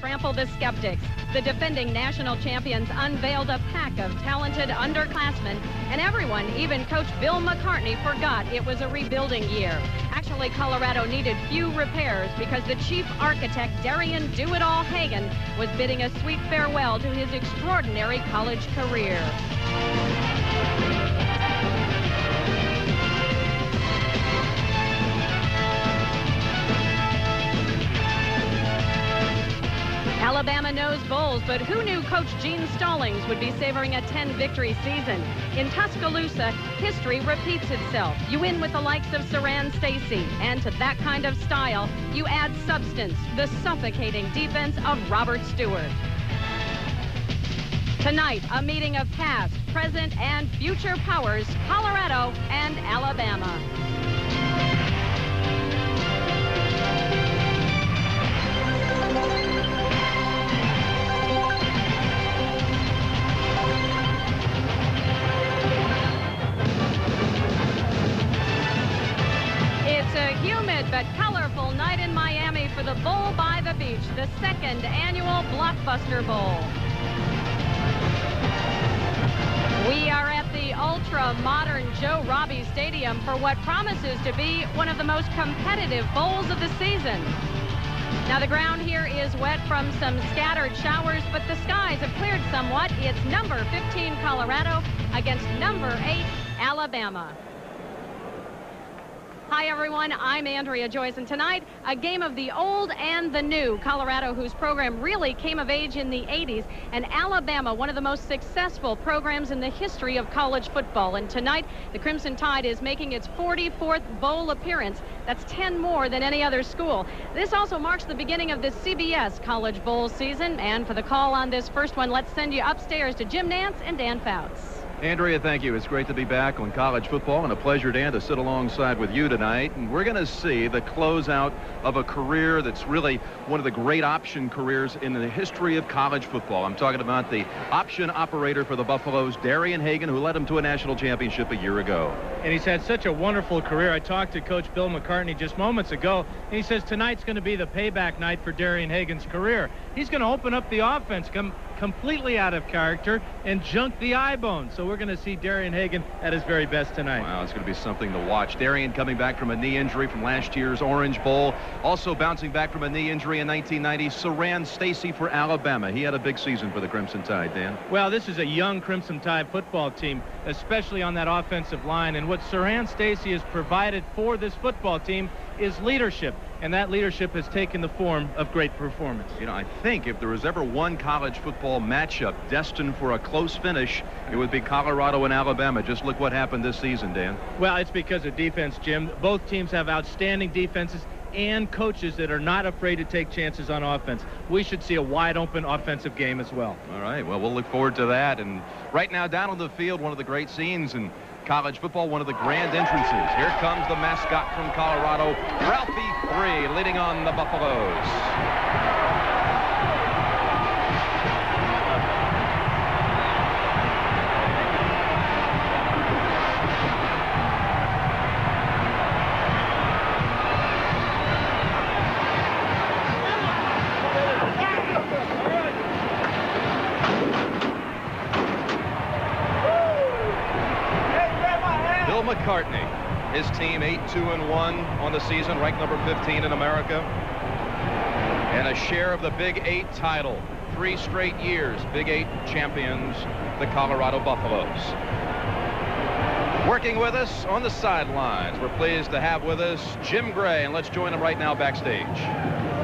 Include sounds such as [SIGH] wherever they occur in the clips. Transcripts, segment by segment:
trample the skeptics. The defending national champions unveiled a pack of talented underclassmen, and everyone, even Coach Bill McCartney, forgot it was a rebuilding year. Actually, Colorado needed few repairs because the chief architect, Darian Do-It-All Hagan, was bidding a sweet farewell to his extraordinary college career. Alabama knows bowls, but who knew Coach Gene Stallings would be savoring a 10-victory season? In Tuscaloosa, history repeats itself. You win with the likes of Siran Stacy, and to that kind of style, you add substance, the suffocating defense of Robert Stewart. Tonight, a meeting of past, present, and future powers, Colorado and Alabama. But colorful night in Miami for the Bowl by the Beach, the second annual Blockbuster Bowl. We are at the ultra-modern Joe Robbie Stadium for what promises to be one of the most competitive bowls of the season. Now, the ground here is wet from some scattered showers, but the skies have cleared somewhat. It's number 15 Colorado against number 8 Alabama. Hi, everyone. I'm Andrea Joyce, and tonight, a game of the old and the new. Colorado, whose program really came of age in the 80s, and Alabama, one of the most successful programs in the history of college football. And tonight, the Crimson Tide is making its 44th bowl appearance. That's 10 more than any other school. This also marks the beginning of the CBS College Bowl season. And for the call on this first one, let's send you upstairs to Jim Nantz and Dan Fouts. Andrea, thank you. It's great to be back on college football and a pleasure, Dan, to sit alongside with you tonight. And we're going to see the closeout of a career that's really one of the great option careers in the history of college football. I'm talking about the option operator for the Buffaloes, Darian Hagan, who led them to a national championship a year ago. And he's had such a wonderful career. I talked to Coach Bill McCartney just moments ago, and he says tonight's going to be the payback night for Darian Hagan's career. He's going to open up the offense, come completely out of character and junk the eye bone. So we're going to see Darian Hagan at his very best tonight. Wow, it's going to be something to watch. Darian coming back from a knee injury from last year's Orange Bowl. Also bouncing back from a knee injury in 1990, Siran Stacy for Alabama. He had a big season for the Crimson Tide, Dan. Well, this is a young Crimson Tide football team, especially on that offensive line. And what Siran Stacy has provided for this football team is leadership and that leadership has taken the form of great performance. You know, I think if there was ever one college football matchup destined for a close finish, it would be Colorado and Alabama. Just look what happened this season, Dan. Well, it's because of defense, Jim. Both teams have outstanding defenses and coaches that are not afraid to take chances on offense. We should see a wide open offensive game as well. All right. Well, we'll look forward to that. And right now down on the field, one of the great scenes and college football, one of the grand entrances. Here comes the mascot from Colorado, Ralphie Three, leading on the Buffaloes. 8-2 and 1 on the season, ranked number 15 in America. And a share of the Big Eight title. Three straight years, Big Eight champions, the Colorado Buffaloes. Working with us on the sidelines, we're pleased to have with us Jim Gray, and let's join him right now backstage.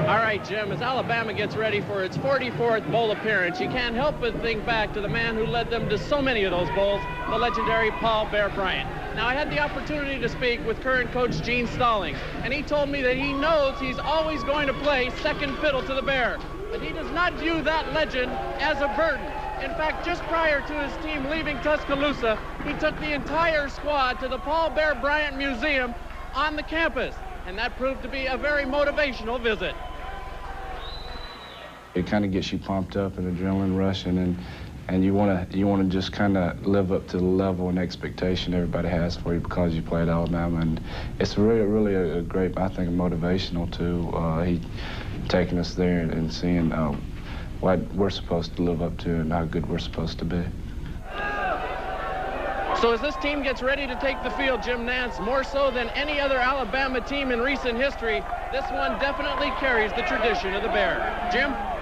All right, Jim, as Alabama gets ready for its 44th bowl appearance, you can't help but think back to the man who led them to so many of those bowls, the legendary Paul Bear Bryant. Now, I had the opportunity to speak with current coach Gene Stallings, and he told me that he knows he's always going to play second fiddle to the Bear, but he does not view that legend as a burden. In fact, just prior to his team leaving Tuscaloosa, he took the entire squad to the Paul Bear Bryant Museum on the campus, and that proved to be a very motivational visit. It kind of gets you pumped up and adrenaline rushing, and and you want to you want to just kind of live up to the level and expectation everybody has for you because you played Alabama, and it's really really a, a great I think motivational too. Uh, he taking us there and, and seeing uh, what we're supposed to live up to and how good we're supposed to be. So as this team gets ready to take the field, Jim Nantz, more so than any other Alabama team in recent history, this one definitely carries the tradition of the Bear. Jim?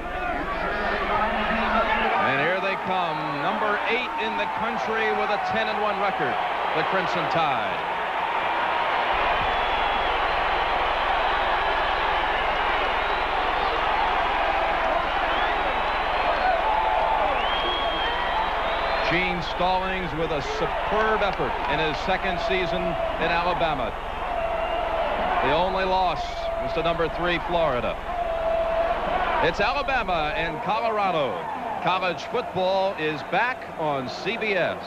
Number eight in the country with a 10 and 1 record, the Crimson Tide. Gene Stallings with a superb effort in his second season in Alabama. The only loss was to number three, Florida. It's Alabama and Colorado. College football is back on CBS.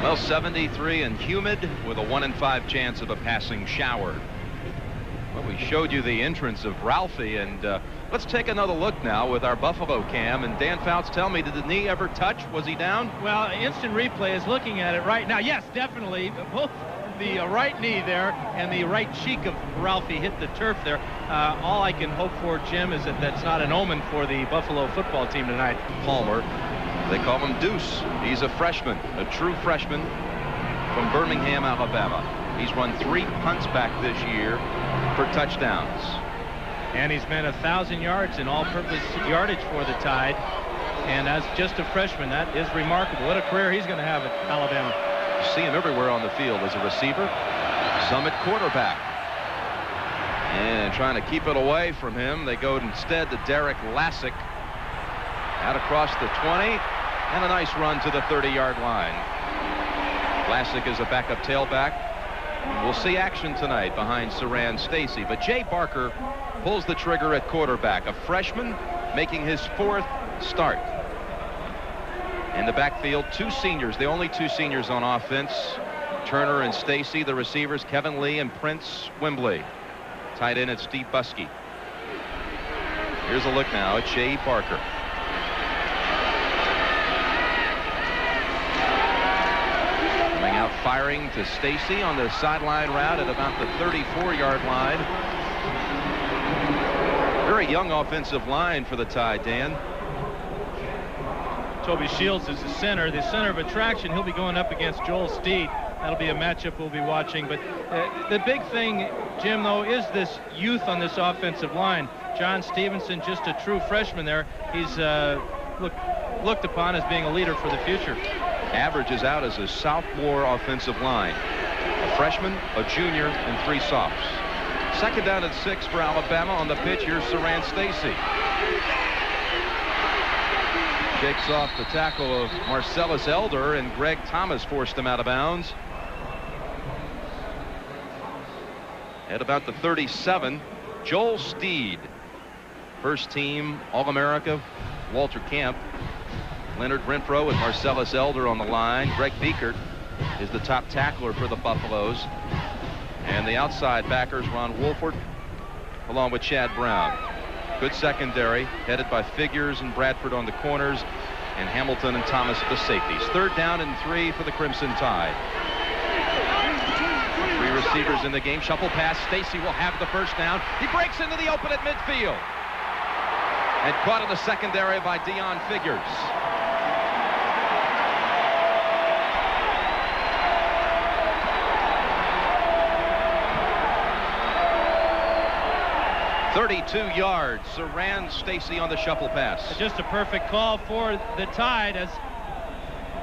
Well, 73 and humid with a 1 in 5 chance of a passing shower. Well, we showed you the entrance of Ralphie, and uh, let's take another look now with our Buffalo cam. And Dan Fouts, tell me, did the knee ever touch? Was he down? Well, instant replay is looking at it right now. Yes, definitely. Both the uh, right knee there and the right cheek of Ralphie hit the turf there. Uh, all I can hope for, Jim, is that that's not an omen for the Buffalo football team tonight. Palmer. They call him Deuce. He's a freshman, a true freshman from Birmingham, Alabama. He's run three punts back this year for touchdowns. And he's been a thousand yards in all-purpose yardage for the Tide. And as just a freshman, that is remarkable. What a career he's going to have at Alabama. You see him everywhere on the field as a receiver, some at quarterback. And trying to keep it away from him, they go instead to Derrick Lassic. Out across the 20, and a nice run to the 30-yard line. Lassic is a backup tailback. We'll see action tonight behind Siran Stacy, but Jay Barker pulls the trigger at quarterback, a freshman making his fourth start. In the backfield, two seniors, the only two seniors on offense, Turner and Stacy, the receivers, Kevin Lee and Prince Wimbley. Tight end at Steve Busky. Here's a look now at Jay Barker. Coming out firing to Stacy on the sideline route at about the 34-yard line. Very young offensive line for the tie, Dan. Toby Shields is the center, the center of attraction. He'll be going up against Joel Steed. That'll be a matchup we'll be watching. But uh, the big thing, Jim, though, is this youth on this offensive line. John Stevenson, just a true freshman there. He's uh, look, looked upon as being a leader for the future. Averages out as a sophomore offensive line. A freshman, a junior, and three softs. Second down at six for Alabama on the pitch. Here's Siran Stacy. Shakes off the tackle of Marcellus Elder, and Greg Thomas forced him out of bounds. At about the 37, Joel Steed. First team All-America, Walter Camp. Leonard Renfro with Marcellus Elder on the line. Greg Biekert is the top tackler for the Buffaloes. And the outside backers, Ron Woolfork, along with Chad Brown. Good secondary, headed by Figures and Bradford on the corners, and Hamilton and Thomas the safeties. Third down and three for the Crimson Tide. Three receivers in the game. Shuffle pass. Stacy will have the first down. He breaks into the open at midfield. And caught in the secondary by Deon Figures. Thirty-two yards. Siran Stacy on the shuffle pass. Just a perfect call for the Tide as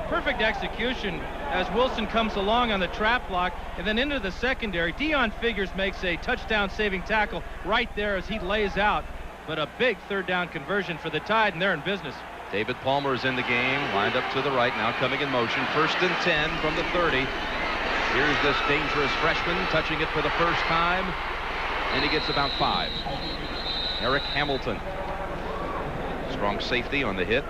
perfect execution as Wilson comes along on the trap block and then into the secondary. Deon Figures makes a touchdown saving tackle right there as he lays out. But a big third down conversion for the Tide, and they're in business. David Palmer is in the game, lined up to the right, now coming in motion. First and 10 from the 30. Here's this dangerous freshman touching it for the first time, and he gets about five. Eric Hamilton. Strong safety on the hit.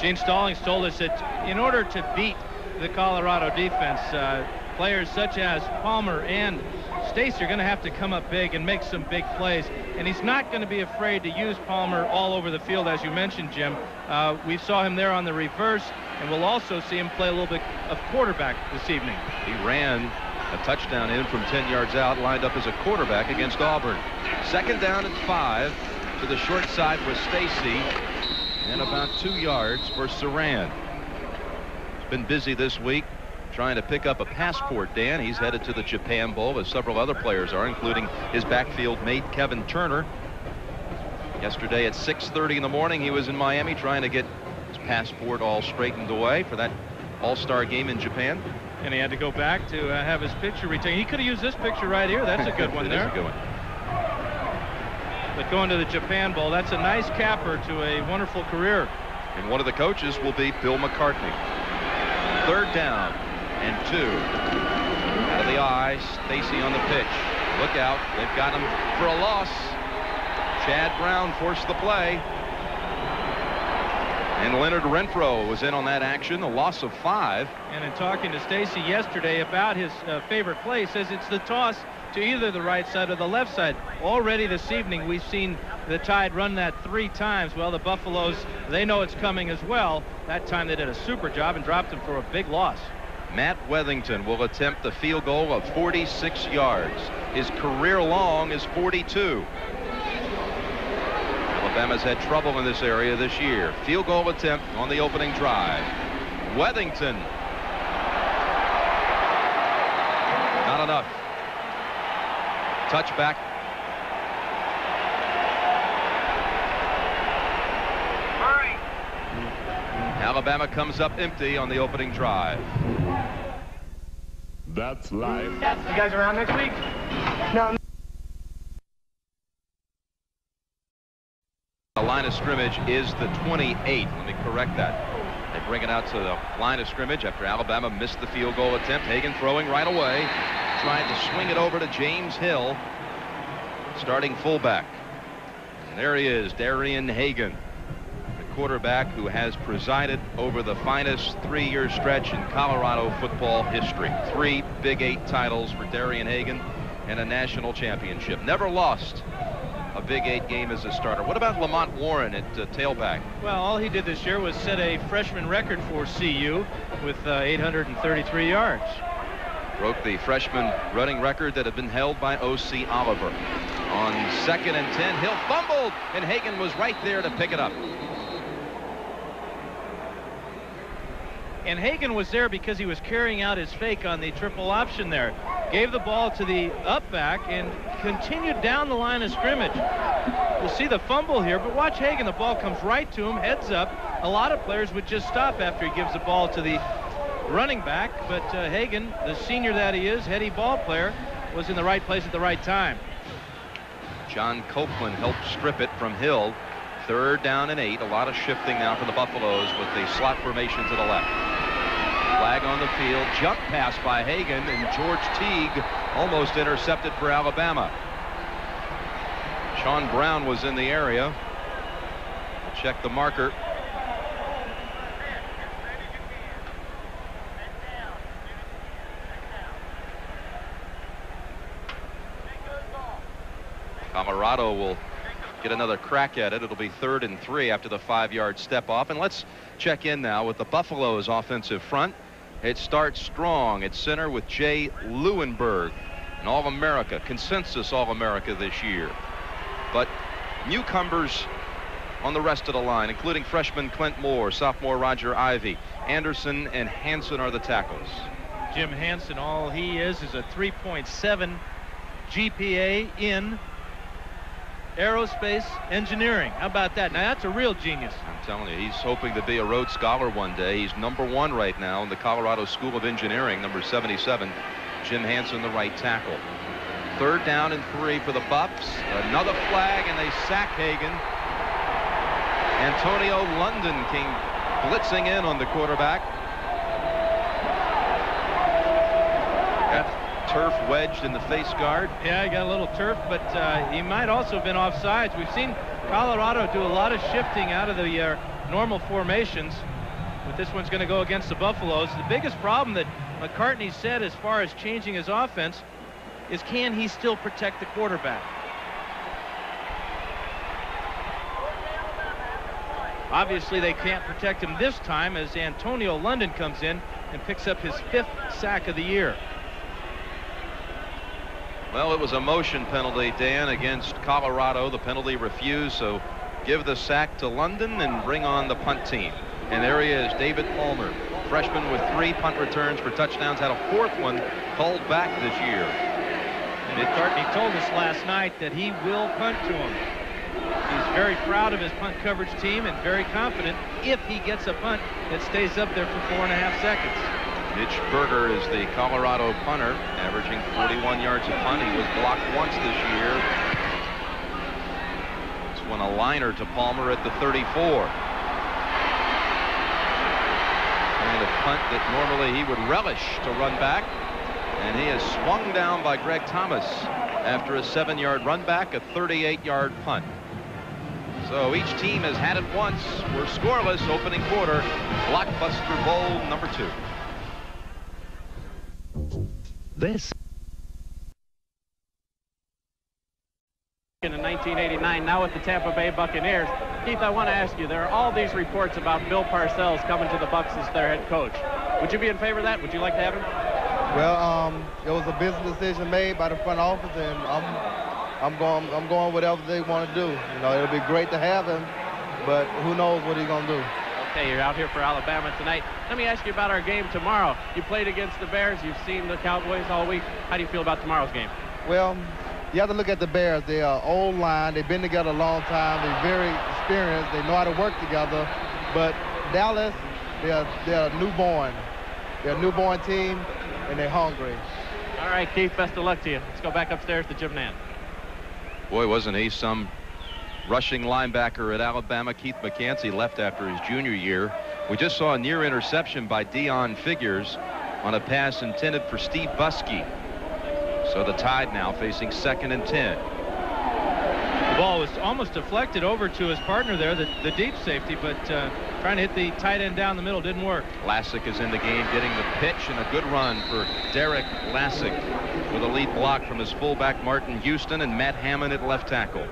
Gene Stallings told us that in order to beat the Colorado defense, uh, players such as Palmer and Stacy are going to have to come up big and make some big plays. And he's not going to be afraid to use Palmer all over the field, as you mentioned, Jim. Uh, we saw him there on the reverse, and we'll also see him play a little bit of quarterback this evening. He ran a touchdown in from 10 yards out, lined up as a quarterback against Auburn. Second down and five to the short side with Stacy, and about two yards for Siran. He's been busy this week trying to pick up a passport, Dan. He's headed to the Japan Bowl, as several other players are, including his backfield mate, Kevin Turner. Yesterday at 6.30 in the morning, he was in Miami trying to get his passport all straightened away for that all-star game in Japan. And he had to go back to uh, have his picture retaken. He could have used this picture right here. That's a good one [LAUGHS] there. That's a good one. But going to the Japan Bowl, that's a nice capper to a wonderful career. And one of the coaches will be Bill McCartney. Third down and two. Out of the eye, Stacy on the pitch. Look out. They've got him for a loss. Chad Brown forced the play. And Leonard Renfro was in on that action, a loss of five. And in talking to Stacy yesterday about his uh, favorite play, says it's the toss to either the right side or the left side. Already this evening, we've seen the Tide run that three times. Well, the Buffaloes, they know it's coming as well. That time they did a super job and dropped him for a big loss. Matt Wethington will attempt the field goal of 46 yards. His career long is 42. Alabama's had trouble in this area this year. Field goal attempt on the opening drive. Wethington. Not enough. Touchback. Murray. Alabama comes up empty on the opening drive. That's life. You guys around next week? No. Line of scrimmage is the 28. Let me correct that. They bring it out to the line of scrimmage after Alabama missed the field goal attempt. Hagan throwing right away. Tried to swing it over to James Hill, starting fullback. And there he is, Darian Hagan The quarterback who has presided over the finest three-year stretch in Colorado football history. Three Big Eight titles for Darian Hagan and a national championship. Never lost a Big Eight game as a starter. What about Lamont Warren at uh, tailback? Well, all he did this year was set a freshman record for CU with uh, 833 yards. Broke the freshman running record that had been held by O.C. Oliver. On second and 10, Hill fumbled, and Hagan was right there to pick it up. And Hagan was there because he was carrying out his fake on the triple option there. Gave the ball to the up back and continued down the line of scrimmage. We'll see the fumble here, but watch Hagan. The ball comes right to him, heads up. A lot of players would just stop after he gives the ball to the running back, but uh, Hagan, the senior that he is, heady ball player, was in the right place at the right time. John Copeland helped strip it from Hill. Third down and eight. A lot of shifting now for the Buffaloes with the slot formation to the left. Flag on the field. Jump pass by Hagan, and George Teague almost intercepted for Alabama. Sean Brown was in the area. Check the marker. Colorado will get another crack at it. It'll be third and three after the five-yard step off. And let's check in now with the Buffaloes offensive front. It starts strong at center with Jay Leeuwenburg, an All-America, consensus All-America this year. But newcomers on the rest of the line, including freshman Clint Moore, sophomore Roger Ivy, Anderson and Hanson are the tackles. Jim Hanson, all he is is a 3.7 GPA in aerospace engineering. How about that? Now, that's a real genius. I'm telling you, he's hoping to be a Rhodes Scholar one day. He's number one right now in the Colorado School of Engineering, number 77. Jim Hanson, the right tackle. Third down and three for the Buffs. Another flag, and they sack Hagan. Antonio London came blitzing in on the quarterback. Turf wedged in the face guard. Yeah, he got a little turf, but uh, he might also have been offsides. We've seen Colorado do a lot of shifting out of the uh, normal formations, but this one's going to go against the Buffaloes. The biggest problem that McCartney said as far as changing his offense is can he still protect the quarterback? Obviously, they can't protect him this time as Antonio London comes in and picks up his fifth sack of the year. Well, it was a motion penalty, Dan, against Colorado. The penalty refused, so give the sack to London and bring on the punt team. And there he is, David Palmer, freshman with three punt returns for touchdowns, had a fourth one called back this year. McCartney told us last night that he will punt to him. He's very proud of his punt coverage team and very confident if he gets a punt that stays up there for four and a half seconds. Mitch Berger is the Colorado punter, averaging 41 yards a punt. He was blocked once this year. This one a liner to Palmer at the 34. Kind of punt that normally he would relish to run back. And he is swung down by Greg Thomas after a seven-yard run back, a 38-yard punt. So each team has had it once. We're scoreless opening quarter. Blockbuster Bowl number two. This in 1989, now with the Tampa Bay Buccaneers. Keith, I want to ask you, there are all these reports about Bill Parcells coming to the Bucks as their head coach. Would you be in favor of that? Would you like to have him? Well, um, it was a business decision made by the front office, and I'm, I'm going, I'm going whatever they want to do. You know, it'll be great to have him, but who knows what he's going to do. Okay, you're out here for Alabama tonight. Let me ask you about our game tomorrow. You played against the Bears. You've seen the Cowboys all week. How do you feel about tomorrow's game? Well, you have to look at the Bears. They're old line. They've been together a long time. They're very experienced. They know how to work together. But Dallas, they're, they're a newborn. They're a newborn team, and they're hungry. All right, Keith, best of luck to you. Let's go back upstairs to Jim Nantz. Boy, wasn't he some rushing linebacker at Alabama. Keith McCansey left after his junior year. We just saw a near interception by Deon Figures on a pass intended for Steve Busky. So the Tide now facing second and 10. The ball was almost deflected over to his partner there, the, the deep safety, but uh, trying to hit the tight end down the middle didn't work. Lassic is in the game getting the pitch and a good run for Derrick Lassic with a lead block from his fullback Martin Houston and Matt Hammond at left tackle.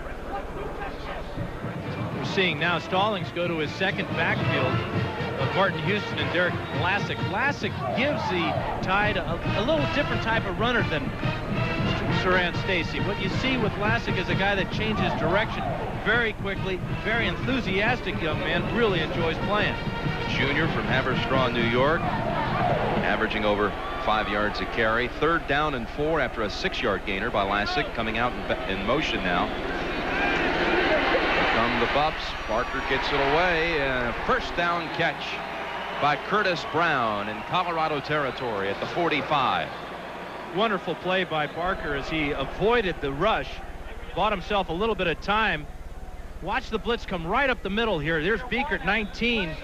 We're seeing now Stallings go to his second backfield of Martin Houston and Derrick Lassic. Lassic gives the Tide a, a little different type of runner than Siran Stacy. What you see with Lassic is a guy that changes direction very quickly, very enthusiastic young man, really enjoys playing. Junior from Haverstraw, New York, averaging over five yards a carry. Third down and four after a six-yard gainer by Lassic, coming out in, in motion now. Come the Buffs. Barker gets it away. And first down catch by Curtis Brown in Colorado territory at the 45. Wonderful play by Barker as he avoided the rush, bought himself a little bit of time. Watch the blitz come right up the middle here. There's Biekert 19.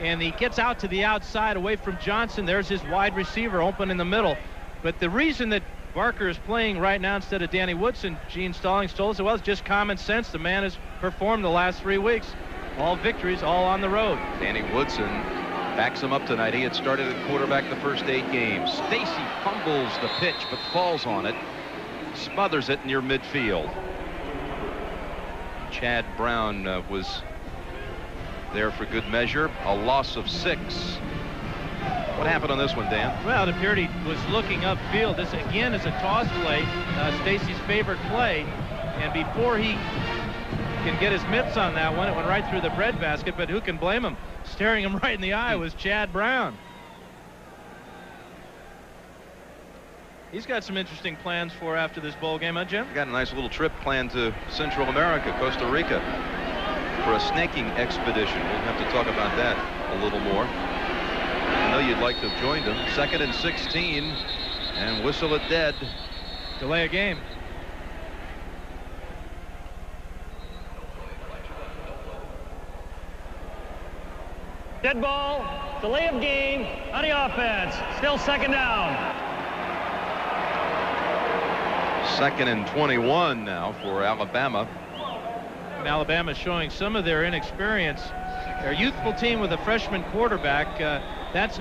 And he gets out to the outside away from Johnson. There's his wide receiver open in the middle. But the reason that Barker is playing right now instead of Danny Woodson, Gene Stallings told us, well, it's just common sense. The man has performed the last three weeks. All victories, all on the road. Danny Woodson backs him up tonight. He had started at quarterback the first eight games. Stacy fumbles the pitch but falls on it. Smothers it near midfield. Chad Brown uh, was there for good measure. A loss of six. What happened on this one, Dan? Well, it appeared he was looking upfield. This again is a toss play, uh, Stacy's favorite play. And before he can get his mitts on that one, it went right through the breadbasket. But who can blame him? Staring him right in the eye was Chad Brown. He's got some interesting plans for after this bowl game, huh, Jim? Got a nice little trip planned to Central America, Costa Rica, for a snaking expedition. We'll have to talk about that a little more. I know you'd like to have joined him. Second and 16, and whistle it dead. Delay a game. Dead ball, delay of game on the offense. Still second down. Second and 21 now for Alabama. And Alabama showing some of their inexperience. Their youthful team with a freshman quarterback, uh, that's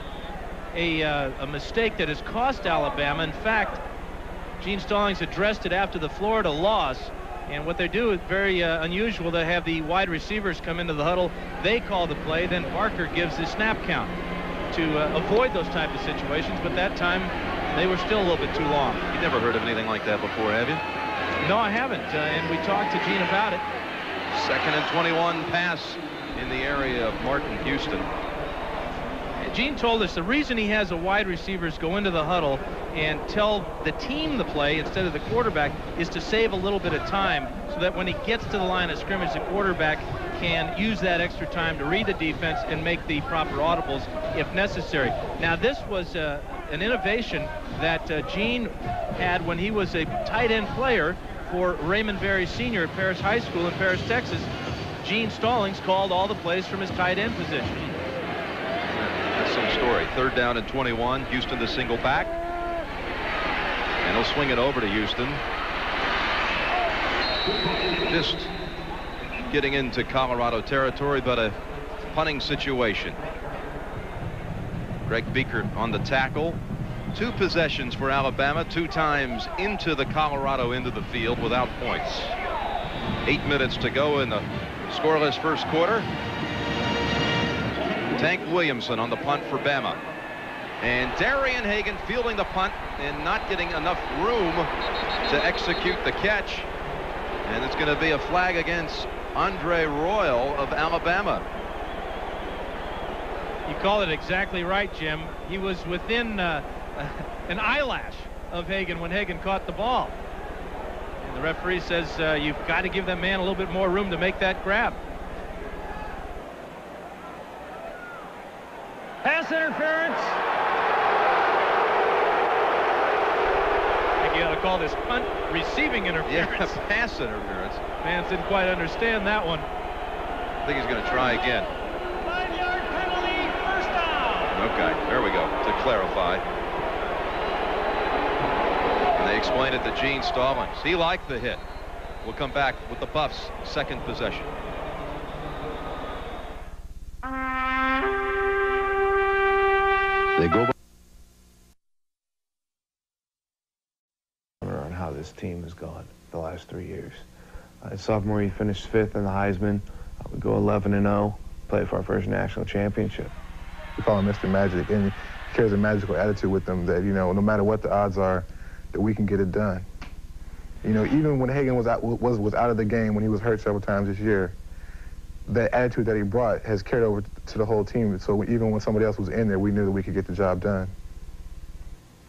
a, uh, a mistake that has cost Alabama. In fact, Gene Stallings addressed it after the Florida loss. And what they do is very uh, unusual. They have the wide receivers come into the huddle. They call the play. Then Barker gives the snap count to uh, avoid those type of situations. But that time, they were still a little bit too long. You never heard of anything like that before, have you? No, I haven't. Uh, and we talked to Gene about it. Second and 21 pass in the area of Martin Houston. Gene told us the reason he has the wide receivers go into the huddle and tell the team the play instead of the quarterback is to save a little bit of time so that when he gets to the line of scrimmage, the quarterback can use that extra time to read the defense and make the proper audibles if necessary. Now, this was uh, an innovation that uh, Gene had when he was a tight end player for Raymond Berry Sr. at Paris High School in Paris, Texas. Gene Stallings called all the plays from his tight end position. Story. Third down and 21. Houston the single back. And he'll swing it over to Houston. Just getting into Colorado territory, but a punting situation. Greg Biekert on the tackle. Two possessions for Alabama, two times into the Colorado into the field without points. Eight minutes to go in the scoreless first quarter. Tank Williamson on the punt for Bama. And Darian Hagan fielding the punt and not getting enough room to execute the catch. And it's going to be a flag against Andre Royal of Alabama. You call it exactly right, Jim. He was within uh, [LAUGHS] an eyelash of Hagan when Hagan caught the ball. And the referee says uh, you've got to give that man a little bit more room to make that grab. Pass interference. I think you got to call this punt receiving interference. Yeah, [LAUGHS] pass interference. Fans didn't quite understand that one. I think he's going to try again. Five-yard penalty, first down. Okay, there we go, to clarify. And they explained it to Gene Stallings. He liked the hit. We'll come back with the Buffs' second possession. They go on how this team has gone the last three years. Uh, sophomore, he finished fifth in the Heisman. Uh, we go 11 and 0, play for our first national championship. We call him Mr. Magic, and he carries a magical attitude with him that you know, no matter what the odds are, that we can get it done. You know, even when Hagan was out, was was out of the game when he was hurt several times this year, that attitude that he brought has carried over to the whole team. So even when somebody else was in there, we knew that we could get the job done.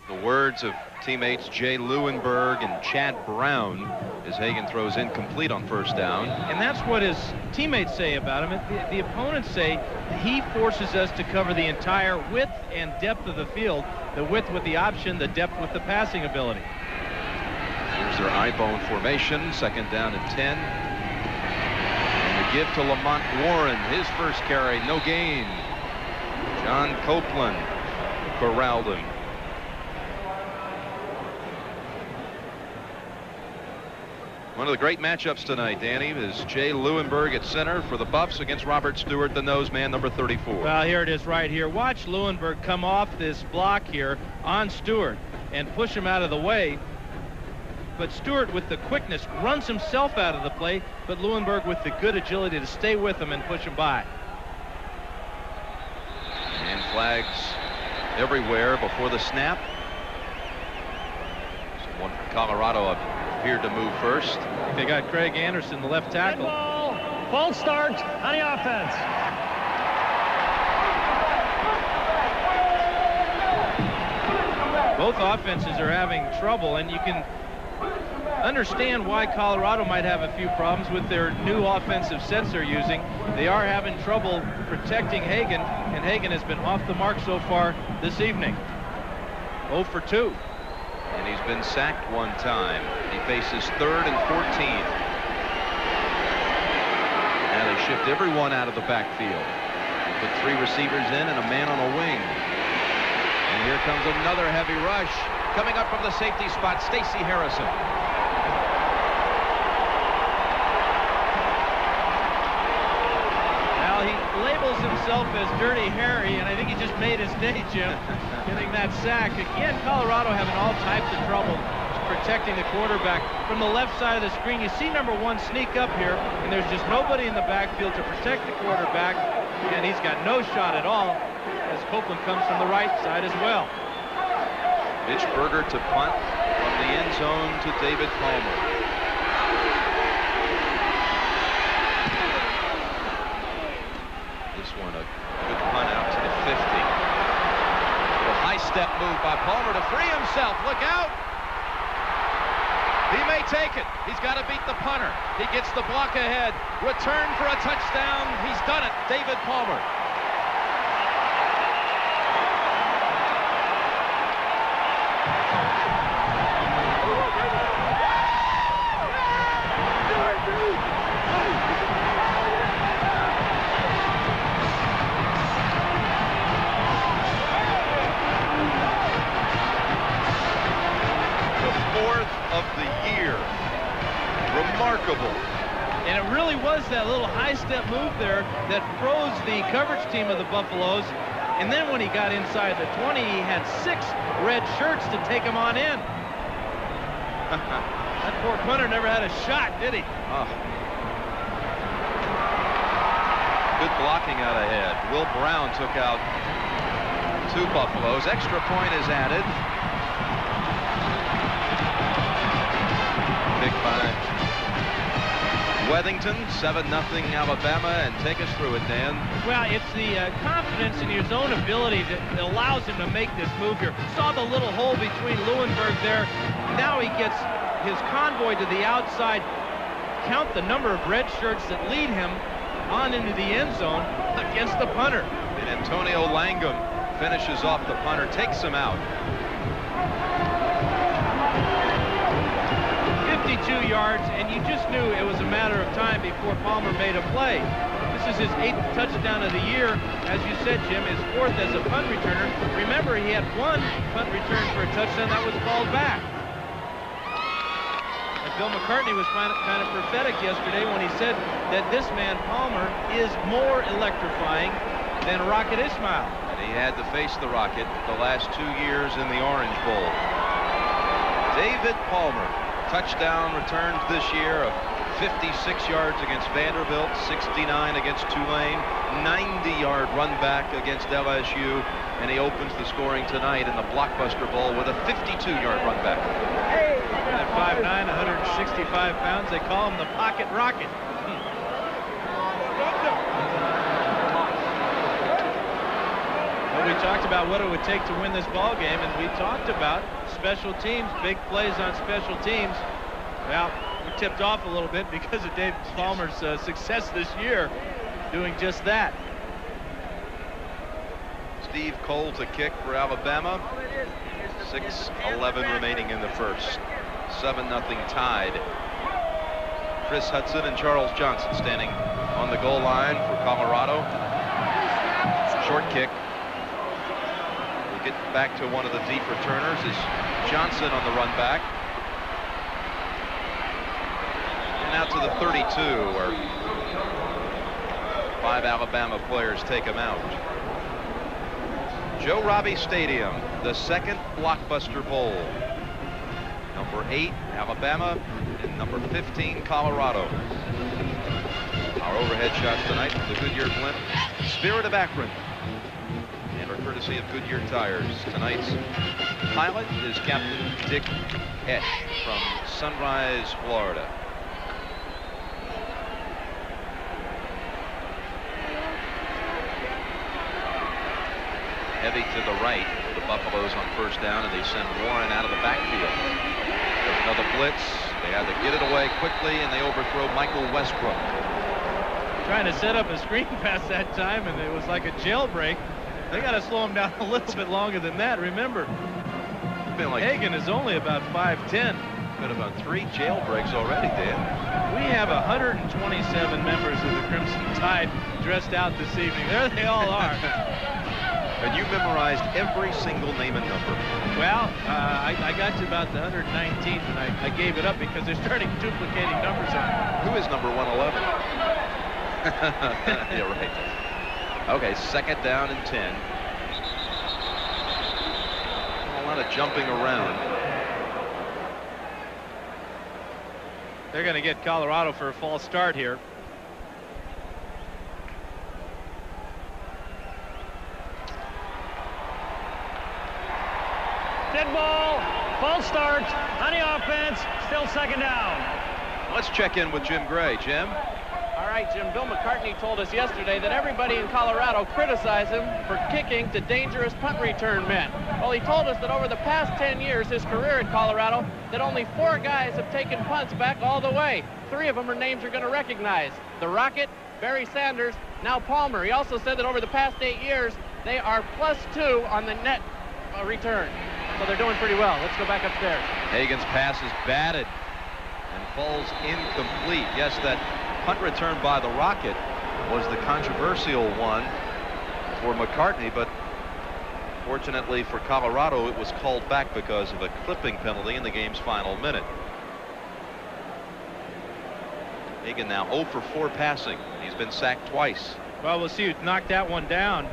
The words of teammates Jay Leeuwenburg and Chad Brown as Hagan throws incomplete on first down. And that's what his teammates say about him. The, the opponents say he forces us to cover the entire width and depth of the field, the width with the option, the depth with the passing ability. Here's their eye bone formation, second down and 10. Give to Lamont Warren, his first carry, no gain. John Copeland corralled him. One of the great matchups tonight, Danny, is Jay Leeuwenburg at center for the Buffs against Robert Stewart, the nose man, number 34. Well, here it is right here. Watch Leeuwenburg come off this block here on Stewart and push him out of the way. But Stewart, with the quickness, runs himself out of the play, but Leeuwenburg with the good agility to stay with him and push him by. And flags everywhere before the snap. One for Colorado appeared to move first. They got Craig Anderson, the left tackle. Dead ball, false start on the offense. Both offenses are having trouble, and you can understand why Colorado might have a few problems with their new offensive sets they're using. They are having trouble protecting Hagan, and Hagan has been off the mark so far this evening. 0 for 2. And he's been sacked one time. He faces third and 14. Now they shift everyone out of the backfield. Put three receivers in and a man on a wing. And here comes another heavy rush. Coming up from the safety spot, Stacy Harrison. As Dirty Harry, and I think he just made his day, Jim, [LAUGHS] getting that sack. Again, Colorado having all types of trouble protecting the quarterback. From the left side of the screen, you see number one sneak up here, and there's just nobody in the backfield to protect the quarterback, and he's got no shot at all as Copeland comes from the right side as well. Mitch Berger to punt from the end zone to David Palmer. This one a good punt out to the 50. A high step by Palmer to free himself. Look out! He may take it. He's got to beat the punter. He gets the block ahead. Return for a touchdown. He's done it. David Palmer. Team of the Buffaloes. And then when he got inside the 20, he had six red shirts to take him on in. [LAUGHS] that poor punter never had a shot, did he? Ah. Good blocking out ahead. Will Brown took out two Buffaloes. Extra point is added. Wethington, 7-0 Alabama, and take us through it, Dan. Well, it's the uh, confidence in his own ability that, allows him to make this move here. Saw the little hole between Leeuwenburg there. Now he gets his convoy to the outside. Count the number of red shirts that lead him on into the end zone against the punter. And Antonio Langham finishes off the punter, takes him out. Yards, and you just knew it was a matter of time before Palmer made a play. This is his eighth touchdown of the year. As you said, Jim, his fourth as a punt returner. Remember, he had one punt return for a touchdown that was called back. And Bill McCartney was kind of, prophetic yesterday when he said that this man, Palmer, is more electrifying than Rocket Ismail. And he had to face the Rocket the last two years in the Orange Bowl. David Palmer, touchdown returns this year of 56 yards against Vanderbilt, 69 against Tulane, 90-yard run back against LSU, and he opens the scoring tonight in the Blockbuster Bowl with a 52-yard run back. At 5'9", 165 pounds, they call him the Pocket Rocket. We talked about what it would take to win this ball game, and we talked about special teams, big plays on special teams. Well, we tipped off a little bit because of Dave Palmer's uh, success this year doing just that. Steve Cole to kick for Alabama. 6-11 remaining in the first. 7-0 tied. Chris Hudson and Charles Johnson standing on the goal line for Colorado. Short kick. Back to one of the deep returners is Johnson on the run back. And out to the 32 where five Alabama players take him out. Joe Robbie Stadium, the second Blockbuster Bowl. Number eight, Alabama, and number 15, Colorado. Our overhead shots tonight from the Goodyear blimp, Spirit of Akron, courtesy of Goodyear tires. Tonight's pilot is Captain Dick Esch from Sunrise, Florida. Heavy to the right for the Buffaloes on first down, and they send Warren out of the backfield. There's another blitz. They had to get it away quickly, and they overthrow Michael Westbrook. Trying to set up a screen [LAUGHS] pass that time, and it was like a jailbreak. They got to slow him down [LAUGHS] a little bit longer than that. Remember, like Hagan is only about 5'10". Been about three jailbreaks already, Dan. We have 127 members of the Crimson Tide dressed out this evening. There they all are. [LAUGHS] And you memorized every single name and number. Well, uh, I, I, got to about the 119th, and I, I, gave it up because they're starting duplicating numbers on Who is number 111? [LAUGHS] yeah, right. Okay, second down and 10. A lot of jumping around. They're going to get Colorado for a false start here. Dead ball, false start on the offense, still second down. Let's check in with Jim Gray. Jim? All right, Jim. Bill McCartney told us yesterday that everybody in Colorado criticized him for kicking to dangerous punt return men. Well, he told us that over the past 10 years, his career in Colorado, that only four guys have taken punts back all the way. Three of them are names you're going to recognize. The Rocket, Barry Sanders, now Palmer. He also said that over the past eight years, they are plus two on the net uh, return. So they're doing pretty well. Let's go back upstairs. Hagan's pass is batted and falls incomplete. Yes, that punt return by the Rocket was the controversial one for McCartney, but fortunately for Colorado, it was called back because of a clipping penalty in the game's final minute. Hagan now 0 for 4 passing. He's been sacked twice. Well, we'll see who knocked that one down.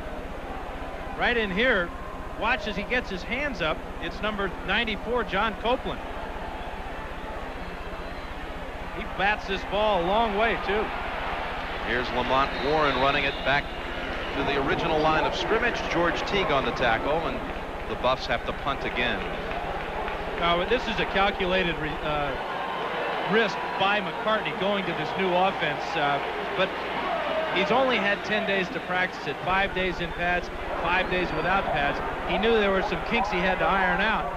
Right in here, watch as he gets his hands up. It's number 94, John Copeland. He bats this ball a long way, too. Here's Lamont Warren running it back to the original line of scrimmage. George Teague on the tackle, and the Buffs have to punt again. Now, this is a calculated uh, risk by McCartney going to this new offense, uh, but he's only had 10 days to practice it, five days in pads, five days without pads. He knew there were some kinks he had to iron out.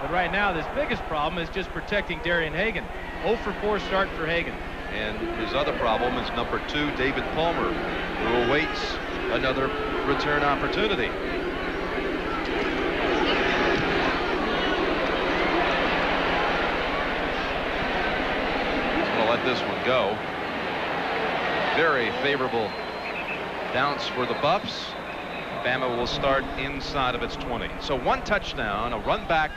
But right now, this biggest problem is just protecting Darian Hagan. 0 for 4 start for Hagan. And his other problem is number two, David Palmer, who awaits another return opportunity. He's going let this one go. Very favorable bounce for the Buffs. Bama will start inside of its 20. So one touchdown, a run back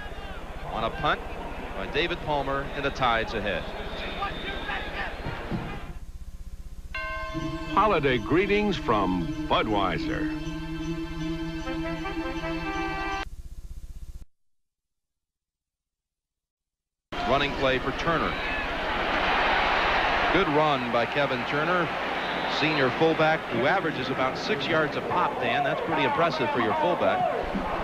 on a punt by David Palmer, and the Tides ahead. Holiday greetings from Budweiser. Running play for Turner. Good run by Kevin Turner, senior fullback who averages about six yards a pop, Dan. That's pretty impressive for your fullback.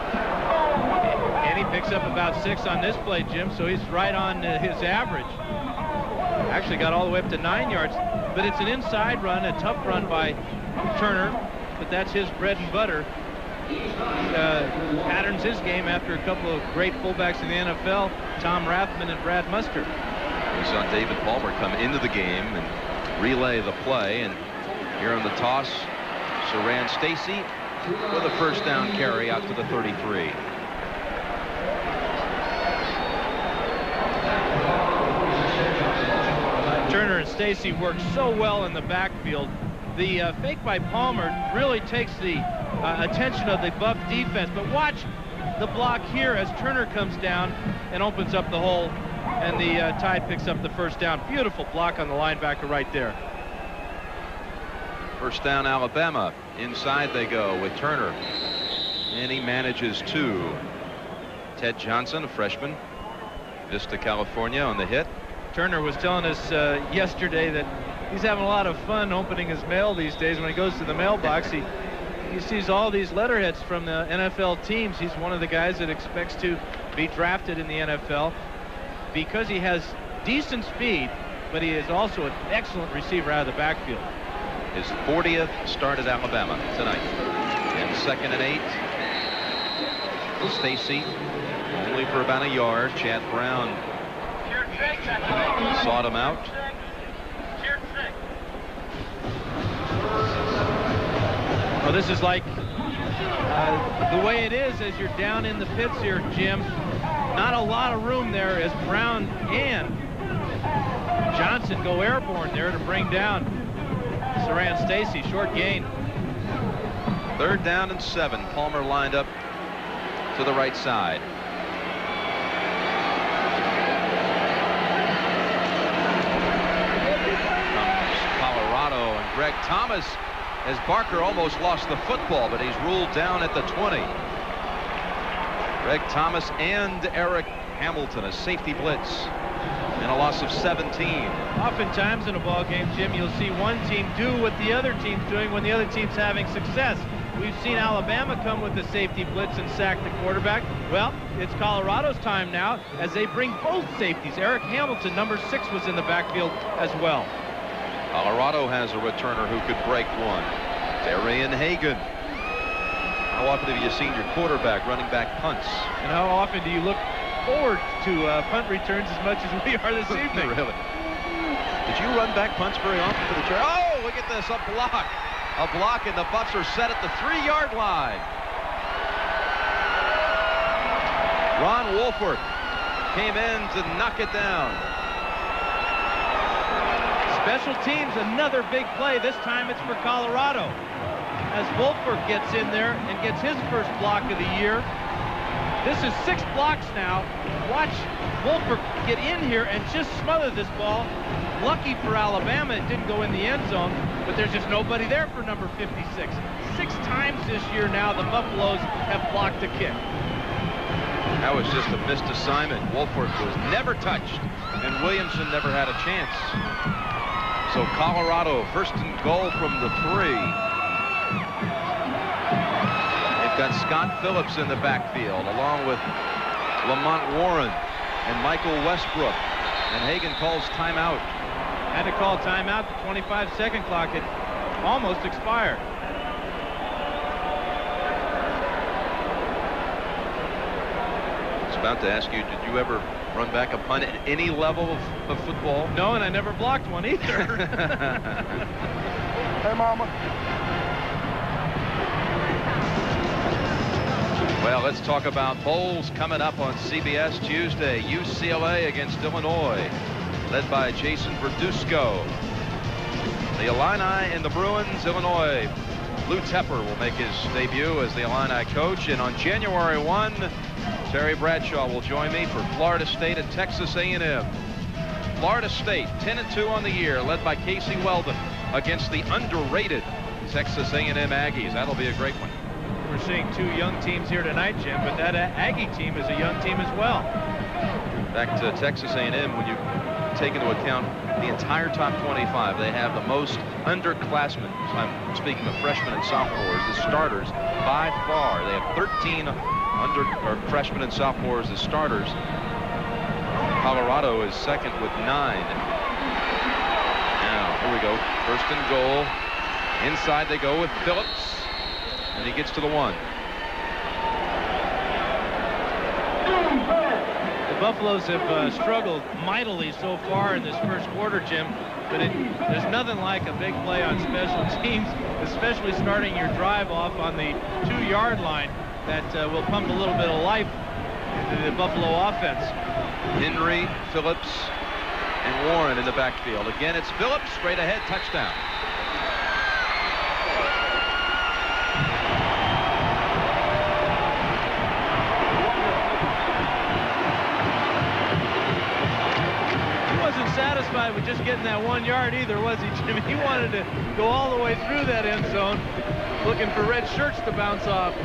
And he picks up about six on this play, Jim, so he's right on uh, his average. Actually got all the way up to nine yards, but it's an inside run, a tough run by Turner, but that's his bread and butter. Uh, patterns his game after a couple of great fullbacks in the NFL, Tom Rathman and Brad Muster. We saw David Palmer come into the game and relay the play, and here on the toss, Siran Stacy with a first down carry out to the 33. Turner and Stacy works so well in the backfield. The uh, fake by Palmer really takes the uh, attention of the Buff defense. But watch the block here as Turner comes down and opens up the hole, and the uh, Tide picks up the first down. Beautiful block on the linebacker right there. First down, Alabama. Inside they go with Turner. And he manages two. Ted Johnson, a freshman, Vista, California, on the hit. Turner was telling us uh, yesterday that he's having a lot of fun opening his mail these days. When he goes to the mailbox, he he sees all these letterheads from the NFL teams. He's one of the guys that expects to be drafted in the NFL because he has decent speed, but he is also an excellent receiver out of the backfield. His 40th start at Alabama tonight. And second and eight. Stacy only for about a yard. Chad Brown sought him out. Well, this is like uh, the way it is as you're down in the pits here, Jim. Not a lot of room there as Brown and Johnson go airborne there to bring down Siran Stacy. Short gain. Third down and seven. Palmer lined up to the right side. Comes Colorado and Greg Thomas as Barker almost lost the football, but he's ruled down at the 20. Greg Thomas and Eric Hamilton, a safety blitz, and a loss of 17. Oftentimes in a ball game, Jim, you'll see one team do what the other team's doing when the other team's having success. We've seen Alabama come with the safety blitz and sack the quarterback. Well, it's Colorado's time now as they bring both safeties. Eric Hamilton, number six, was in the backfield as well. Colorado has a returner who could break one. Darian Hagan. How often have you seen your quarterback running back punts? And how often do you look forward to uh, punt returns as much as we are this [LAUGHS] evening? really? Did you run back punts very often for the chair? Oh, look at this, a block. A block, and the Buffs are set at the three-yard line. Ron Woolfork came in to knock it down. Special teams, another big play. This time it's for Colorado. As Woolfork gets in there and gets his first block of the year. This is six blocks now. Watch Woolfork get in here and just smother this ball. Lucky for Alabama, it didn't go in the end zone, but there's just nobody there for number 56. Six times this year now, the Buffaloes have blocked a kick. That was just a missed assignment. Woolfork was never touched, and Williamson never had a chance. So Colorado, first and goal from the three. They've got Scott Phillips in the backfield, along with Lamont Warren and Michael Westbrook. And Hagan calls timeout. Had to call timeout. The 25-second clock had almost expired. I was about to ask you, did you ever run back a punt at any level of, of football? No, and I never blocked one either. [LAUGHS] hey, Mama. Well, let's talk about bowls coming up on CBS Tuesday. UCLA against Illinois led by Jason Verduzco. The Illini and the Bruins, Illinois. Lou Tepper will make his debut as the Illini coach. And on January 1, Terry Bradshaw will join me for Florida State and Texas A&M. Florida State, 10 and 2 on the year, led by Casey Weldon against the underrated Texas A&M Aggies. That'll be a great one. We're seeing two young teams here tonight, Jim, but that uh, Aggie team is a young team as well. Back to Texas A&M, when you take into account the entire top 25. They have the most underclassmen. I'm speaking of freshmen and sophomores, the starters by far. They have 13 under or freshmen and sophomores as starters. Colorado is second with nine. Now, here we go. First and goal. Inside they go with Phillips. And he gets to the one. The Buffaloes have uh, struggled mightily so far in this first quarter, Jim, but it, there's nothing like a big play on special [LAUGHS] teams, especially starting your drive off on the two-yard line that uh, will pump a little bit of life into the Buffalo offense. Henry, Phillips, and Warren in the backfield. Again, it's Phillips, straight ahead, touchdown. He wasn't satisfied with just getting that one yard either, was he, Jimmy? [LAUGHS] He wanted to go all the way through that end zone, looking for red shirts to bounce off.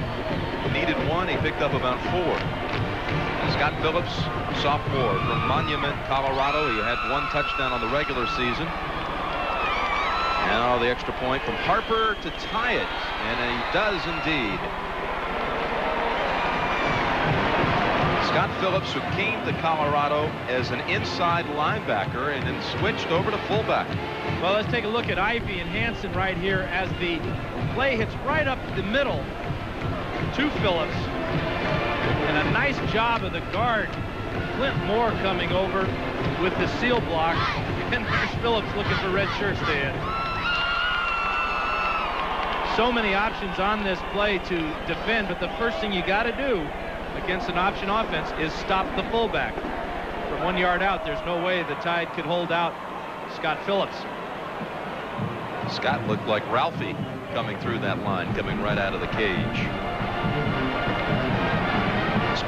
Needed one. He picked up about four. Scott Phillips, sophomore from Monument, Colorado. He had one touchdown on the regular season. Now the extra point from Harper to tie it, and he does indeed. Scott Phillips, who came to Colorado as an inside linebacker and then switched over to fullback. Well, let's take a look at Ivy and Hanson right here as the play hits right up the middle to Phillips. And a nice job of the guard, Clint Moore, coming over with the seal block. [LAUGHS] And there's Phillips looking for red shirts to hit. So many options on this play to defend, but the first thing you got to do against an option offense is stop the fullback. From one yard out, there's no way the Tide could hold out Scott Phillips. Scott looked like Ralphie coming through that line, coming right out of the cage.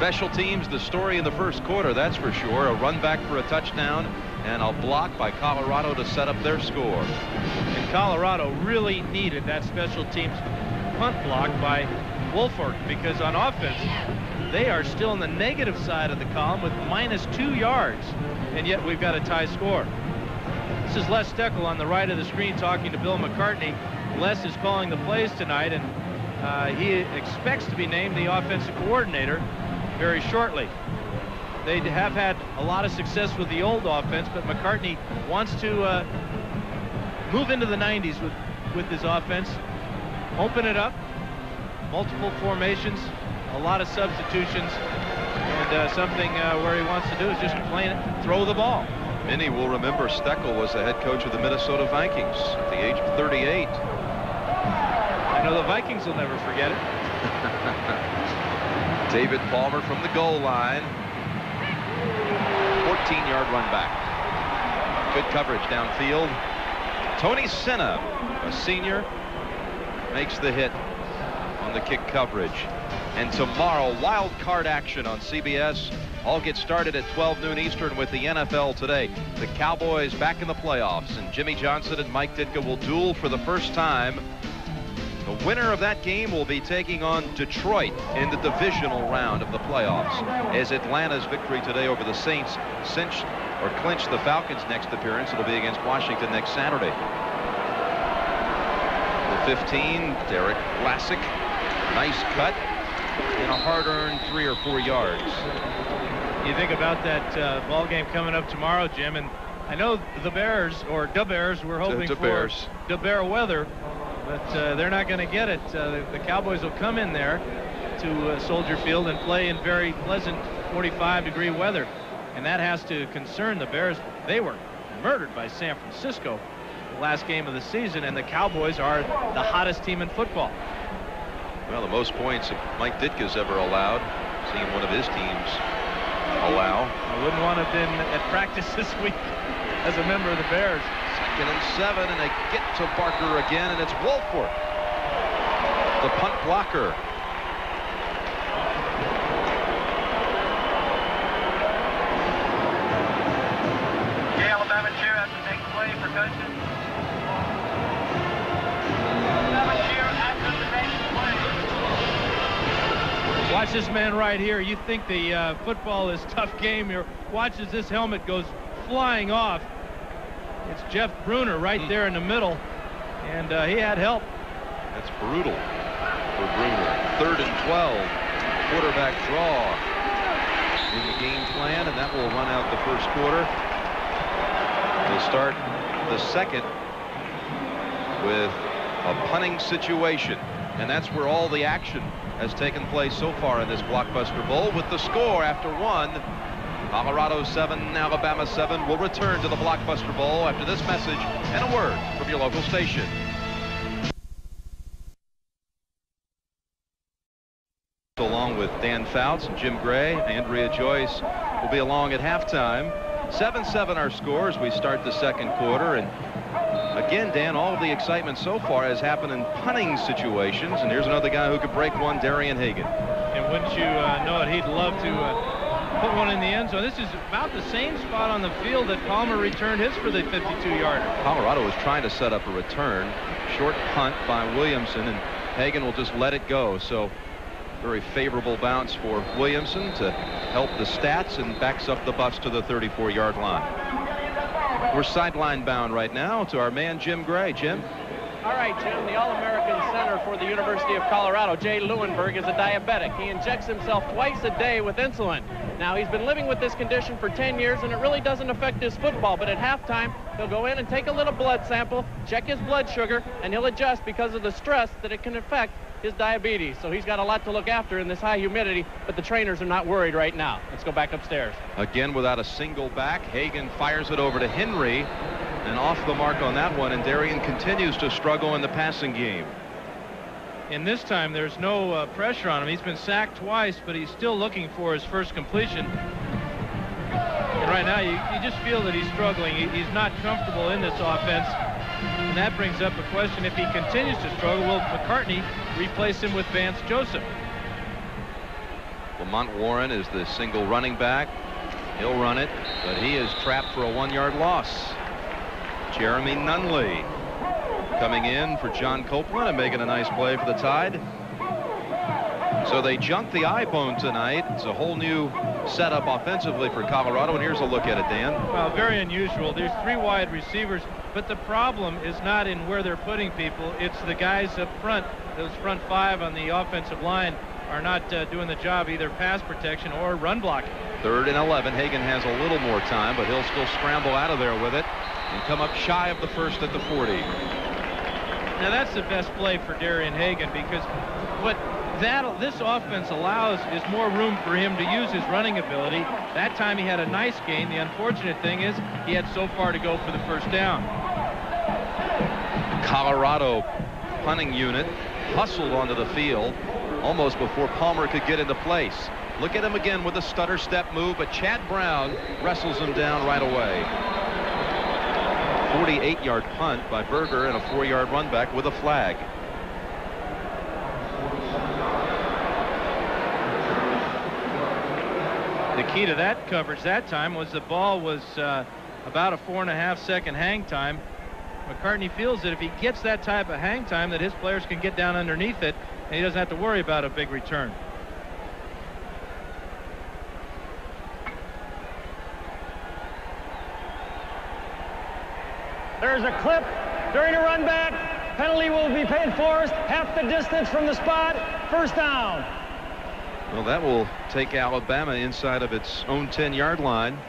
Special teams, the story in the first quarter, that's for sure. A run back for a touchdown and a block by Colorado to set up their score. And Colorado really needed that special teams punt block by Woolfork because on offense, they are still on the negative side of the column with minus two yards, and yet we've got a tie score. This is Les Steckel on the right of the screen talking to Bill McCartney. Les is calling the plays tonight, and uh, he expects to be named the offensive coordinator very shortly. They have had a lot of success with the old offense, but McCartney wants to uh, move into the 90s with, with his offense, open it up, multiple formations, a lot of substitutions, and uh, something uh, where he wants to do is just play it, throw the ball. Many will remember Steckel was the head coach of the Minnesota Vikings at the age of 38. I know the Vikings will never forget it. David Palmer from the goal line. 14-yard run back. Good coverage downfield. Tony Senna, a senior, makes the hit on the kick coverage. And tomorrow, wild card action on CBS. All get started at 12 noon Eastern with the NFL today. The Cowboys back in the playoffs, and Jimmy Johnson and Mike Ditka will duel for the first time. The winner of that game will be taking on Detroit in the divisional round of the playoffs. As Atlanta's victory today over the Saints cinched or clinched the Falcons' next appearance, it'll be against Washington next Saturday. The 15, Derrick Lassic. Nice cut and a hard-earned three or four yards. You think about that uh, ball game coming up tomorrow, Jim, and I know the Bears or the Bears were hoping the for Bears. the Bear weather, but uh, they're not going to get it. Uh, the, the, Cowboys will come in there to uh, Soldier Field and play in very pleasant 45 degree weather, and that has to concern the Bears. They were murdered by San Francisco the last game of the season, and the Cowboys are the hottest team in football. Well, the most points Mike Ditka's ever allowed, seeing one of his teams allow. I wouldn't want to have been at practice [LAUGHS] this week as a member of the Bears. Second and seven, and they get to Barker again, and it's Woolfork, the punt blocker. Okay, Alabama cheer after the next play for coaches. Watch this man right here. You think the uh, football is tough game here. Watch as this helmet goes flying off. It's Jeff Bruner right there in the middle, and uh, he had help. That's brutal for Bruner. Third and 12. Quarterback draw in the game plan, and that will run out the first quarter. We'll start the second with a punting situation, and that's where all the action has taken place so far in this blockbuster bowl with the score after one Colorado 7 Alabama 7 will return to the blockbuster bowl after this message and a word from your local station. Along with Dan Fouts and Jim Gray Andrea Joyce will be along at halftime. 7-7 our scores we start the second quarter. And Again, Dan, all of the excitement so far has happened in punting situations, and here's another guy who could break one, Darian Hagan. And wouldn't you uh, know it, he'd love to uh, put one in the end zone. This is about the same spot on the field that Palmer returned his for the 52-yarder. Colorado was trying to set up a return, short punt by Williamson, and Hagan will just let it go. So very favorable bounce for Williamson to help the stats and backs up the Buffs to the 34-yard line. We're sideline bound right now to our man Jim Gray. Jim? All right, Jim, the All-American center for the University of Colorado, Jay Leeuwenburg, is a diabetic. He injects himself twice a day with insulin. Now, he's been living with this condition for 10 years, and it really doesn't affect his football, but at halftime, he'll go in and take a little blood sample, check his blood sugar, and he'll adjust because of the stress that it can affect his diabetes. So he's got a lot to look after in this high humidity, but the trainers are not worried right now. Let's go back upstairs. Again, without a single back, Hagan fires it over to Henry, and off the mark on that one, and Darian continues to struggle in the passing game. And this time, there's no uh, pressure on him. He's been sacked twice, but he's still looking for his first completion. And right now, you, you just feel that he's struggling. He, he's not comfortable in this offense. And that brings up a question. If he continues to struggle, will McCartney replace him with Vance Joseph? Lamont Warren is the single running back. He'll run it, but he is trapped for a one-yard loss. Jeremy Nunley coming in for John Copeland and making a nice play for the Tide. So they junked the I-bone tonight. It's a whole new setup offensively for Colorado, and here's a look at it, Dan. Well, very unusual. There's three wide receivers, but the problem is not in where they're putting people. It's the guys up front. Those front five on the offensive line are not uh, doing the job, either pass protection or run blocking. Third and 11. Hagan has a little more time, but he'll still scramble out of there with it and come up shy of the first at the 40. Now that's the best play for Darian Hagan because what that this offense allows is more room for him to use his running ability. That time he had a nice gain. The unfortunate thing is he had so far to go for the first down. Colorado punting unit hustled onto the field almost before Palmer could get into place. Look at him again with a stutter step move, but Chad Brown wrestles him down right away. 48-yard punt by Berger and a four-yard run back with a flag. The key to that coverage that time was the ball was uh, about a four and a half second hang time. McCartney feels that if he gets that type of hang time that his players can get down underneath it and he doesn't have to worry about a big return. There's a clip during a run back. Penalty will be paid for us. half the distance from the spot. First down. Well, that will take Alabama inside of its own 10-yard line.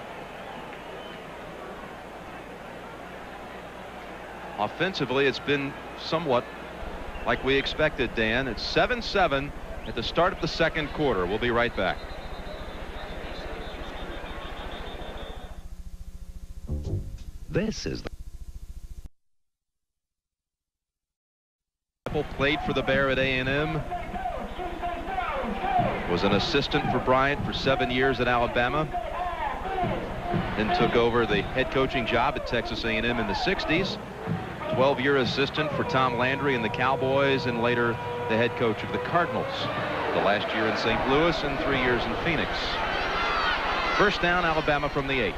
Offensively, it's been somewhat like we expected, Dan. It's 7-7 at the start of the second quarter. We'll be right back. This is the played for the Bear at A&M. Was an assistant for Bryant for seven years at Alabama. Then took over the head coaching job at Texas A&M in the 60s. 12-year assistant for Tom Landry and the Cowboys, and later the head coach of the Cardinals. The last year in St. Louis and three years in Phoenix. First down, Alabama from the eight.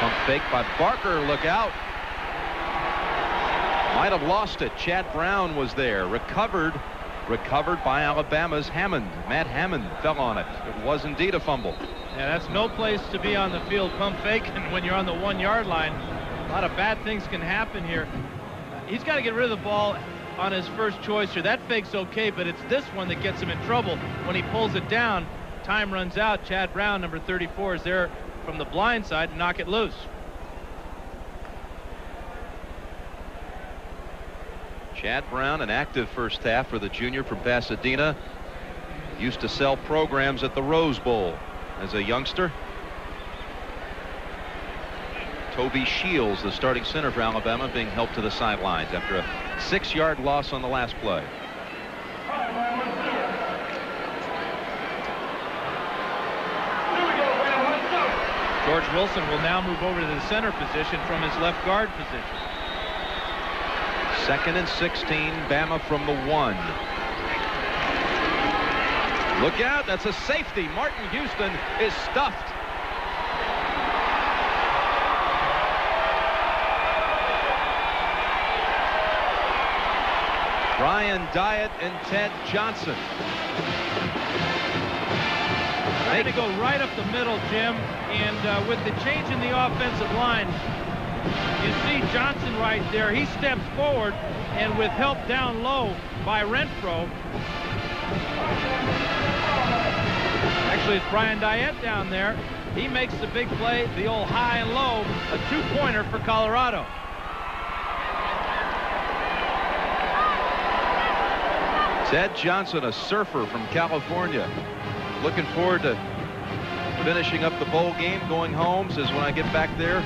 Pump fake by Barker. Look out. Might have lost it. Chad Brown was there. Recovered. Recovered by Alabama's Hammond. Matt Hammond fell on it. It was indeed a fumble. Yeah, that's no place to be on the field pump faking when you're on the one yard line. A lot of bad things can happen here. He's got to get rid of the ball on his first choice here. That fake's okay, but it's this one that gets him in trouble. When he pulls it down, time runs out. Chad Brown, number 34, is there from the blind side to knock it loose. Chad Brown, an active first half for the junior from Pasadena. Used to sell programs at the Rose Bowl as a youngster. Toby Shields, the starting center for Alabama, being helped to the sidelines after a six-yard loss on the last play. George Wilson will now move over to the center position from his left guard position. Second and 16, Bama from the one. Look out, that's a safety. Martin Houston is stuffed. Brian Diet and Ted Johnson. They to go right up the middle, Jim, and uh, with the change in the offensive line, you see Johnson right there. He steps forward, and with help down low by Renfro, actually it's Brian Dyatt down there. He makes the big play, the old high and low, a two-pointer for Colorado. Ted Johnson, a surfer from California. Looking forward to finishing up the bowl game, going home. Says when I get back there,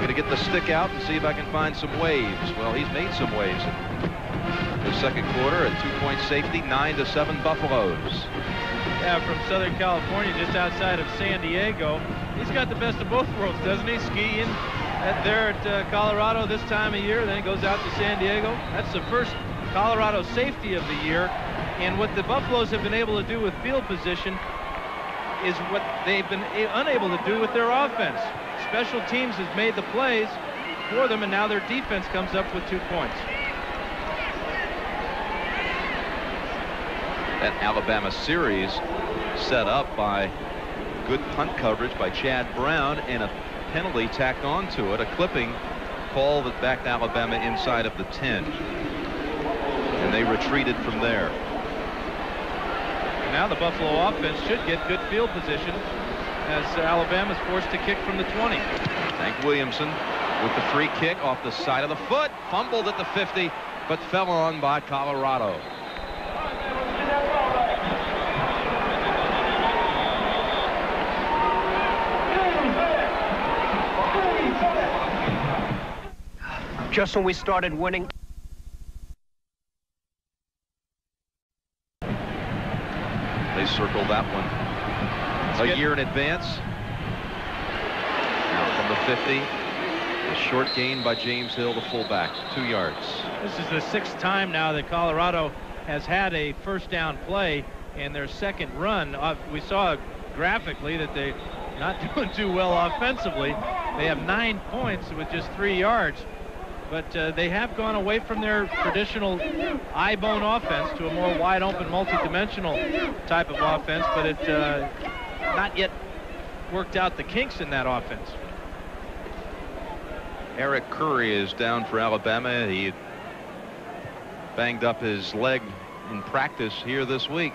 going to get the stick out and see if I can find some waves. Well, he's made some waves in the second quarter. A two-point safety, nine to seven Buffaloes. Yeah, from Southern California, just outside of San Diego. He's got the best of both worlds, doesn't he? Skiing at, there at uh, Colorado this time of year, then he goes out to San Diego. That's the first Colorado safety of the year. And what the Buffaloes have been able to do with field position is what they've been unable to do with their offense. Special teams has made the plays, for them, and now their defense comes up with two points. That Alabama series set up by good punt coverage by Chad Brown and a penalty tacked onto it, a clipping call that backed Alabama inside of the 10. And they retreated from there. Now the Buffalo offense should get good field position as Alabama's forced to kick from the 20. Hank Williamson with the free kick off the side of the foot, fumbled at the 50, but fell on by Colorado. Just when we started winning. They circled that one a year in advance. Now from the 50, a short gain by James Hill, the fullback, two yards. This is the sixth time now that Colorado has had a first down play in their second run. Uh, we saw graphically that they're not [LAUGHS] doing too well offensively. They have nine points with just three yards but uh, they have gone away from their traditional I-bone offense to a more wide-open, multi-dimensional type of offense, but it uh, not yet worked out the kinks in that offense. Eric Curry is down for Alabama. He banged up his leg in practice here this week.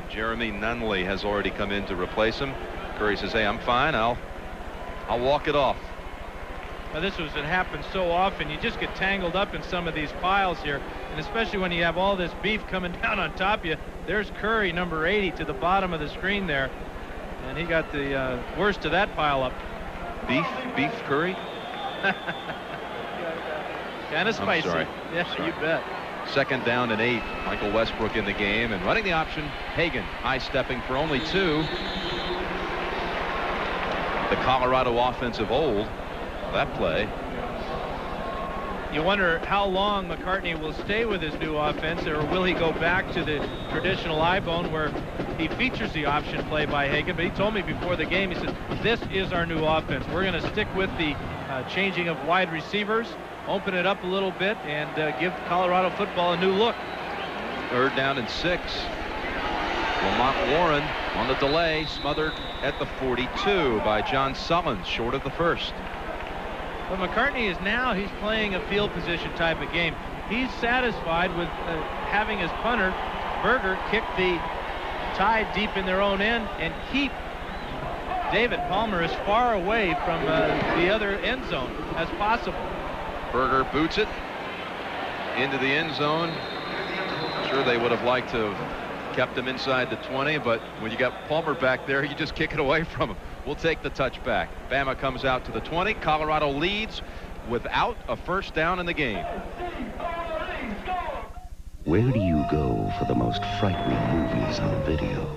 And Jeremy Nunley has already come in to replace him. Curry says, hey, I'm fine. I'll I'll walk it off. Now this was it happens so often. You just get tangled up in some of these piles here, and especially when you have all this beef coming [LAUGHS] down on top of you. There's Curry, number 80, to the bottom of the screen there, and he got the uh, worst of that pile up. Beef, beef curry. [LAUGHS] kind of spicy. sorry. [LAUGHS] Yeah, you bet. Second down and eight. Michael Westbrook in the game and running the option. Hagan high stepping for only two. The Colorado offensive old. That play. You wonder how long McCartney will stay with his new offense, or will he go back to the traditional I-bone where he features the option play by Hagan. But he told me before the game, he said, this is our new offense. We're going to stick with the uh, changing of wide receivers open it up a little bit and uh, give Colorado football a new look. Third down and six. Lamont Warren on the delay, smothered at the 42 by John Sullins, short of the first. But McCartney is now, he's playing a field position type of game. He's satisfied with uh, having his punter, Berger, kick the tie deep in their own end and keep David Palmer as far away from uh, the other end zone as possible. Berger boots it into the end zone. Sure, they would have liked to have kept him inside the 20, but when you got Palmer back there, you just kick it away from him. We'll take the touchback. Bama comes out to the 20. Colorado leads without a first down in the game. Where do you go for the most frightening movies on video?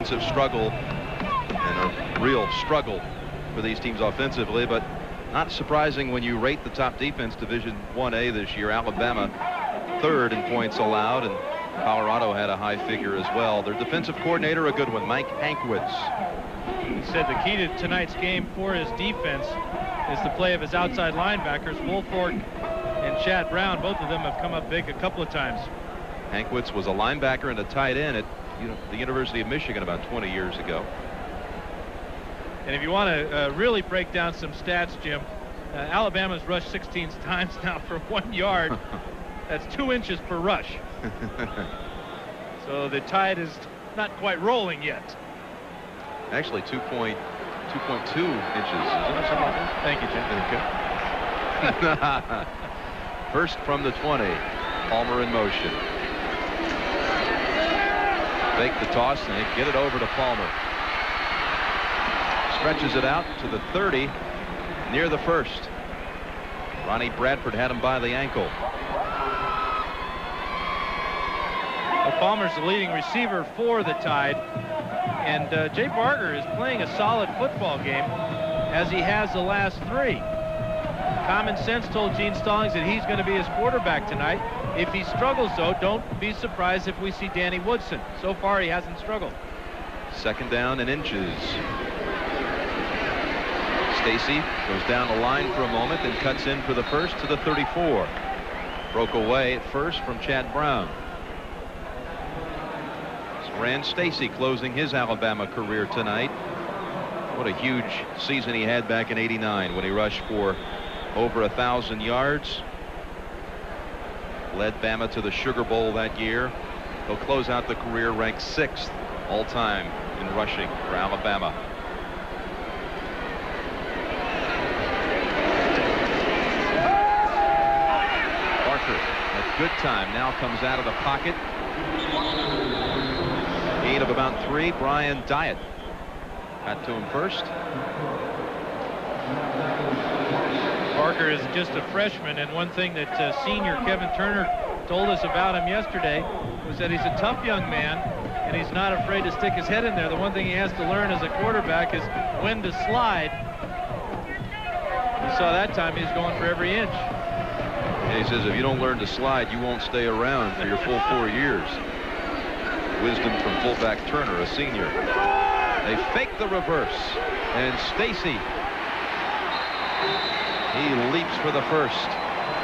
Offensive struggle and a real struggle for these teams offensively, but not surprising when you rate the top defense Division 1A this year. Alabama third in points allowed, and Colorado had a high figure as well. Their defensive coordinator, a good one, Mike Hankwitz. He said the key to tonight's game for his defense is the play of his outside linebackers, Woolfork and Chad Brown. Both of them have come up big a couple of times. Hankwitz was a linebacker and a tight end at you know, the University of Michigan about 20 years ago. And if you want to uh, really break down some stats, Jim, uh, Alabama's rushed 16 [LAUGHS] times now for one yard. [LAUGHS] That's two inches per rush. [LAUGHS] so the tide is not quite rolling yet. Actually, 2.2 inches. Thank you, Jim. [LAUGHS] First from the 20. Palmer in motion. Fake the toss and get it over to Palmer stretches it out to the 30 near the first. Ronnie Bradford had him by the ankle. Well, Palmer's the leading receiver for the Tide. And uh, Jay Barker is playing a solid football game as he has the last three. Common sense told Gene Stallings that he's going to be his quarterback tonight. If he struggles, though, don't be surprised if we see Danny Woodson. So far, he hasn't struggled. Second down and inches. Stacy goes down the line for a moment, then cuts in for the first to the 34. Broke away at first from Chad Brown. Siran Stacy closing his Alabama career tonight. What a huge season he had back in 89 when he rushed for over a thousand yards. Led Bama to the Sugar Bowl that year. He'll close out the career ranked sixth all time in rushing for Alabama. Barker good time now comes out of the pocket. Of about three. Brian Diet got to him first. Barker is just a freshman, and one thing that uh, senior Kevin Turner told us about him yesterday was that he's a tough young man, and he's not afraid to stick his head in there. The one thing he has to learn as a quarterback is when to slide. You saw that time he was going for every inch. And he says if you don't learn to slide, you won't stay around for your full four years. Wisdom from fullback Turner, a senior. They fake the reverse, and Stacy he leaps for the first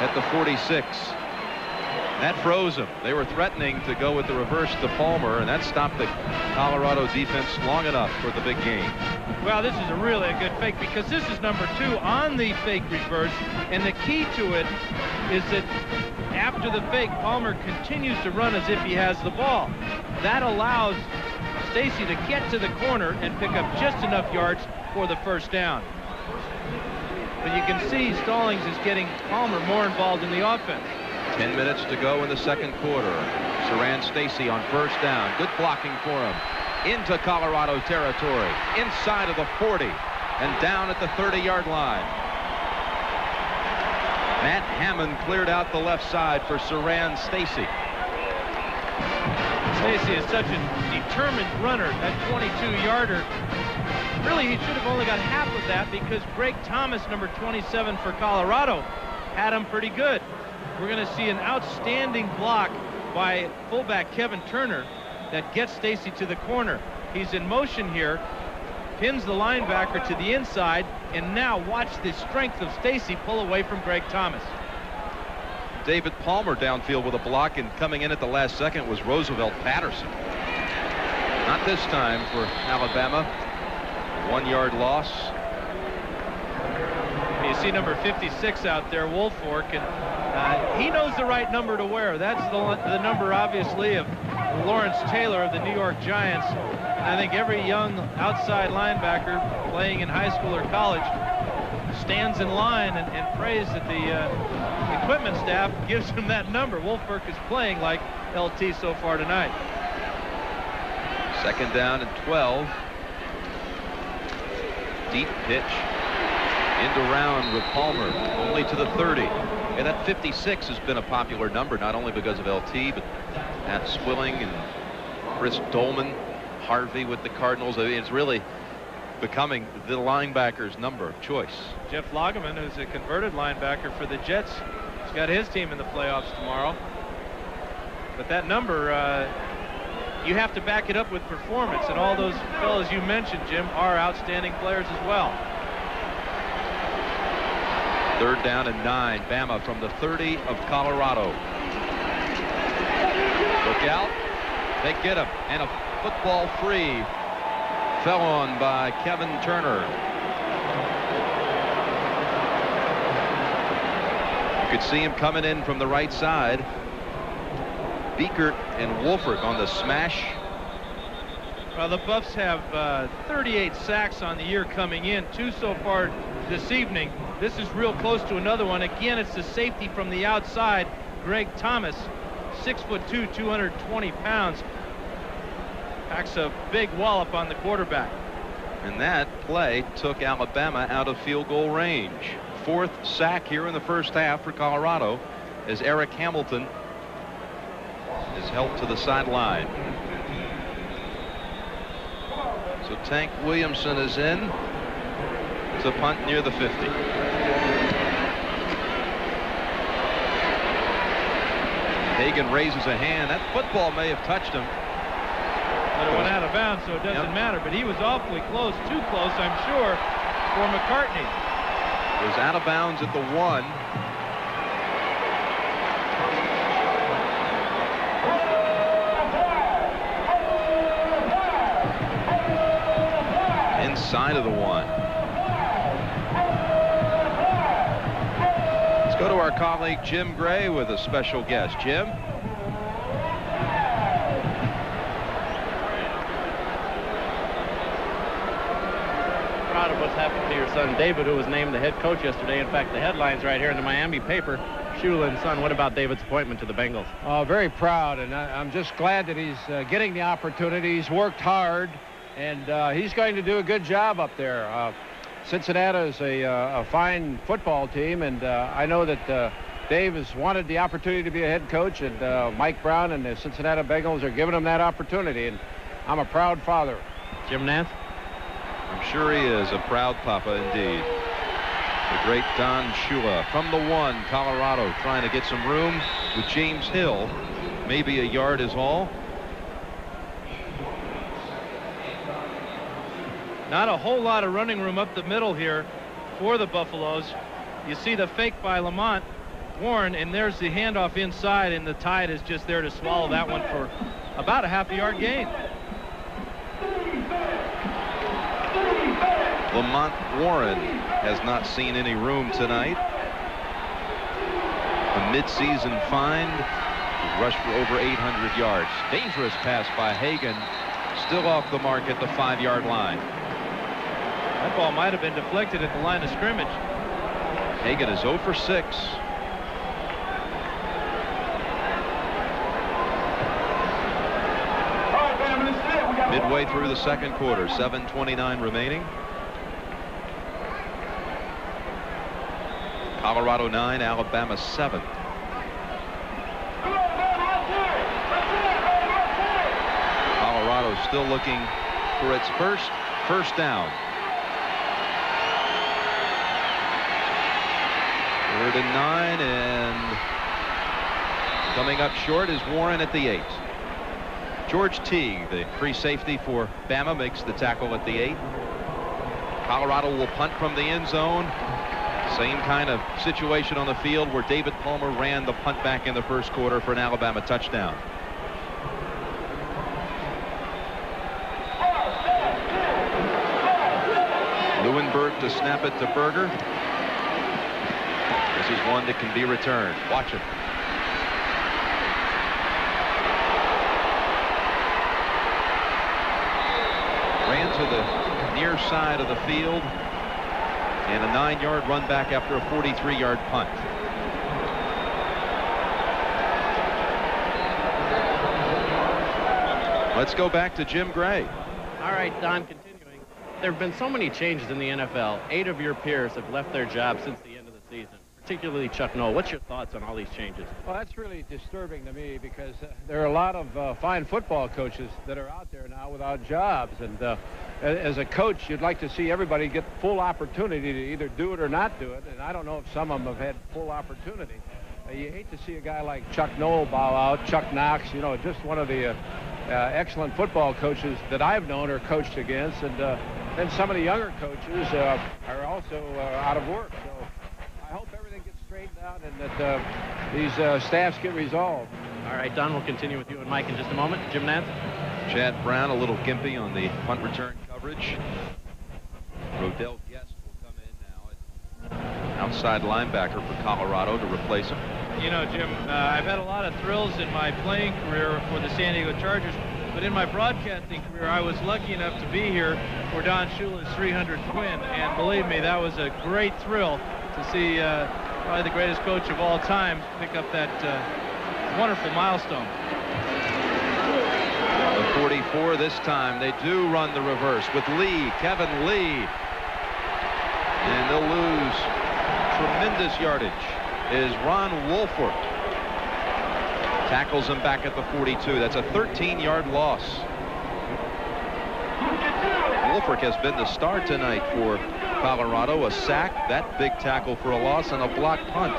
at the 46. That froze him. They were threatening to go with the reverse to Palmer, and that stopped the Colorado defense long enough for the big game. Well, this is a really a good fake because this is number two on the fake reverse, and the key to it is that after the fake, Palmer continues to run as if he has the ball. That allows Stacy to get to the corner and pick up just enough yards for the first down. But you can see Stallings is getting Palmer more involved in the offense. 10 minutes to go in the second quarter. Siran Stacy on first down. Good blocking for him. Into Colorado territory. Inside of the 40. And down at the 30-yard line. Matt Hammond cleared out the left side for Siran Stacy. Stacy is such a determined runner. That 22-yarder Really, he should have only got half of that because Greg Thomas, number 27 for Colorado, had him pretty good. We're going to see an outstanding block by fullback Kevin Turner that gets Stacy to the corner. He's in motion here, pins the linebacker to the inside, and now watch the strength of Stacy pull away from Greg Thomas. David Palmer downfield with a block, and coming in at the last second was Roosevelt Patterson. Not this time for Alabama. One yard loss. You see number 56 out there, Woolfork, and uh, he knows the right number to wear. That's the, the number, obviously, of Lawrence Taylor of the New York Giants. And I think every young outside linebacker playing in high school or college stands in line and, and prays that the uh, equipment staff gives him that number. Woolfork is playing like LT so far tonight. Second down and 12 deep pitch into round with Palmer only to the 30 and that 56 has been a popular number not only because of LT but Pat Swilling and Chris Doleman Harvey with the Cardinals it's really becoming the linebacker's number of choice Jeff Lageman who's a converted linebacker for the Jets he's got his team in the playoffs tomorrow but that number uh, you have to back it up with performance, and all those fellows you mentioned, Jim, are outstanding players as well. Third down and nine. Bama from the 30 of Colorado. Look out. They get him. And a football free fell on by Kevin Turner. You could see him coming in from the right side. Beekert and Woolfork on the smash. Well, the Buffs have uh, 38 sacks on the year coming in, two so far this evening. This is real close to another one. Again, it's the safety from the outside, Greg Thomas, six foot two, 220 pounds packs a big wallop on the quarterback. And that play took Alabama out of field goal range. Fourth sack here in the first half for Colorado as Eric Hamilton is helped to the sideline. So Tank Williamson is in. It's a punt near the 50. Hagan raises a hand. That football may have touched him. But it went out of bounds, so it doesn't Yep. matter. But he was awfully close, too close, I'm sure, for McCartney. It was out of bounds at the one. Inside of the one. Let's go to our colleague Jim Gray with a special guest. Jim? Proud of what's happened to your son David, who was named the head coach yesterday. In fact, the headlines right here in the Miami paper. Shula's son. What about David's appointment to the Bengals? Uh, very proud, and I, I'm just glad that he's uh, getting the opportunity. He's worked hard, and uh, he's going to do a good job up there. Uh, Cincinnati is a, uh, a fine football team, and uh, I know that uh, Dave has wanted the opportunity to be a head coach, and uh, Mike Brown and the Cincinnati Bengals are giving him that opportunity, and I'm a proud father. Jim Nantz? Sure he is a proud papa indeed. The great Don Shula from the one, Colorado, trying to get some room with James Hill. Maybe a yard is all. Not a whole lot of running room up the middle here for the Buffaloes. You see the fake by Lamont Warren, and there's the handoff inside, and the Tide is just there to swallow that one for about a half a yard gain. Lamont Warren has not seen any room tonight. A midseason find. Rushed for over 800 yards. Dangerous pass by Hagan. Still off the mark at the five-yard line. That ball might have been deflected at the line of scrimmage. Hagan is 0 for 6. Midway through the second quarter, 7.29 remaining. Colorado 9, Alabama 7. Colorado still looking for its first first down. Third and nine, and coming up short is Warren at the eight. George Teague, the free safety for Bama, makes the tackle at the eight. Colorado will punt from the end zone. Same kind of situation on the field where David Palmer ran the punt back in the first quarter for an Alabama touchdown. Leeuwenburg to snap it to Berger. This is one that can be returned. Watch it. Ran to the near side of the field and a nine-yard run back after a 43-yard punt. Let's go back to Jim Gray. All right, Don, continuing. There have been so many changes in the NFL. Eight of your peers have left their jobs since the end of the season, particularly Chuck Noll. What's your thoughts on all these changes? Well, that's really disturbing to me because uh, there are a lot of uh, fine football coaches that are out there now without jobs. And uh, a- as a coach, you'd like to see everybody get full opportunity to either do it or not do it. And I don't know if some of them have had full opportunity. Uh, you hate to see a guy like Chuck Noll bow out, Chuck Knox, you know, just one of the uh, uh, excellent football coaches that I've known or coached against. And uh, then some of the younger coaches uh, are also uh, out of work. So I hope everything gets straightened out and that uh, these uh, staffs get resolved. All right, Don, we'll continue with you and Mike in just a moment. Jim Nantz? Chad Brown a little gimpy on the punt return coverage. Rodell Guest will come in now. Outside linebacker for Colorado to replace him. You know, Jim, uh, I've had a lot of thrills in my playing career for the San Diego Chargers, but in my broadcasting career, I was lucky enough to be here for Don Shula's 300th win, and believe me, that was a great thrill to see uh, probably the greatest coach of all time pick up that uh, wonderful milestone. The 44 this time. They do run the reverse with Lee, Kevin Lee. And they'll lose tremendous yardage is Ron Woolfork. Tackles him back at the 42. That's a 13-yard loss. Woolfork has been the star tonight for Colorado. A sack, that big tackle for a loss, and a blocked punt.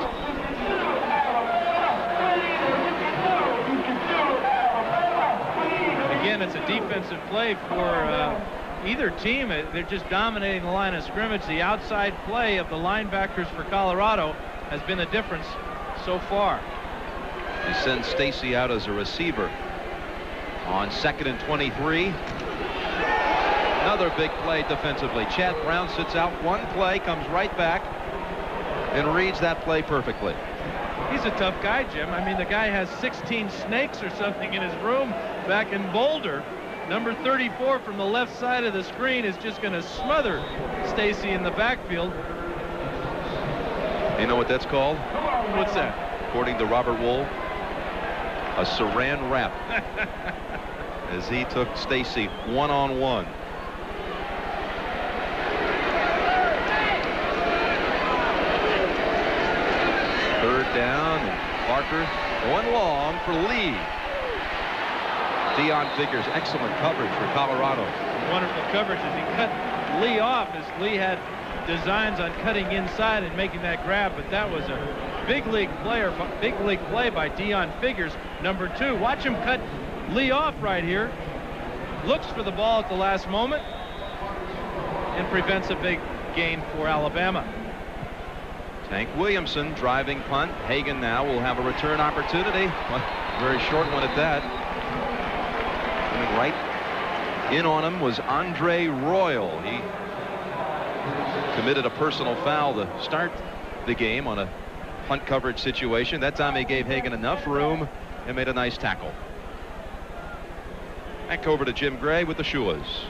It's a defensive play for uh, either team. They're just dominating the line of scrimmage. The outside play of the linebackers for Colorado has been the difference so far. He sends Stacy out as a receiver on second and 23. Another big play defensively. Chad Brown sits out one play, comes right back, and reads that play perfectly. He's a tough guy, Jim. I mean, the guy has 16 snakes or something in his room back in Boulder. Number 34 from the left side of the screen is just going to smother Stacy in the backfield. You know what that's called? What's that? According to Robert Wool, a saran wrap. [LAUGHS] as he took Stacy one-on-one. Third down, and Barker one long for Lee. Deon Figures, excellent coverage for Colorado. Wonderful coverage as he cut Lee off as Lee had designs on cutting inside and making that grab, but that was a big league player, big league play by Deon Figures, number two. Watch him cut Lee off right here. Looks for the ball at the last moment and prevents a big gain for Alabama. Tank Williamson driving punt. Hagan now will have a return opportunity. [LAUGHS] Very short one at that. Right in on him was Andre Royal. He committed a personal foul to start the game on a punt coverage situation. That time he gave Hagan enough room and made a nice tackle. Back over to Jim Gray with the Shulas.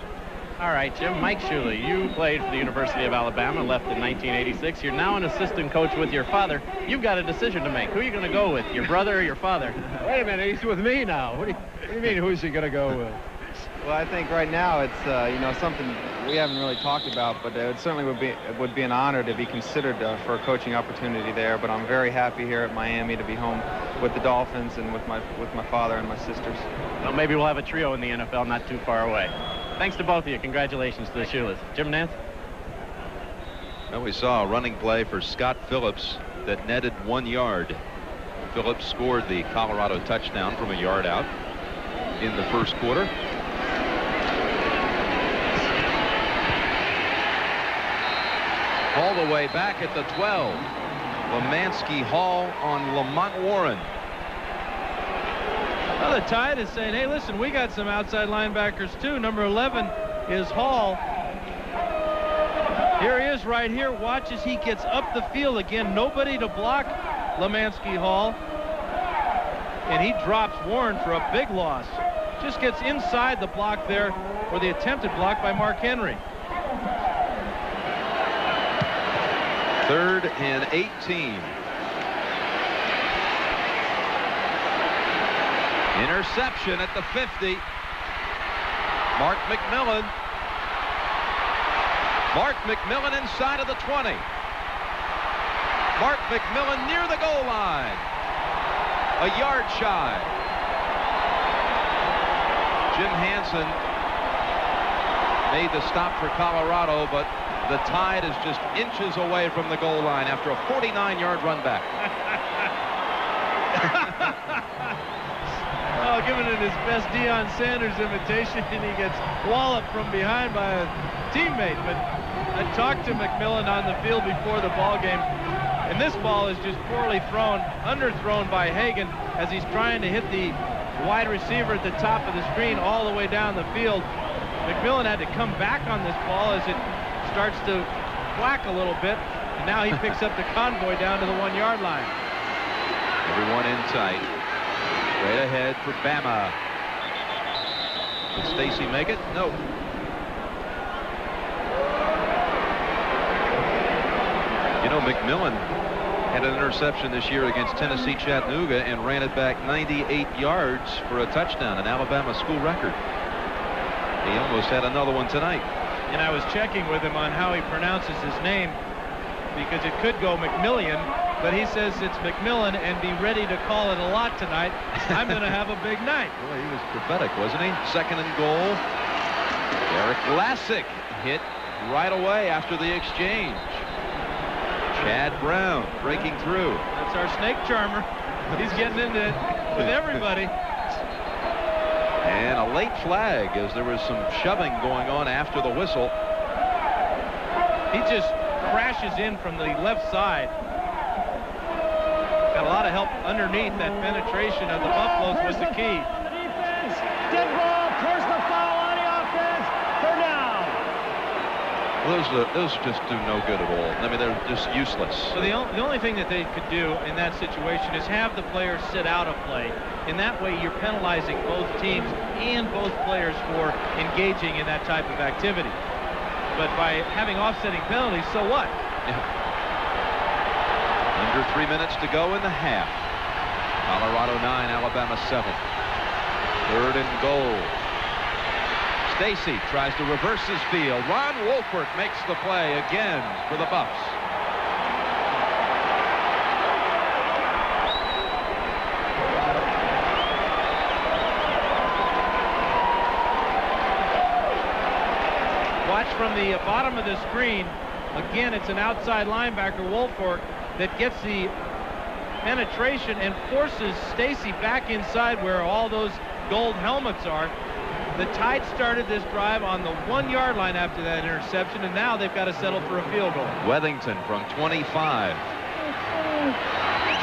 All right, Jim. Mike Shula, you played for the University of Alabama, left in 1986. You're now an assistant coach with your father. You've got a decision to make. Who are you going to go with, your brother or your father? [LAUGHS] Wait a minute, he's with me now. What do you, what do you mean, who's he going to go with? Well, I think right now it's uh, you know something we haven't really talked about, but it certainly would be it would be an honor to be considered uh, for a coaching opportunity there. But I'm very happy here at Miami to be home with the Dolphins and with my with my father and my sisters. Well, maybe we'll have a trio in the NFL not too far away. Thanks to both of you. Congratulations to the Shulas. Jim Nantz. Well, we saw a running play for Scott Phillips that netted one yard. Phillips scored the Colorado touchdown from a yard out in the first quarter. All the way back at the 12. Lemanski Hall on Lamont Warren. Well, the Tide is saying, hey, listen, we got some outside linebackers too. Number 11 is Hall. Here he is right here. Watch as he gets up the field again. Nobody to block Lemanski Hall. And he drops Warren for a big loss. Just gets inside the block there, or the attempted block by Mark Henry. Third and 18. Interception at the 50. Mark McMillan. Mark McMillan inside of the 20. Mark McMillan near the goal line. A yard shy. Jim Hanson made the stop for Colorado, but the Tide is just inches away from the goal line after a 49-yard run back. [LAUGHS] oh, giving it his best Deion Sanders imitation, [LAUGHS] and he gets walloped from behind by a teammate. But I talked to McMillan on the field before the ball game, and this ball is just poorly thrown, underthrown by Hagan as he's trying to hit the wide receiver at the top of the screen all the way down the field. McMillan had to come back on this ball as it starts to whack a little bit, and now he picks up the convoy down to the one-yard line. Everyone in tight. Straight ahead for Bama. Did Stacy make it? No. You know, McMillan had an interception this year against Tennessee Chattanooga and ran it back 98 yards for a touchdown, an Alabama school record. He almost had another one tonight. And I was checking with him on how he pronounces his name because it could go McMillian, but he says it's McMillan and be ready to call it a lot tonight. I'm going to have a big night. [LAUGHS] Boy, he was prophetic, wasn't he? Second and goal. Derrick Lassic hit right away after the exchange. Chad Brown breaking through. That's our snake charmer. He's getting into it with everybody. And a late flag as there was some shoving going on after the whistle. He just crashes in from the left side. Got a lot of help underneath. That penetration of the Buffaloes was the key. Dead ball, personal foul on the offense. They're down. Those, uh, those just do no good at all. I mean, they're just useless. So the, the only thing that they could do in that situation is have the players sit out of play. In that way, you're penalizing both teams and both players for engaging in that type of activity. But by having offsetting penalties, so what? Yeah. Three minutes to go in the half. Colorado 9, Alabama 7. Third and goal. Stacy tries to reverse his field. Ron Woolfork makes the play again for the Buffs. Watch from the bottom of the screen. Again, it's an outside linebacker, Woolfork, that gets the penetration and forces Stacy back inside where all those gold helmets are. The Tide started this drive on the one-yard line after that interception, and now they've got to settle for a field goal. Wethington from 25.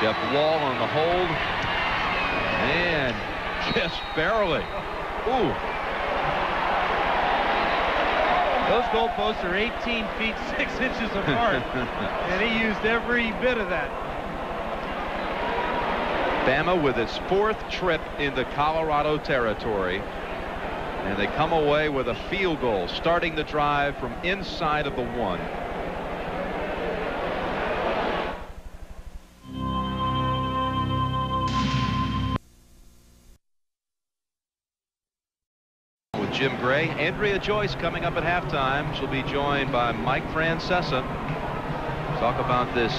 Jeff Wall on the hold. And [LAUGHS] just barely. Ooh. Those goalposts are 18 feet [LAUGHS] 6 inches apart, [LAUGHS] and he used every bit of that. Bama with its fourth trip into Colorado territory. And they come away with a field goal, starting the drive from inside of the one. Gray, Andrea Joyce coming up at halftime. She'll be joined by Mike Francesa. Talk about this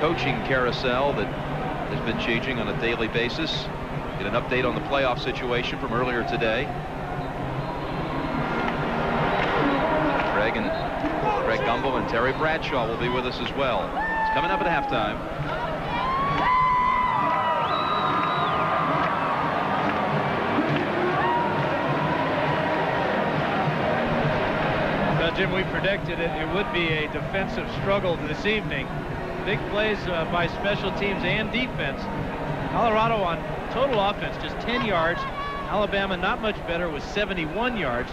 coaching carousel that has been changing on a daily basis. Get an update on the playoff situation from earlier today. Greg and Greg Gumbel and Terry Bradshaw will be with us as well. It's coming up at halftime. Jim, we predicted it. It would be a defensive struggle this evening. Big plays uh, by special teams and defense. Colorado on total offense just 10 yards. Alabama not much better with 71 yards.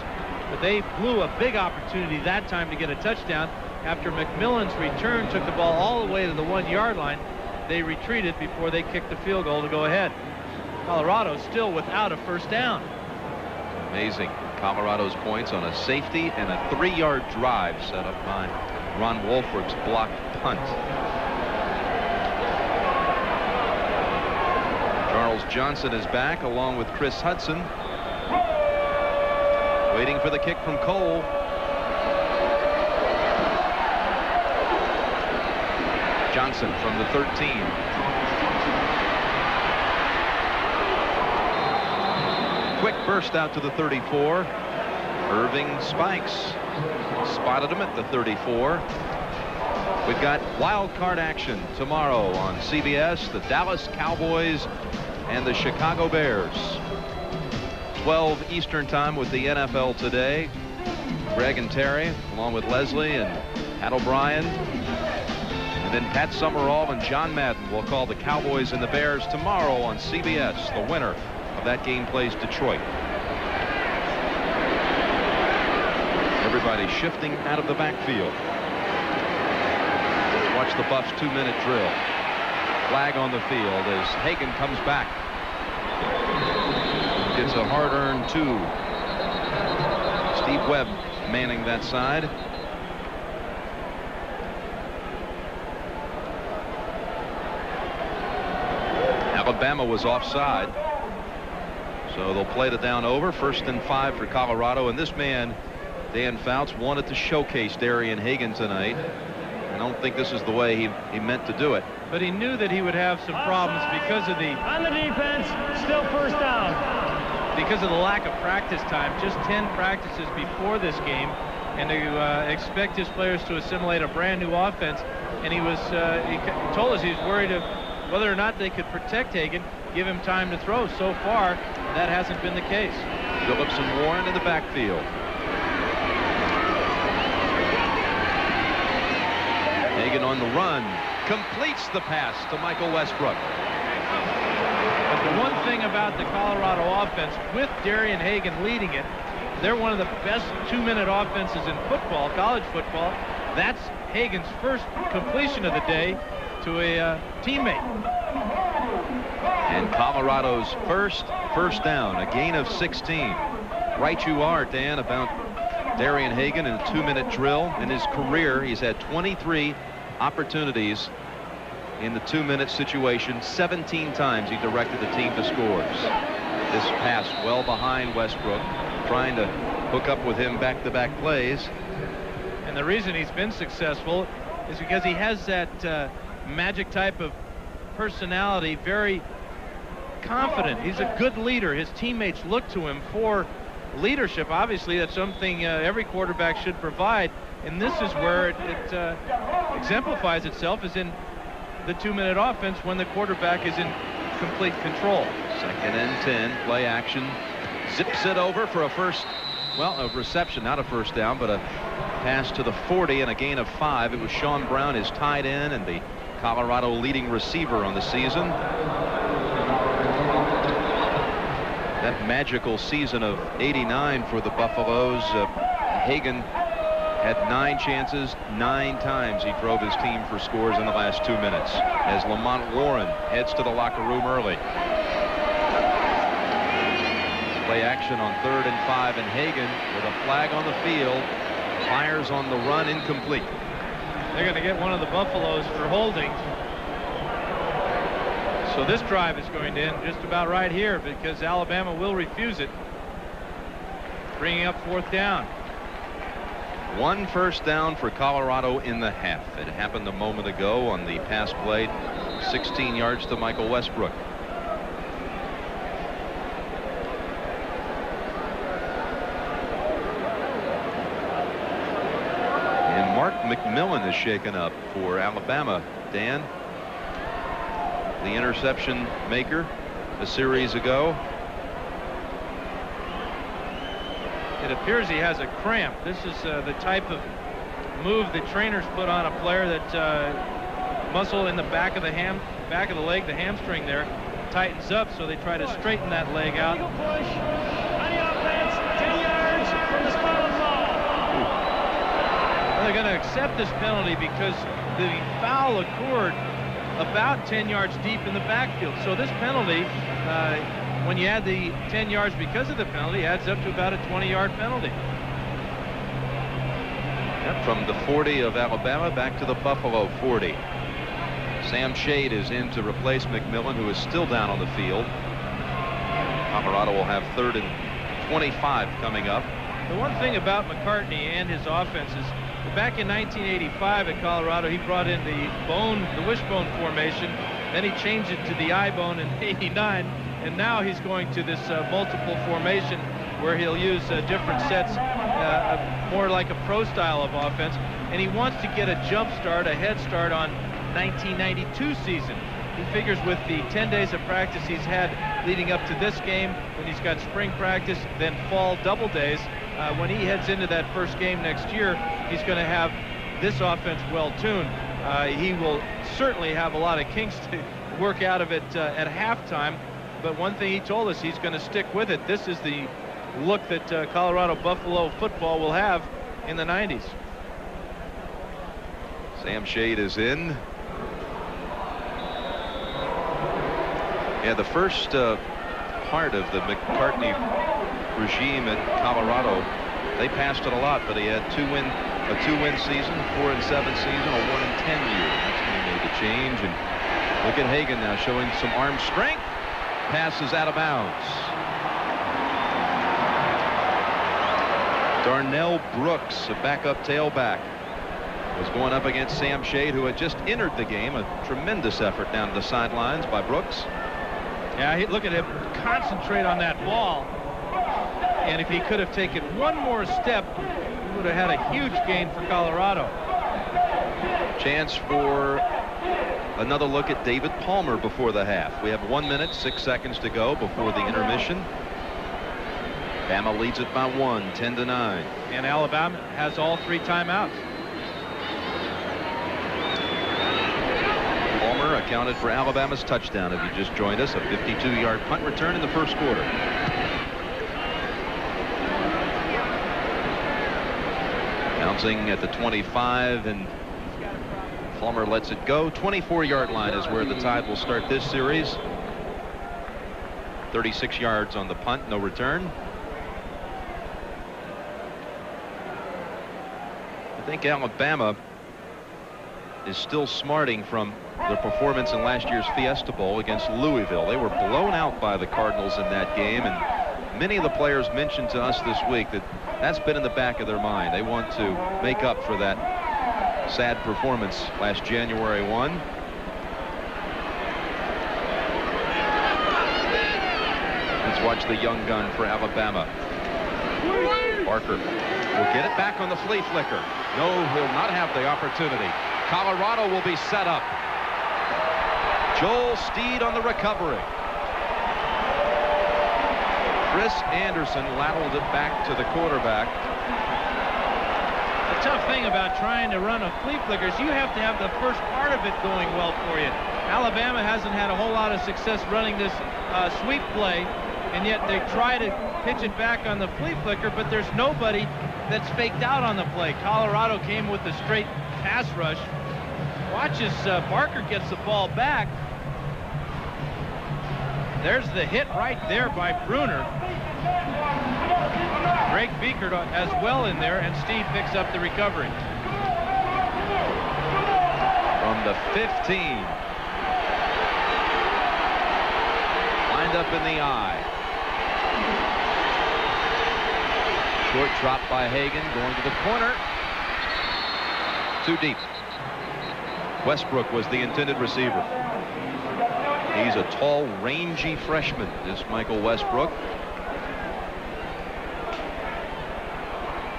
But they blew a big opportunity that time to get a touchdown. After McMillan's return took the ball all the way to the one-yard line, they retreated before they kicked the field goal to go ahead. Colorado still without a first down. Amazing. Colorado's points on a safety and a three-yard drive set up by Ron Woolfork's blocked punt. Charles Johnson is back along with Chris Hudson. Waiting for the kick from Cole. Johnson from the 13. Burst out to the 34. Irving Spikes spotted him at the 34. We've got wild card action tomorrow on CBS. The Dallas Cowboys and the Chicago Bears. 12 Eastern time with the NFL today. Greg and Terry, along with Leslie and Pat O'Brien. And then Pat Summerall and John Madden will call the Cowboys and the Bears tomorrow on CBS. The winner that game plays Detroit. Everybody shifting out of the backfield. Watch the Buffs two-minute drill. Flag on the field as Hagan comes back. Gets a hard-earned two. Steve Webb manning that side. Alabama was offside. So they'll play the down over. First and five for Colorado. And this man, Dan Fouts, wanted to showcase Darian Hagan tonight. I don't think this is the way he, he meant to do it. But he knew that he would have some problems because of the On the defense, still first down. because of the lack of practice time. Just 10 practices before this game, and to uh, expect his players to assimilate a brand new offense. And he was uh, he told us he was worried of whether or not they could protect Hagan, give him time to throw. So far, that hasn't been the case. Phillips and Warren in the backfield. Hagan on the run completes the pass to Michael Westbrook. But the one thing about the Colorado offense, with Darian Hagan leading it, they're one of the best two-minute offenses in football, college football. That's Hagan's first completion of the day to a uh, teammate. And Colorado's first first down, a gain of 16. Right you are, Dan, about Darian Hagan in a two-minute drill. In his career, he's had 23 opportunities in the two-minute situation. 17 times he directed the team to scores. This pass well behind Westbrook, trying to hook up with him back-to-back -back plays. And the reason he's been successful is because he has that uh, magic type of personality, very confident. He's a good leader. His teammates look to him for leadership. Obviously, that's something uh, every quarterback should provide. And this is where it, it uh, exemplifies itself is in the two-minute offense when the quarterback is in complete control. Second and 10, play action. Zips it over for a first, well, a reception, not a first down, but a pass to the 40 and a gain of five. It was Sean Brown, his tight end, and the Colorado leading receiver on the season. That magical season of 89 for the Buffaloes. Uh, Hagan had nine chances, nine times he drove his team for scores in the last two minutes as Lamont Warren heads to the locker room early. Play action on third and five, and Hagan with a flag on the field fires on the run incomplete. They're going to get one of the Buffaloes for holding. So this drive is going to end just about right here because Alabama will refuse it. Bringing up fourth down. One first down for Colorado in the half. It happened a moment ago on the pass play, 16 yards to Michael Westbrook. And Mark McMillan is shaken up for Alabama. Dan, the interception maker a series ago. It appears he has a cramp. This is uh, the type of move that trainers put on a player that uh, muscle in the back of the ham, back of the leg, the hamstring there, tightens up, so they try to straighten that leg out. they're going to accept this penalty because the foul occurred about 10 yards deep in the backfield. So this penalty, uh, when you add the 10 yards because of the penalty, adds up to about a 20-yard penalty. Yep, from the 40 of Alabama back to the Buffalo 40. Sam Shade is in to replace McMillan, who is still down on the field. Colorado will have third and 25 coming up. The one thing about McCartney and his offense is Back in 1985 at Colorado, he brought in the bone, the wishbone formation. Then he changed it to the I-bone in [LAUGHS] 89. And now he's going to this uh, multiple formation where he'll use uh, different sets, uh, more like a pro style of offense. And he wants to get a jump start, a head start on 1992 season. He figures with the 10 days of practice he's had leading up to this game, when he's got spring practice, then fall double days, uh, when he heads into that first game next year, he's going to have this offense well tuned. Uh, he will certainly have a lot of kinks to work out of it uh, at halftime. But one thing he told us, he's going to stick with it. This is the look that uh, Colorado Buffalo football will have in the 90s. Sam Shade is in. Yeah, the first uh, part of the McCartney regime at Colorado, they passed it a lot, but he had two win, a two-win season, four and seven season, a one and ten year. That's when he made the change. And look at Hagan now showing some arm strength. Passes out of bounds. Darnell Brooks, a backup tailback, was going up against Sam Shade, who had just entered the game. A tremendous effort down to the sidelines by Brooks. Yeah, look at him concentrate on that ball. And if he could have taken one more step, he would have had a huge gain for Colorado. Chance for another look at David Palmer before the half. We have one minute, six seconds to go before the intermission. Bama leads it by one, 10 to 9. And Alabama has all three timeouts. Palmer accounted for Alabama's touchdown. If you just joined us, a 52-yard punt return in the first quarter. Bouncing at the 25 and Palmer lets it go. 24-yard line is where the Tide will start this series. 36 yards on the punt, no return. I think Alabama is still smarting from their performance in last year's Fiesta Bowl against Louisville. They were blown out by the Cardinals in that game, and many of the players mentioned to us this week that that's been in the back of their mind. They want to make up for that sad performance last January 1. Let's watch the young gun for Alabama. Barker will get it back on the flea flicker. No, he'll not have the opportunity. Colorado will be set up. Joel Steed on the recovery. Chris Anderson lateraled it back to the quarterback. The tough thing about trying to run a flea flicker is you have to have the first part of it going well for you. Alabama hasn't had a whole lot of success running this uh, sweep play, and yet they try to pitch it back on the flea flicker, but there's nobody that's faked out on the play. Colorado came with a straight pass rush. Watch as uh, Barker gets the ball back. There's the hit right there by Bruner. Greg Biekert as well in there, and Steve picks up the recovery. From the 15. Lined up in the eye. Short drop by Hagan going to the corner. Too deep. Westbrook was the intended receiver. He's a tall, rangy freshman, this Michael Westbrook.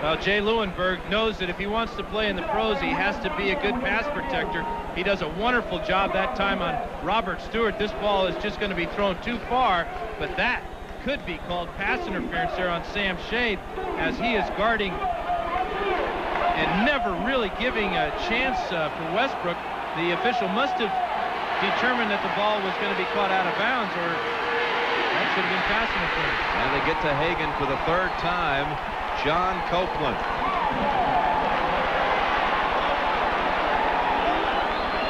Well, Jay Leeuwenburg knows that if he wants to play in the pros, he has to be a good pass protector. He does a wonderful job that time on Robert Stewart. This ball is just going to be thrown too far, but that could be called pass interference there on Sam Shade as he is guarding and never really giving a chance uh, for Westbrook. The official must have determined that the ball was going to be caught out of bounds or that should have been pass interference. And they get to Hagan for the third time. John Copeland.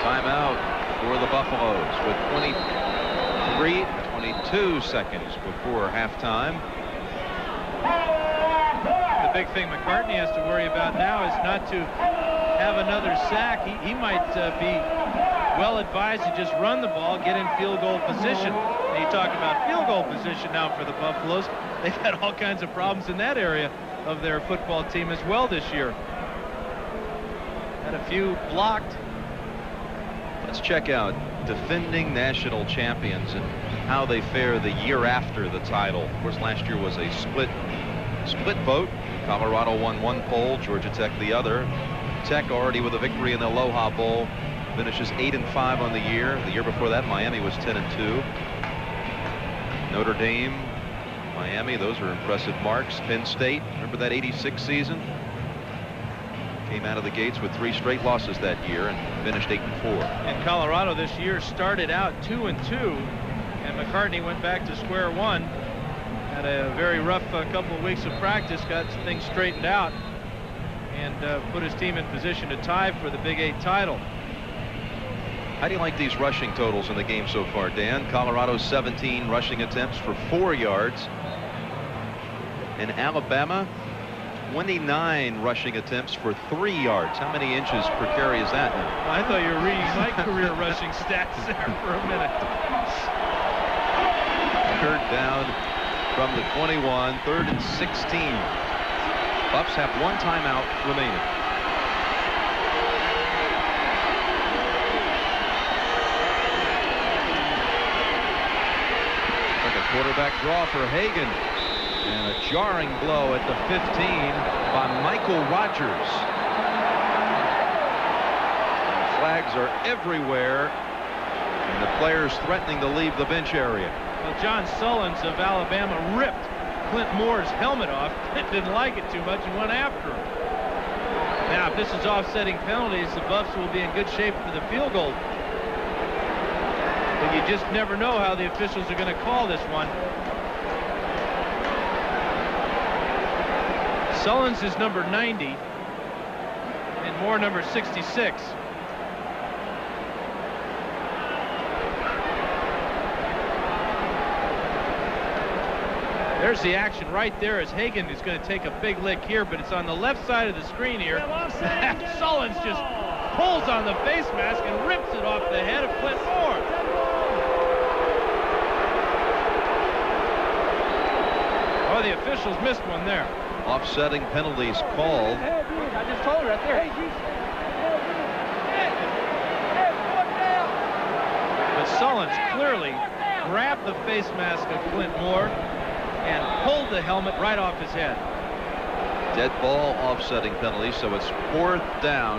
Timeout for the Buffaloes with 23, 22 seconds before halftime. The big thing McCartney has to worry about now is not to have another sack. He, he might uh, be well advised to just run the ball, get in field goal position. And you talk about field goal position now for the Buffaloes. [LAUGHS] They've had all kinds of problems in that area of their football team as well this year. Had a few blocked. Let's check out defending national champions and how they fare the year after the title. Of course, last year was a split split vote. Colorado won one poll, Georgia Tech the other. Tech already with a victory in the Aloha Bowl finishes 8 and 5 on the year. The year before that, Miami was 10 and 2. Notre Dame, Miami, those are impressive marks. Penn State, remember that 86 season? Came out of the gates with three straight losses that year and finished 8 and 4. And Colorado this year started out 2 and 2, and McCartney went back to square one. Had a very rough uh, couple of weeks of practice, got things straightened out, and uh, put his team in position to tie for the Big Eight title. How do you like these rushing totals in the game so far, Dan? Colorado's 17 rushing attempts for four yards. And Alabama, 29 rushing attempts for three yards. How many inches per carry is that now? I thought you were reading my [LAUGHS] career rushing stats there for a minute. Third down from the 21, third and 16. Buffs have one timeout remaining. Quarterback draw for Hagan. And a jarring blow at the 15 by Michael Rogers. Flags are everywhere. And the players threatening to leave the bench area. Well, John Sullins of Alabama ripped Clint Moore's helmet off. [LAUGHS] Clint didn't like it too much and went after him. Now, if this is offsetting penalties, the Buffs will be in good shape for the field goal. But you just never know how the officials are going to call this one. Sullins is number 90 and Moore number 66. There's the action right there as Hagan is going to take a big lick here, but it's on the left side of the screen here. [LAUGHS] Sullins just pulls on the face mask and rips it off the head of Clint Moore. Oh, the officials missed one there. Offsetting penalties called. I just told her right there. But Sullins clearly grabbed the face mask of Clint Moore and pulled the helmet right off his head. Dead ball offsetting penalty, so it's fourth down.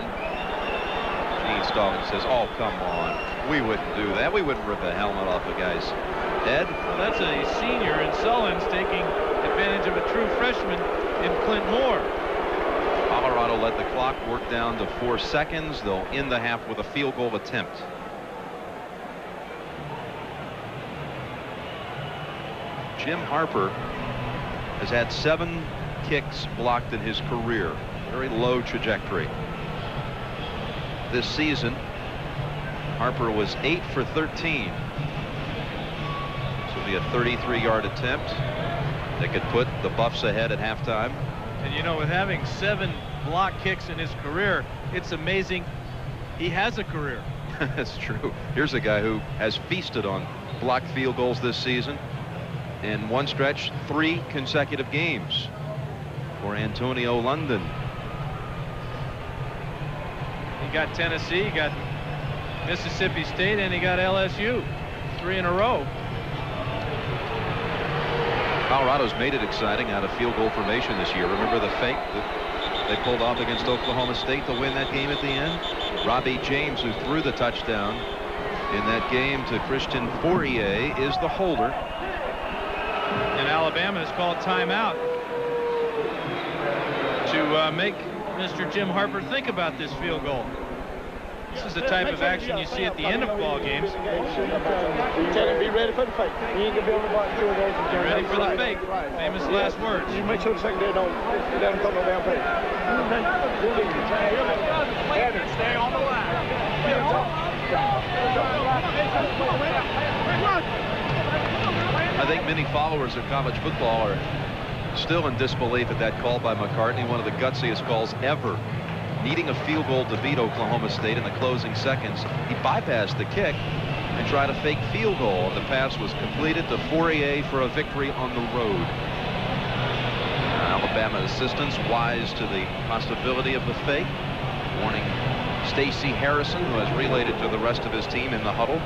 Gene Stallings says, oh, come on. We wouldn't do that. We wouldn't rip a helmet off a guy's head. Well, that's a senior, and Sullins taking advantage of a true freshman in Clint Moore. Colorado let the clock work down to four seconds. They'll end the half with a field goal attempt. Jim Harper has had seven kicks blocked in his career. Very low trajectory. This season, Harper was 8 for 13. This will be a 33-yard attempt that could put the Buffs ahead at halftime. And you know, with having seven block kicks in his career, it's amazing he has a career. [LAUGHS] That's true. Here's a guy who has feasted on blocked field goals this season. In one stretch, three consecutive games for Antonio London. He got Tennessee, he got Mississippi State, and he got LSU. Three in a row. Colorado's made it exciting out of field goal formation this year. Remember the fake that they pulled off against Oklahoma State to win that game at the end? Robbie James, who threw the touchdown in that game to Christian Fauria, is the holder. And Alabama has called timeout to uh, make Mr. Jim Harper think about this field goal. This is the type of action you see at the end of ball games. Tell him be ready for the fake. He ain't gonna be able to block two of those. Be ready for the fake. Famous last words. You make sure the secondary don't doesn't throw no damn fake. Stay on the line. I think many followers of college football are still in disbelief at that call by McCartney, one of the gutsiest calls ever. Needing a field goal to beat Oklahoma State in the closing seconds, he bypassed the kick and tried a fake field goal. The pass was completed to Fauria for a victory on the road. Alabama assistants wise to the possibility of the fake, warning Stacy Harrison, who has relayed it to the rest of his team in the huddle.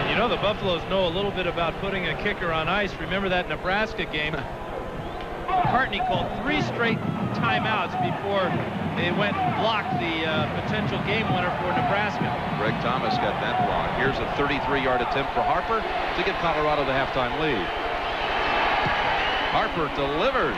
And you know the Buffaloes know a little bit about putting a kicker on ice. Remember that Nebraska game? [LAUGHS] McCartney called three straight timeouts before they went and blocked the uh, potential game winner for Nebraska. Greg Thomas got that block. Here's a 33-yard attempt for Harper to give Colorado the halftime lead. Harper delivers.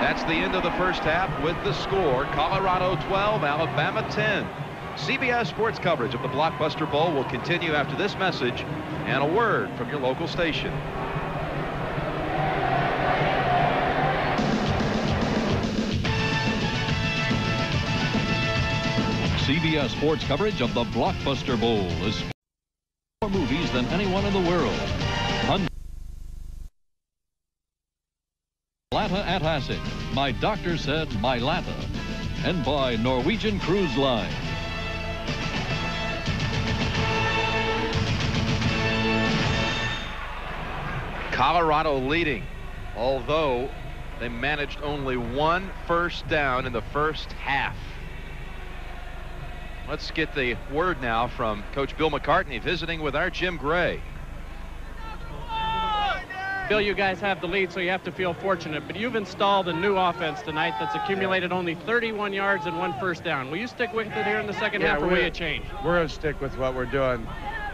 That's the end of the first half with the score. Colorado 12, Alabama 10. CBS Sports coverage of the Blockbuster Bowl will continue after this message and a word from your local station. CBS Sports coverage of the Blockbuster Bowl is more movies than anyone in the world. Lata Antacid. My doctor said my Lata. And by Norwegian Cruise Line. Colorado leading, although they managed only one first down in the first half. Let's get the word now from Coach Bill McCartney visiting with our Jim Gray. Bill, you guys have the lead, so you have to feel fortunate, but you've installed a new offense tonight that's accumulated only 31 yards and one first down. Will you stick with it here in the second Yeah, half, or will we're- you change? We're going to stick with what we're doing.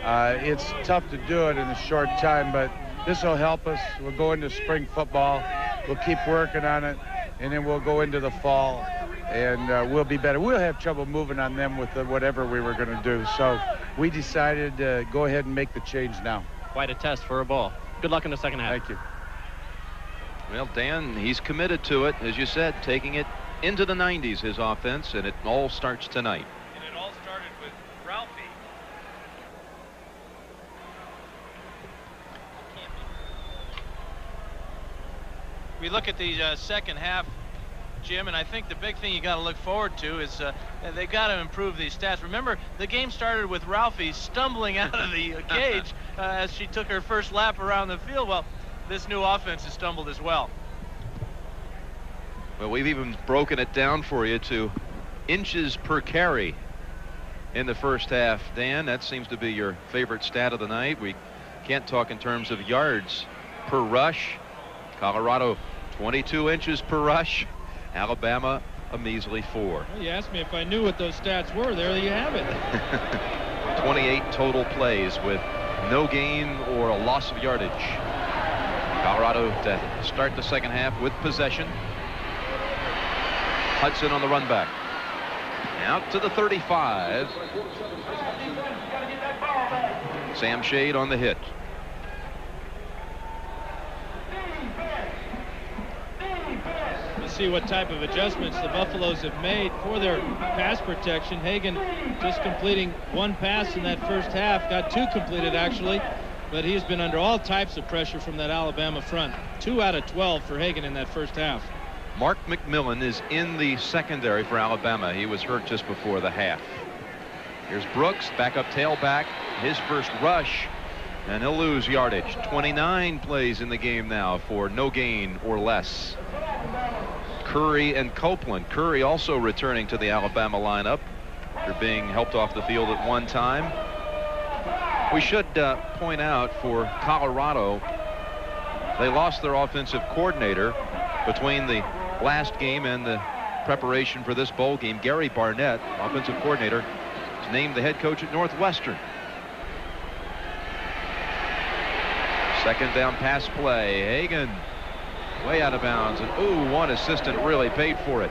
Uh, it's tough to do it in a short time, but this will help us. We'll go into spring football. We'll keep working on it, and then we'll go into the fall, and uh, we'll be better. We'll have trouble moving on them with the, whatever we were going to do. So we decided to go ahead and make the change now. Quite a test for a ball. Good luck in the second half. Thank you. Well, Dan, he's committed to it, as you said, taking it into the 90s, his offense, and it all starts tonight. And it all started with Ralphie. We look at the uh, second half, Jim, and I think the big thing you got to look forward to is uh, they got to improve these stats. Remember, the game started with Ralphie stumbling out of the uh, [LAUGHS] cage uh, as she took her first lap around the field. Well, this new offense has stumbled as well. Well, we've even broken it down for you to inches per carry in the first half. Dan, that seems to be your favorite stat of the night. We can't talk in terms of yards per rush. Colorado, 22 inches per rush. Alabama, a measly four. Well, you asked me if I knew what those stats were. There you have it. [LAUGHS] 28 total plays with no gain or a loss of yardage. Colorado to start the second half with possession. Hudson on the run back. Out to the 35. Sam Shade on the hit. See what type of adjustments the Buffaloes have made for their pass protection. Hagan just completing one pass in that first half. Got two completed, actually. But he's been under all types of pressure from that Alabama front. Two out of 12 for Hagan in that first half. Mark McMillan is in the secondary for Alabama. He was hurt just before the half. Here's Brooks, backup tailback, his first rush, and he'll lose yardage. 29 plays in the game now for no gain or less. Curry and Copeland. Curry also returning to the Alabama lineup. They're being helped off the field at one time. We should uh, point out for Colorado, they lost their offensive coordinator between the last game and the preparation for this bowl game. Gary Barnett, offensive coordinator, is named the head coach at Northwestern. Second down pass play. Hagan way out of bounds. And ooh, one assistant really paid for it.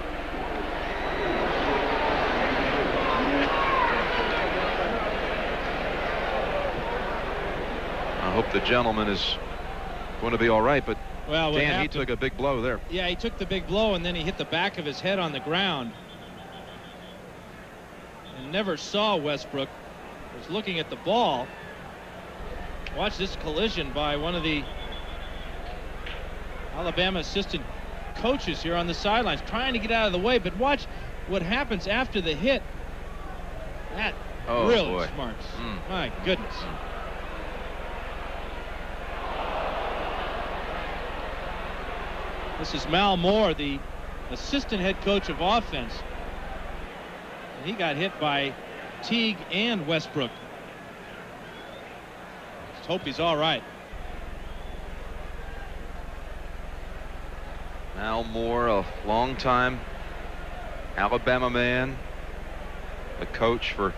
I hope the gentleman is going to be all right, but Well, Dan, he took a big blow there. Yeah, he took the big blow and then he hit the back of his head on the ground. And never saw Westbrook. Was looking at the ball. Watch this collision by one of the Alabama assistant coaches here on the sidelines trying to get out of the way. But watch what happens after the hit. That Oh, really boy. smarts. Mm. My goodness. This is Mal Moore, the assistant head coach of offense. And he got hit by Teague and Westbrook. Let's hope he's all right. Mal Moore, a long-time Alabama man, a coach for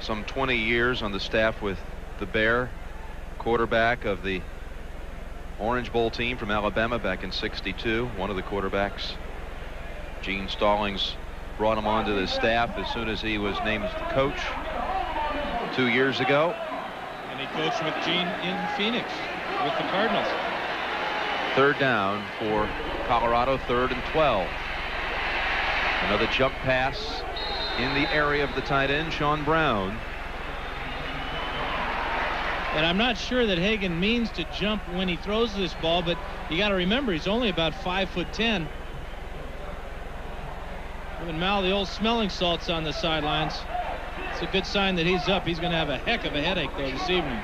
some 20 years on the staff with the Bear, quarterback of the Orange Bowl team from Alabama back in 62, one of the quarterbacks. Gene Stallings brought him onto the staff as soon as he was named as the coach two years ago. And he coached with Gene in Phoenix with the Cardinals. Third down for Colorado, third and 12. Another jump pass in the area of the tight end, Sean Brown. And I'm not sure that Hagan means to jump when he throws this ball, but you got to remember he's only about five foot ten. Giving Mal the old smelling salts on the sidelines. It's a good sign that he's up. He's going to have a heck of a headache though this evening.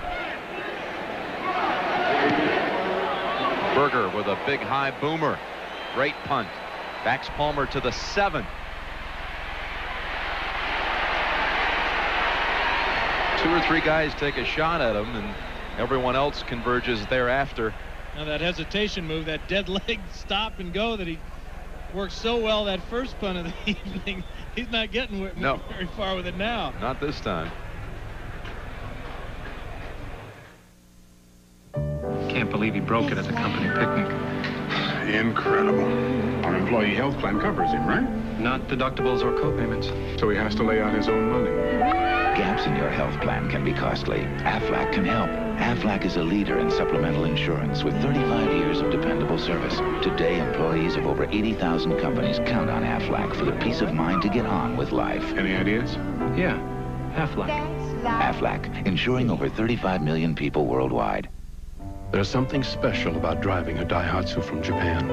Berger with a big high boomer. Great punt. Backs Palmer to the seven. Two or three guys take a shot at him, and Everyone else converges thereafter. Now that hesitation move, that dead [LAUGHS] leg stop and go that he worked so well that first punt of the [LAUGHS] evening, he's not getting no. [LAUGHS] very far with it now. Not this time. Can't believe he broke it at the company picnic. Incredible. Our employee health plan covers him, right? Not deductibles or co-payments. So he has to lay out his own money. Gaps in your health plan can be costly. AFLAC can help. AFLAC is a leader in supplemental insurance with 35 years of dependable service. Today, employees of over 80,000 companies count on AFLAC for the peace of mind to get on with life. Any ideas? Yeah, AFLAC. AFLAC, insuring over 35 million people worldwide. There's something special about driving a Daihatsu from Japan.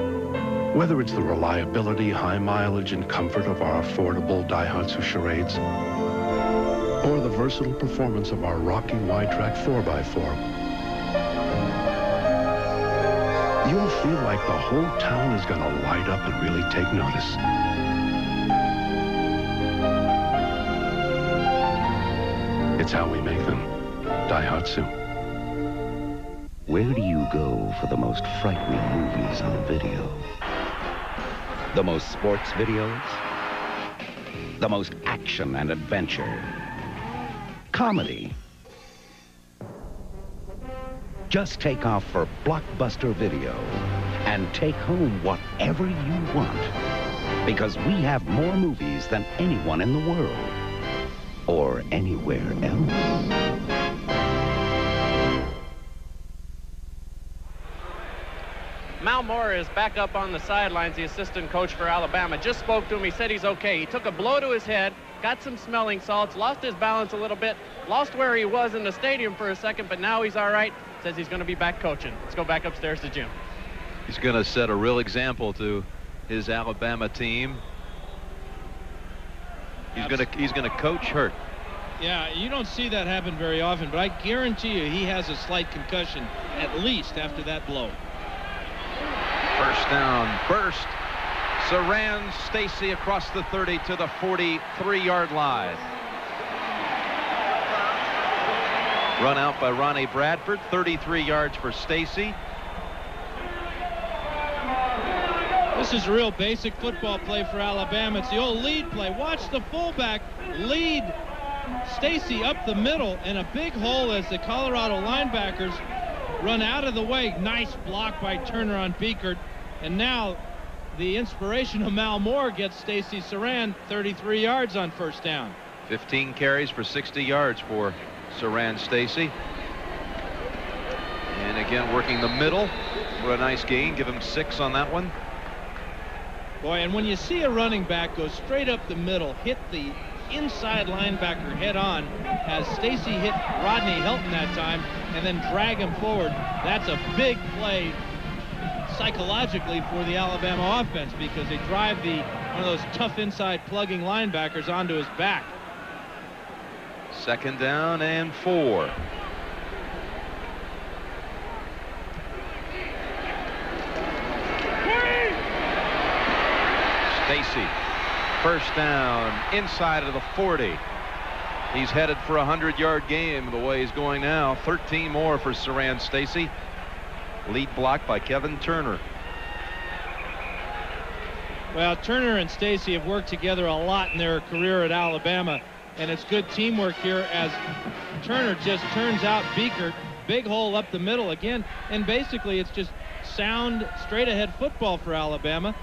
Whether it's the reliability, high mileage, and comfort of our affordable Daihatsu Charades, or the versatile performance of our Rocky wide-track 4x4, you'll feel like the whole town is going to light up and really take notice. It's how we make them. Daihatsu. Where do you go for the most frightening movies on video? The most sports videos? The most action and adventure? Comedy? Just take off for Blockbuster Video and take home whatever you want. Because we have more movies than anyone in the world. Or anywhere else. Mal Moore is back up on the sidelines, the assistant coach for Alabama. Just spoke to him. He said he's okay. He took a blow to his head, got some smelling salts, lost his balance a little bit, lost where he was in the stadium for a second, but now he's all right. Says he's going to be back coaching. Let's go back upstairs to Jim. He's going to set a real example to his Alabama team. He's going to he's going to coach hurt. Yeah, you don't see that happen very often, but I guarantee you he has a slight concussion at least after that blow. First down, burst. Siran Stacy across the 30 to the 43-yard line. Run out by Ronnie Bradford, 33 yards for Stacy. This is real basic football play for Alabama. It's the old lead play. Watch the fullback lead Stacy up the middle and a big hole as the Colorado linebackers run out of the way. Nice block by Turner on Biekert. And now the inspiration of Mal Moore gets Stacy Siran 33 yards on first down. 15 carries for 60 yards for Siran Stacy. And again, working the middle for a nice gain. Give him six on that one. Boy, and when you see a running back go straight up the middle, hit the inside linebacker head on, as Stacy hit Rodney Hilton that time, and then drag him forward, that's a big play psychologically for the Alabama offense because they drive the one of those tough inside plugging linebackers onto his back. Second down and four. Stacy, first down inside of the 40. He's headed for a 100-yard game the way he's going now. 13 more for Siran Stacy. Lead block by Kevin Turner. Well, Turner and Stacy have worked together a lot in their career at Alabama, and it's good teamwork here as Turner just turns out Biekert, big hole up the middle again, and basically it's just sound, straight-ahead football for Alabama.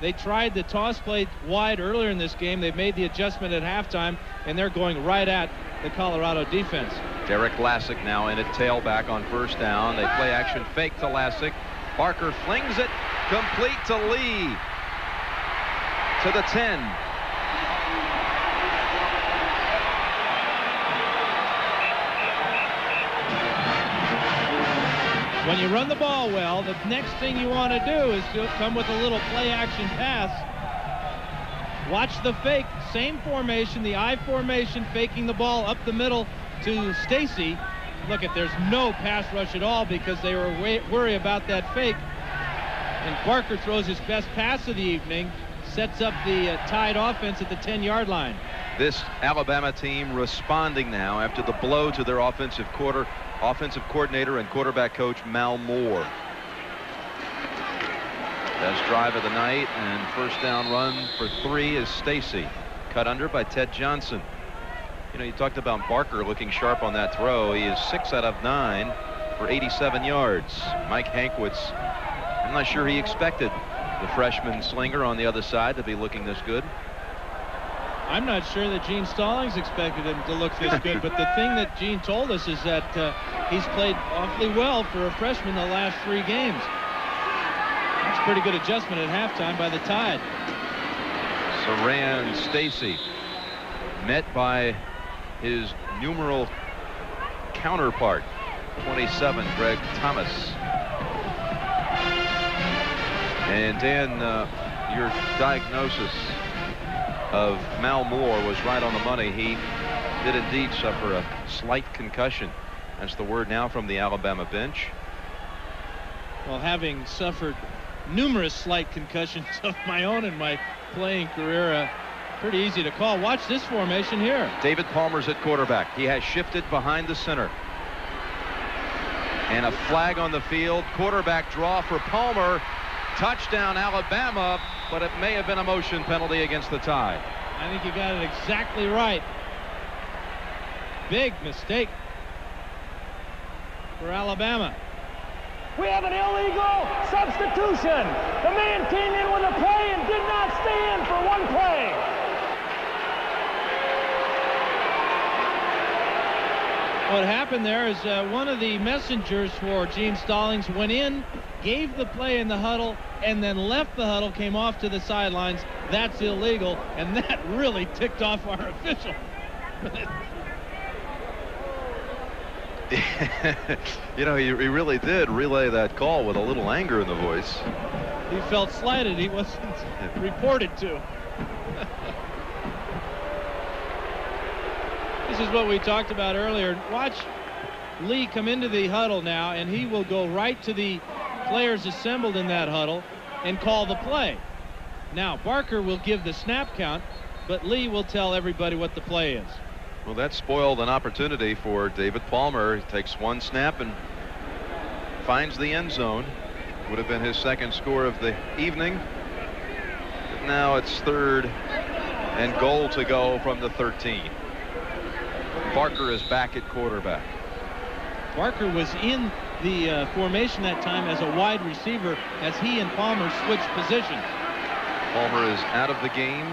They tried the toss play wide earlier in this game. They made the adjustment at halftime, and they're going right at the Colorado defense. Derrick Lassic now in a tailback on first down. They play action fake to Lassic. Barker flings it complete to Lee. To the 10. When you run the ball well, the next thing you want to do is to come with a little play action pass. Watch the fake, same formation, the I formation, faking the ball up the middle to Stacy. Look at there's no pass rush at all because they were worried about that fake. And Barker throws his best pass of the evening, sets up the uh, Tide offense at the 10-yard line. This Alabama team responding now after the blow to their offensive quarter offensive coordinator and quarterback coach Mal Moore. Best drive of the night and first down run for three is Stacy. Cut under by Ted Johnson. You know, you talked about Barker looking sharp on that throw. He is six out of nine for 87 yards. Mike Hankwitz, I'm not sure he expected the freshman slinger on the other side to be looking this good. I'm not sure that Gene Stallings expected him to look this good, but the thing that Gene told us is that uh, he's played awfully well for a freshman the last three games. That's a pretty good adjustment at halftime by the Tide. Siran Stacy met by his numeral counterpart, 27, Greg Thomas. And Dan, uh, your diagnosis of Mal Moore was right on the money. He did indeed suffer a slight concussion. That's the word now from the Alabama bench. Well, having suffered numerous slight concussions [LAUGHS] of my own in my playing career, uh, pretty easy to call. Watch this formation here. David Palmer's at quarterback. He has shifted behind the center. And a flag on the field. Quarterback draw for Palmer. Touchdown Alabama, but it may have been a motion penalty against the Tide. I think you got it exactly right. Big mistake for Alabama. We have an illegal substitution. The man came in with a play and did not stay in for one play. What happened there is uh, one of the messengers for Gene Stallings went in, gave the play in the huddle, and then left the huddle, came off to the sidelines. That's illegal, and that [LAUGHS] really ticked off our [LAUGHS] official. you know, he, he really did relay that call with a little anger in the voice. He felt slighted. He wasn't [LAUGHS] reported to. this is what we talked about earlier. Watch Lee come into the huddle now, and he will go right to the players assembled in that huddle and call the play. Now, Barker will give the snap count, but Lee will tell everybody what the play is. Well, that spoiled an opportunity for David Palmer. He takes one snap and finds the end zone. Would have been his second score of the evening. But now it's third and goal to go from the 13. Barker is back at quarterback. Barker was in the uh, formation that time as a wide receiver as he and Palmer switched positions. Palmer is out of the game.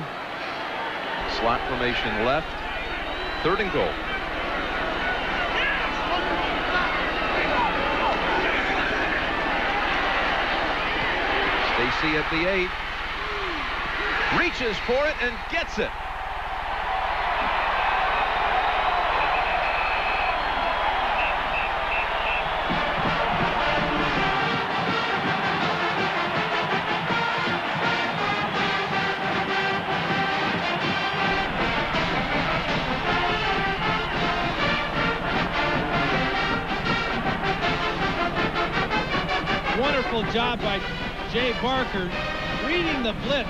Slot formation left. Third and goal. Stacy at the eight. Reaches for it and gets it. Reading the blitz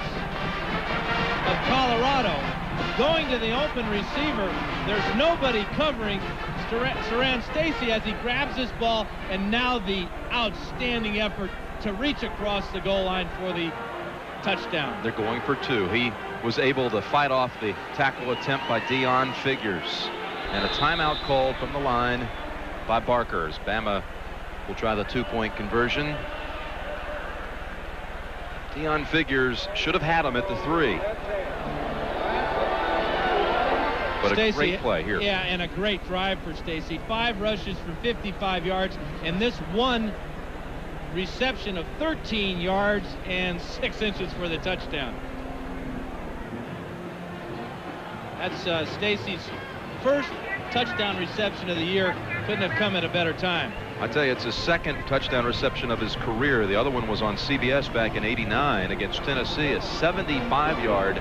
of Colorado, going to the open receiver. There's nobody covering Siran Stacy as he grabs this ball, and now the outstanding effort to reach across the goal line for the touchdown. They're going for two. He was able to fight off the tackle attempt by Deon Figures. And a timeout called from the line by Barkers. Bama will try the two-point conversion. Deon Figures should have had him at the three. But Stacy, a great play here. Yeah, and a great drive for Stacy. Five rushes for 55 yards, and this one reception of 13 yards and six inches for the touchdown. That's uh, Stacy's first touchdown reception of the year. Couldn't have come at a better time. I tell you, it's his second touchdown reception of his career. The other one was on CBS back in 89 against Tennessee, a 75-yard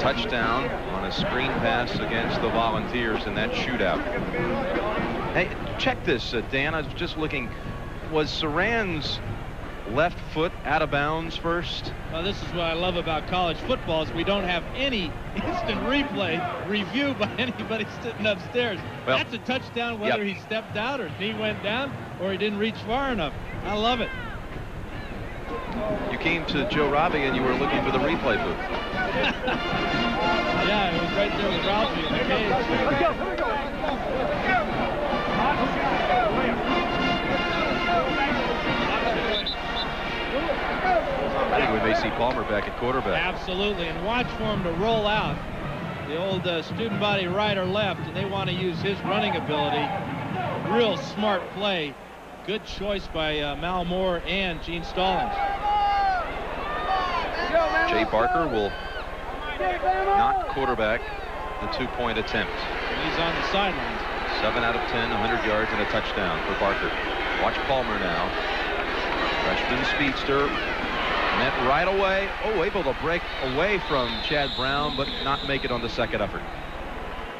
touchdown on a screen pass against the Volunteers in that shootout. Hey, check this, uh, Dan. I was just looking. Was Siran's left foot out of bounds first. Well, this is what I love about college football is we don't have any [LAUGHS] instant replay review by [LAUGHS] anybody sitting upstairs. Well, That's a touchdown whether yep. he stepped out or his knee went down or he didn't reach far enough. I love it. You came to Joe Robbie and you were looking for the replay booth. [LAUGHS] yeah, it was right there with Ralphie in the cage. Here we go, here we go. We may see Palmer back at quarterback. Absolutely, and watch for him to roll out. The old uh, student body right or left, and they want to use his running ability. Real smart play. Good choice by uh, Mal Moore and Gene Stallings. Jay Barker will not quarterback the two-point attempt. He's on the sidelines. 7 out of 10, 100 yards and a touchdown for Barker. Watch Palmer now. Freshman speedster. Right away. Oh, able to break away from Chad Brown, but not make it on the second effort.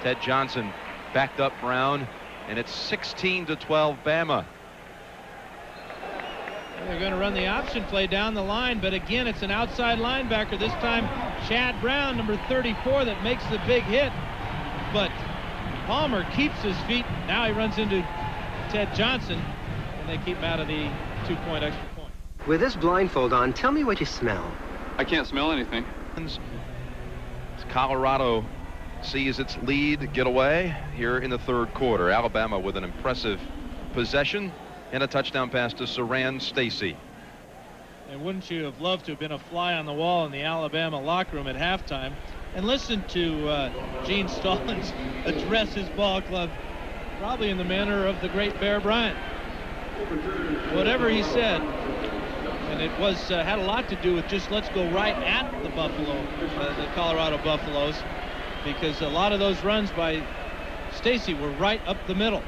Ted Johnson backed up Brown, and it's 16 to 12 Bama. They're going to run the option play down the line, but again, it's an outside linebacker. This time, Chad Brown, number 34, that makes the big hit. But Palmer keeps his feet. Now he runs into Ted Johnson, and they keep him out of the two-point extra. With this blindfold on, tell me what you smell. I can't smell anything. Colorado sees its lead get away here in the third quarter. Alabama with an impressive possession and a touchdown pass to Siran Stacy. And wouldn't you have loved to have been a fly on the wall in the Alabama locker room at halftime and listen to uh, Gene Stallings [LAUGHS] address his ball club probably in the manner of the great Bear Bryant. Whatever he said, and it was uh, had a lot to do with just let's go right at the Buffalo, uh, the Colorado Buffaloes, because a lot of those runs by Stacy were right up the middle.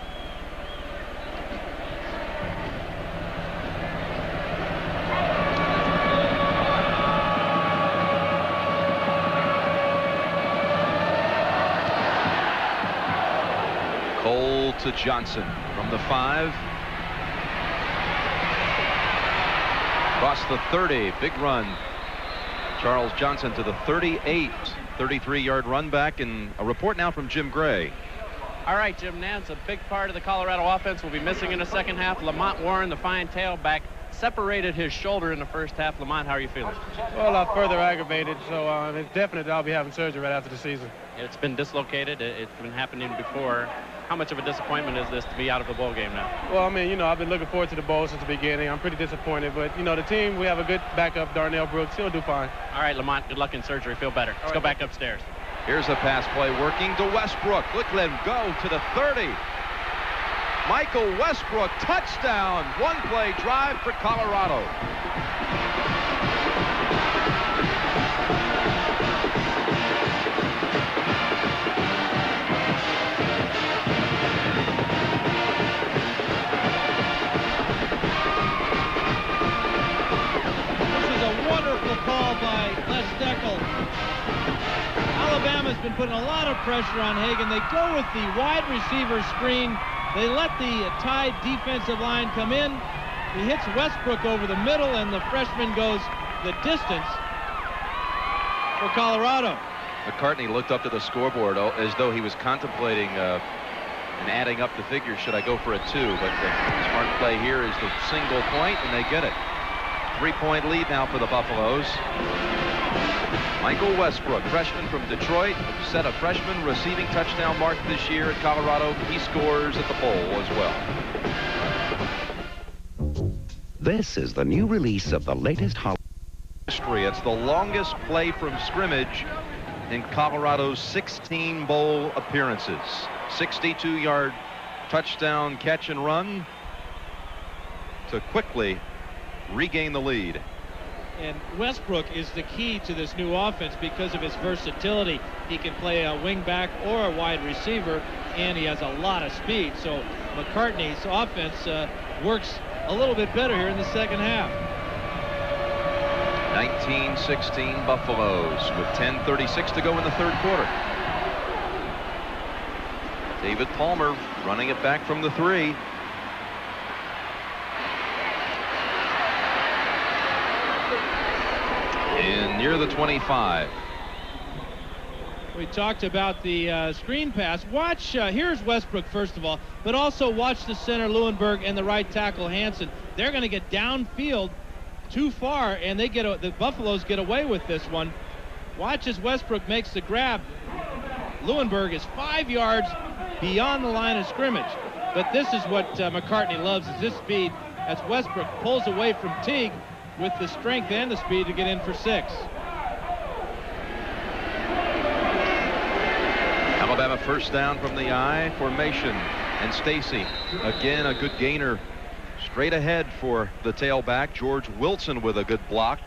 Cole to Johnson from the five. Across the 30, big run. Charles Johnson to the 38, 33-yard run back, and a report now from Jim Gray. All right, Jim Nantz, a big part of the Colorado offense will be missing in the second half. Lamont Warren, the fine tailback, separated his shoulder in the first half. Lamont, how are you feeling? Well, I'm further aggravated, so uh, it's definite that I'll be having surgery right after the season. It's been dislocated. It- It's been happening before. How much of a disappointment is this to be out of the bowl game now? Well, I mean, you know, I've been looking forward to the bowl since the beginning. I'm pretty disappointed, but, you know, the team, we have a good backup, Darnell Brooks. He'll do fine. All right, Lamont, good luck in surgery. Feel better. Let's go back upstairs. Here's a pass play working to Westbrook. Look at him go to the 30. Michael Westbrook, touchdown. One play drive for Colorado. Been putting a lot of pressure on Hagan. They go with the wide receiver screen. They let the Tide defensive line come in. He hits Westbrook over the middle, and the freshman goes the distance for Colorado. McCartney looked up to the scoreboard oh, as though he was contemplating uh, and adding up the figures. Should I go for a two? But the smart play here is the single point, and they get it. Three-point lead now for the Buffaloes. Michael Westbrook, freshman from Detroit, set a freshman receiving touchdown mark this year at Colorado. He scores at the bowl as well. This is the new release of the latest Hollywood. History. It's the longest play from scrimmage in Colorado's 16 bowl appearances. 62-yard touchdown catch and run to quickly regain the lead. And Westbrook is the key to this new offense because of his versatility. He can play a wing back or a wide receiver, and he has a lot of speed. So McCartney's offense uh, works a little bit better here in the second half. 1916 Buffaloes with 10.36 to go in the third quarter. David Palmer running it back from the three. Near the 25. We talked about the uh, screen pass. Watch, uh, here's Westbrook, first of all, but also watch the center, Leeuwenburg, and the right tackle, Hanson. They're going to get downfield too far, and they get a, the Buffaloes get away with this one. Watch as Westbrook makes the grab. Leeuwenburg is five yards beyond the line of scrimmage. But this is what uh, McCartney loves, is this speed as Westbrook pulls away from Teague with the strength and the speed to get in for six. Alabama first down from the I formation. And Stacy, again, a good gainer. Straight ahead for the tailback. George Wilson with a good block.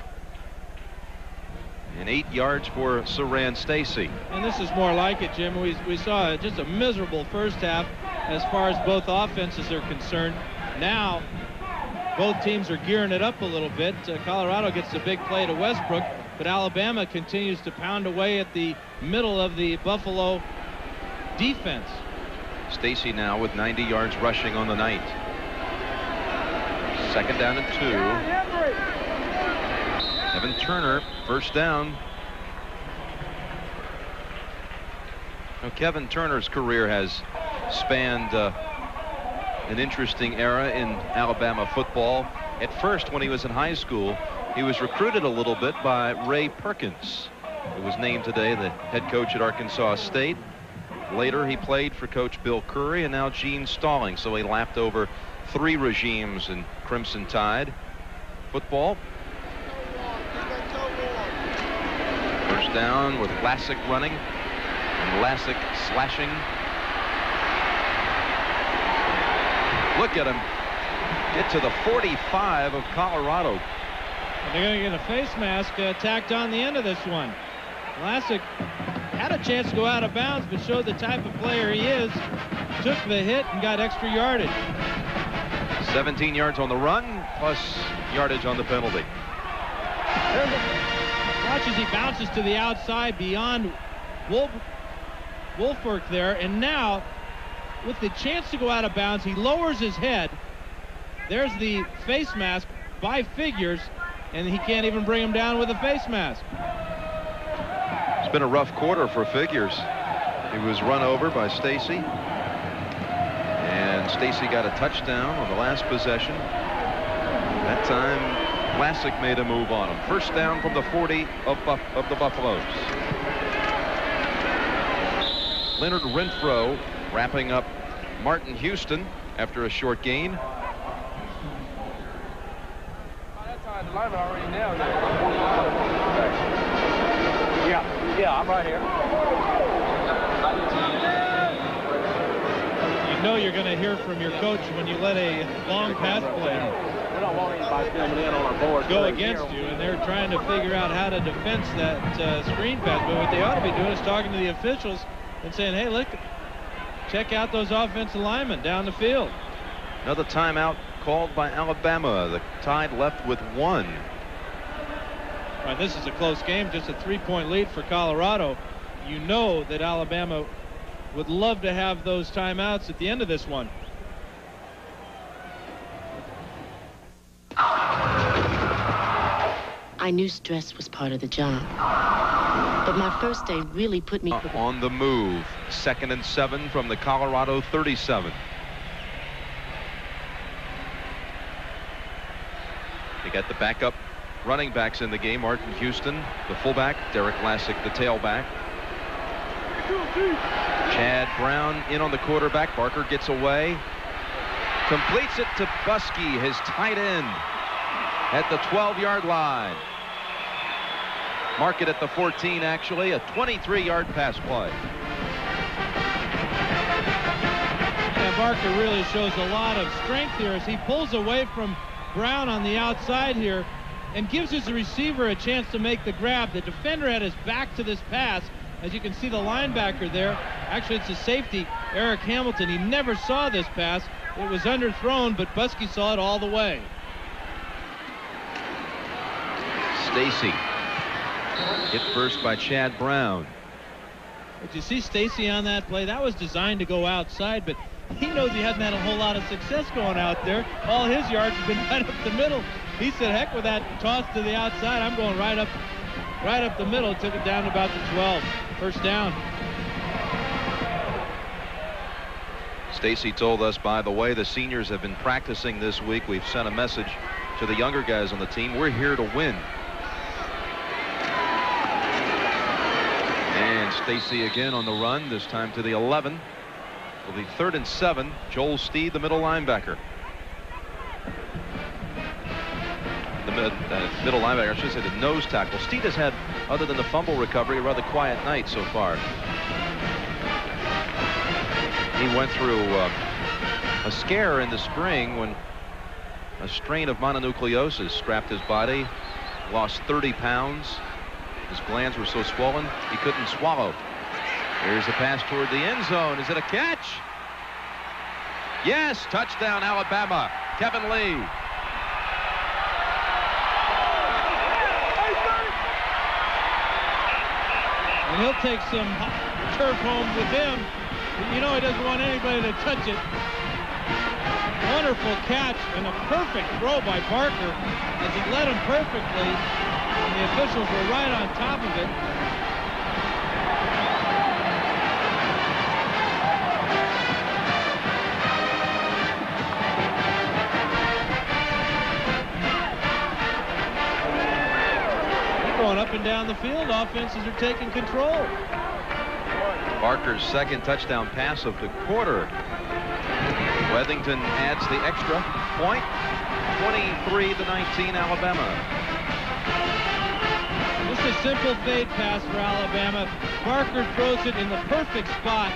And eight yards for Siran Stacy. And this is more like it, Jim. We, we saw just a miserable first half as far as both offenses are concerned. Now, both teams are gearing it up a little bit. Uh, Colorado gets the big play to Westbrook, but Alabama continues to pound away at the middle of the Buffalo defense. Stacy now with 90 yards rushing on the night. Second down and two. Kevin Turner, first down. Now, Kevin Turner's career has spanned uh, an interesting era in Alabama football. At first, when he was in high school, he was recruited a little bit by Ray Perkins, who was named today the head coach at Arkansas State. Later, he played for Coach Bill Curry and now Gene Stalling, so he lapped over three regimes in Crimson Tide football. First down with Lassic running and Lassic slashing. Look at him get to the 45 of Colorado. And they're going to get a face mask uh, tacked on the end of this one. Lassic had a chance to go out of bounds, but showed the type of player he is. Took the hit and got extra yardage. 17 yards on the run, plus yardage on the penalty. Watch as he bounces to the outside beyond Wolf, Woolfork there, and now with the chance to go out of bounds, he lowers his head. There's the face mask by Figures, and he can't even bring him down with a face mask. It's been a rough quarter for Figures. He was run over by Stacy. And Stacy got a touchdown on the last possession. That time, Lassic made a move on him. First down from the 40 of, Buff of the Buffaloes. Leonard Renfro wrapping up Martin Houston after a short gain. Yeah, yeah, I'm right here. You know you're going to hear from your coach when you let a long pass play We don't want anybody filming in on our board. go against you, and they're trying to figure out how to defense that uh, screen pass. But what they ought to be doing is talking to the officials and saying, hey, look, check out those offensive linemen down the field. Another timeout called by Alabama. The Tide left with one. Right, this is a close game, just a three-point lead for Colorado. You know that Alabama would love to have those timeouts at the end of this one. I knew stress was part of the job. But my first day really put me... Uh, on the move. Second and seven from the Colorado 37. They got the backup running backs in the game. Martin Houston, the fullback. Derrick Lassic, the tailback. Chad Brown in on the quarterback. Barker gets away. Completes it to Busky, his tight end, at the 12-yard line. Mark it at the 14, actually. A 23-yard pass play. And Barker really shows a lot of strength here as he pulls away from Brown on the outside here and gives his receiver a chance to make the grab. The defender had his back to this pass. As you can see the linebacker there. Actually, it's a safety, Eric Hamilton. He never saw this pass. It was underthrown, but Busky saw it all the way. Stacy hit first by Chad Brown. Did you see Stacy on that play? That was designed to go outside, but he knows he hasn't had a whole lot of success going out there. All his yards have been [LAUGHS] right up the middle. He said, heck with that toss to the outside. I'm going right up right up the middle, took it down about the 12. First down. Stacy told us, by the way, the seniors have been practicing this week. We've sent a message to the younger guys on the team. We're here to win. And Stacy again on the run, this time to the 11. Will be third and seven. Joel Steed, the middle linebacker. The mid, middle linebacker, I should say the nose tackle. Steed has had, other than the fumble recovery, a rather quiet night so far. He went through uh, a scare in the spring when a strain of mononucleosis strapped his body, lost 30 pounds. His glands were so swollen he couldn't swallow. Here's the pass toward the end zone. Is it a catch? Yes, touchdown Alabama. Kevin Lee. He'll take some turf home with him you know he doesn't want anybody to touch it. Wonderful catch and a perfect throw by Barker as he led him perfectly. And the officials were right on top of it. Up and down the field. Offenses are taking control. Barker's second touchdown pass of the quarter. Wethington adds the extra point. 23 to 19 Alabama. Just a simple fade pass for Alabama. Barker throws it in the perfect spot.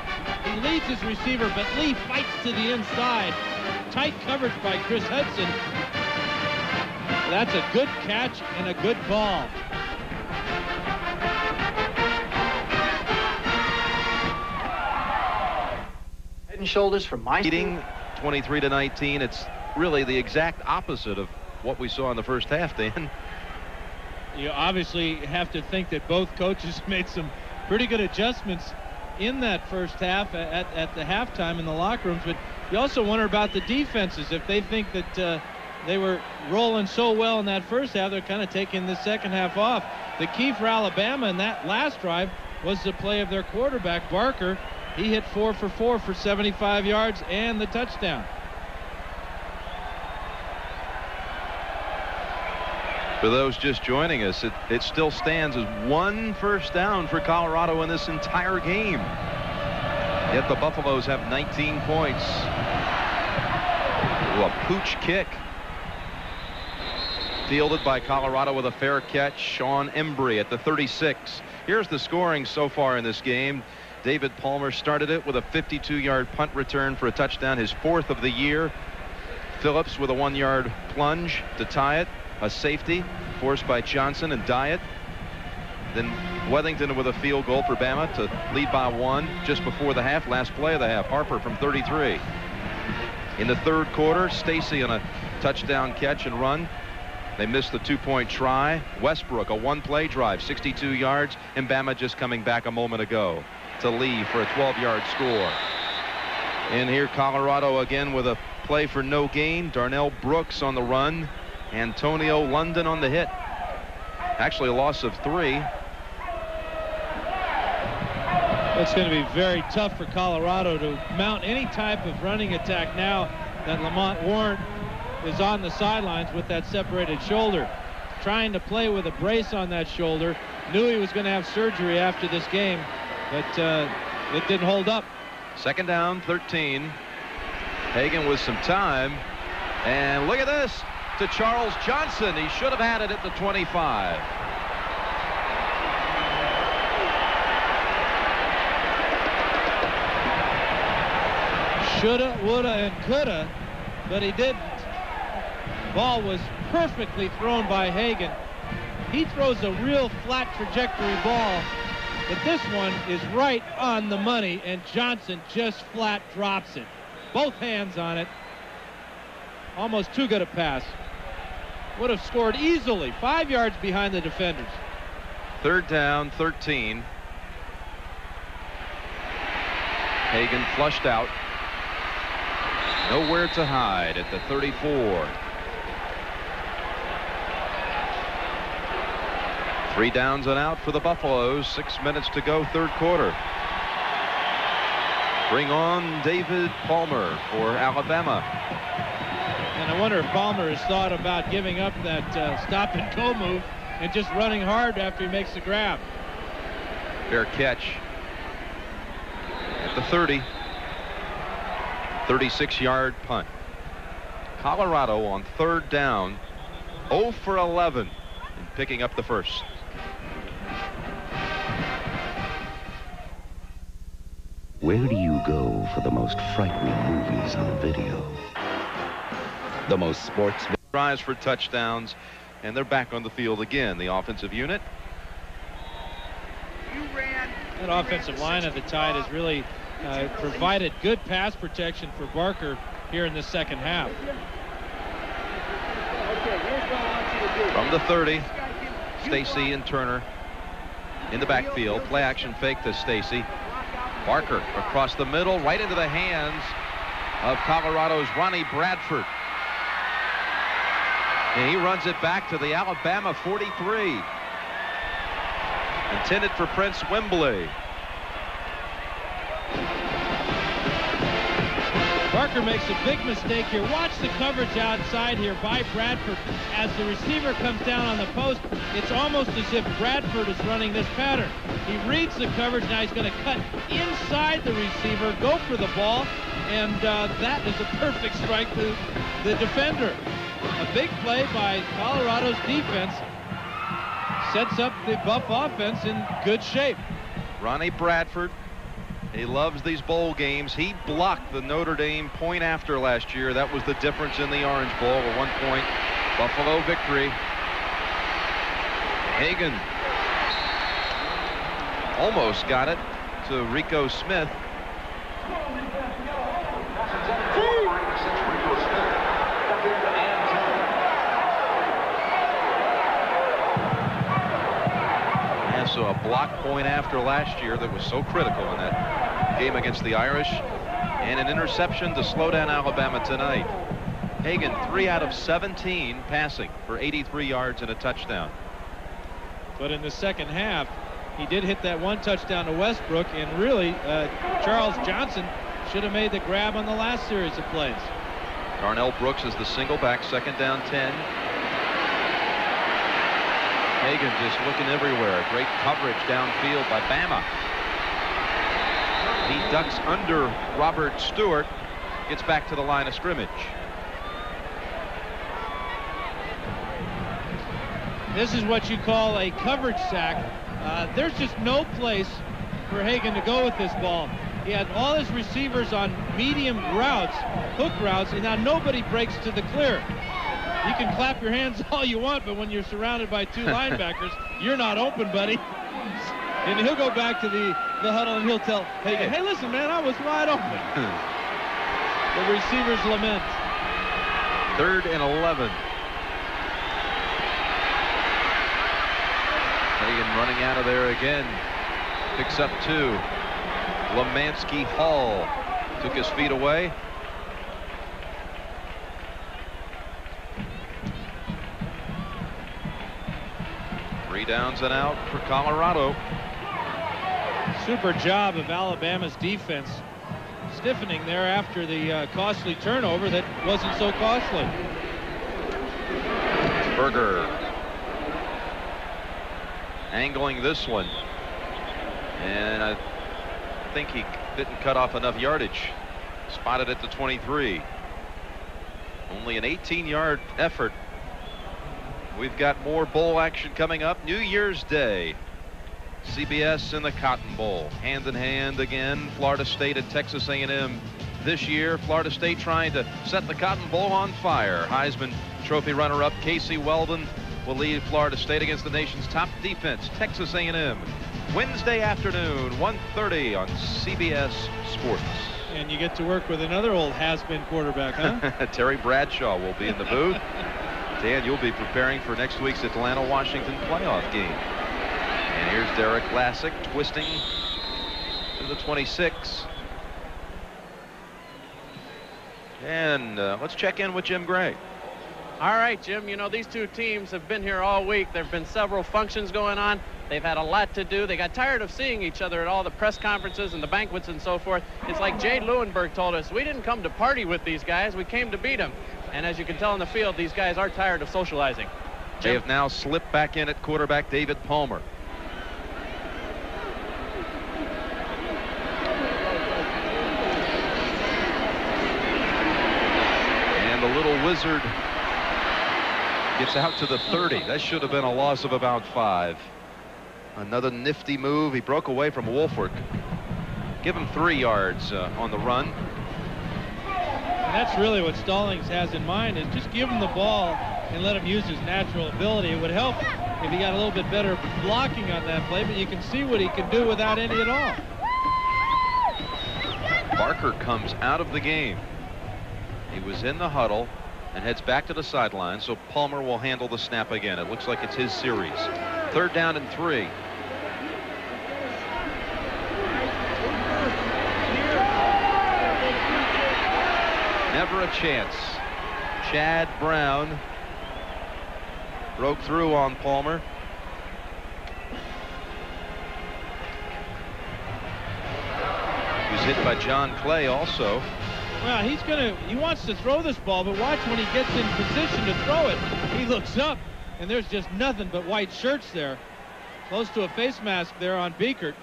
He leads his receiver, but Lee fights to the inside. Tight coverage by Chris Hudson. That's a good catch and a good ball. And shoulders from my Leading 23 to 19. It's really the exact opposite of what we saw in the first half, Dan. You obviously have to think that both coaches [LAUGHS] made some pretty good adjustments in that first half at, at the halftime in the locker rooms, but you also wonder about the defenses. If they think that uh, they were rolling so well in that first half, they're kind of taking the second half off. The key for Alabama in that last drive was the play of their quarterback, Barker, he hit four for four for 75 yards and the touchdown. For those just joining us, it, it still stands as one first down for Colorado in this entire game. Yet the Buffaloes have 19 points. Ooh, a pooch kick. Fielded by Colorado with a fair catch. Sean Embry at the 36. Here's the scoring so far in this game. David Palmer started it with a 52-yard punt return for a touchdown, his fourth of the year. Phillips with a one-yard plunge to tie it. A safety forced by Johnson and Diet. Then Wethington with a field goal for Bama to lead by one just before the half, last play of the half. Harper from 33. In the third quarter, Stacy on a touchdown catch and run. They missed the two-point try. Westbrook, a one-play drive, 62 yards, and Bama just coming back a moment ago to Lee for a 12-yard score. And here Colorado again with a play for no gain. Darnell Brooks on the run. Antonio London on the hit. Actually a loss of three. It's going to be very tough for Colorado to mount any type of running attack now that Lamont Warren is on the sidelines with that separated shoulder. Trying to play with a brace on that shoulder. Knew he was going to have surgery after this game but uh, it didn't hold up. Second down, 13. Hagan with some time. And look at this to Charles Johnson. He should have had it at the 25. Shoulda, woulda, and coulda, but he didn't. Ball was perfectly thrown by Hagan. He throws a real flat trajectory ball but this one is right on the money, and Johnson just flat drops it. Both hands on it. Almost too good a pass. Would have scored easily, five yards behind the defenders. Third down, 13. Hagan flushed out. Nowhere to hide at the 34. Three downs and out for the Buffaloes. Six minutes to go, third quarter. Bring on David Palmer for Alabama. And I wonder if Palmer has thought about giving up that uh, stop and go move and just running hard after he makes the grab. Fair catch at the 30. 36 yard punt. Colorado on third down 0 for 11 in picking up the first. Where do you go for the most frightening movies on video? The most sports... Tries for touchdowns, and they're back on the field again, the offensive unit. That offensive line of the Tide has really uh, provided good pass protection for Barker here in the second half. From the 30, Stacy and Turner in the backfield. Play action fake to Stacy. Barker across the middle, right into the hands of Colorado's Ronnie Bradford. And he runs it back to the Alabama 43. Intended for Prince Wimbley. Barker makes a big mistake here. Watch the coverage outside here by Bradford. As the receiver comes down on the post, it's almost as if Bradford is running this pattern. He reads the coverage. Now he's going to cut inside the receiver, go for the ball, and uh, that is a perfect strike to the defender. A big play by Colorado's defense sets up the Buff offense in good shape. Ronnie Bradford he loves these bowl games. He blocked the Notre Dame point after last year. That was the difference in the Orange Bowl. A one point Buffalo victory. Hagan almost got it to Rico Smith. Yeah, so a block point after last year that was so critical in that game against the Irish and an interception to slow down Alabama tonight. Hagan, three out of 17 passing for 83 yards and a touchdown. But in the second half, he did hit that one touchdown to Westbrook, and really, uh, Charles Johnson should have made the grab on the last series of plays. Darnell Brooks is the single back, second down 10. Hagan just looking everywhere. Great coverage downfield by Bama. He ducks under Robert Stewart, gets back to the line of scrimmage. This is what you call a coverage sack. Uh, there's just no place for Hagan to go with this ball. He had all his receivers on medium routes, hook routes, and now nobody breaks to the clear. You can clap your hands [LAUGHS] all you want, but when you're surrounded by two [LAUGHS] linebackers, you're not open, buddy. [LAUGHS] And he'll go back to the, the huddle and he'll tell Hagan, hey, listen, man, I was wide open. Hmm. the receivers lament. Third and 11. Hagan running out of there again. Picks up two. Lemanski Hall took his feet away. Three downs and out for Colorado. Super job of Alabama's defense stiffening there after the uh, costly turnover that wasn't so costly. Berger angling this one. And I think he didn't cut off enough yardage. Spotted at the 23. Only an 18-yard effort. We've got more bowl action coming up. New Year's Day. CBS and the Cotton Bowl. Hand in hand again. Florida State and Texas A&M this year. Florida State trying to set the Cotton Bowl on fire. Heisman Trophy runner-up Casey Weldon will lead Florida State against the nation's top defense, Texas A&M. Wednesday afternoon, 1.30 on CBS Sports. And you get to work with another old has-been quarterback, huh? [LAUGHS] Terry Bradshaw will be in the booth. [LAUGHS] Dan, you'll be preparing for next week's Atlanta-Washington playoff game. Here's Derrick Lassic twisting to the 26. And uh, let's check in with Jim Gray. All right, Jim. You know, these two teams have been here all week. There have been several functions going on. They've had a lot to do. They got tired of seeing each other at all the press conferences and the banquets and so forth. It's like Jay Leeuwenburg told us, we didn't come to party with these guys. We came to beat them. And as you can tell in the field, these guys are tired of socializing. They Jim? have now slipped back in at quarterback David Palmer. Wizard gets out to the 30. That should have been a loss of about five. Another nifty move. He broke away from Woolfork. Give him three yards uh, on the run. And that's really what Stallings has in mind is just give him the ball and let him use his natural ability. It would help if he got a little bit better blocking on that play, but you can see what he can do without any at all. Barker comes out of the game. He was in the huddle and heads back to the sideline, so Palmer will handle the snap again. It looks like it's his series. Third down and three. Never a chance. Chad Brown broke through on Palmer. He was hit by John Clay also. Well, he's gonna. He wants to throw this ball, but watch when he gets in position to throw it. He looks up, and there's just nothing but white shirts there, close to a face mask there on Biekert.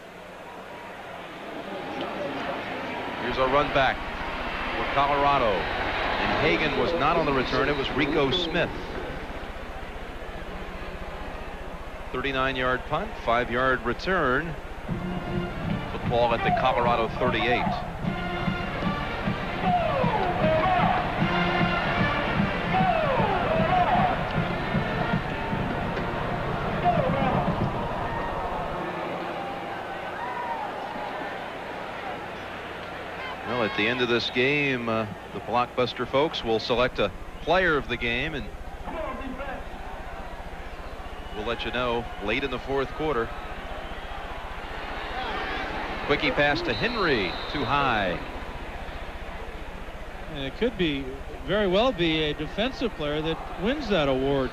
Here's a run back for Colorado. And Hagan was not on the return. It was Rico Smith. 39-yard punt, five-yard return. Football at the Colorado 38. Well, at the end of this game, uh, the Blockbuster folks will select a player of the game, and we'll let you know late in the fourth quarter. Quickie pass to Henry, too high. And it could be very well be a defensive player that wins that award.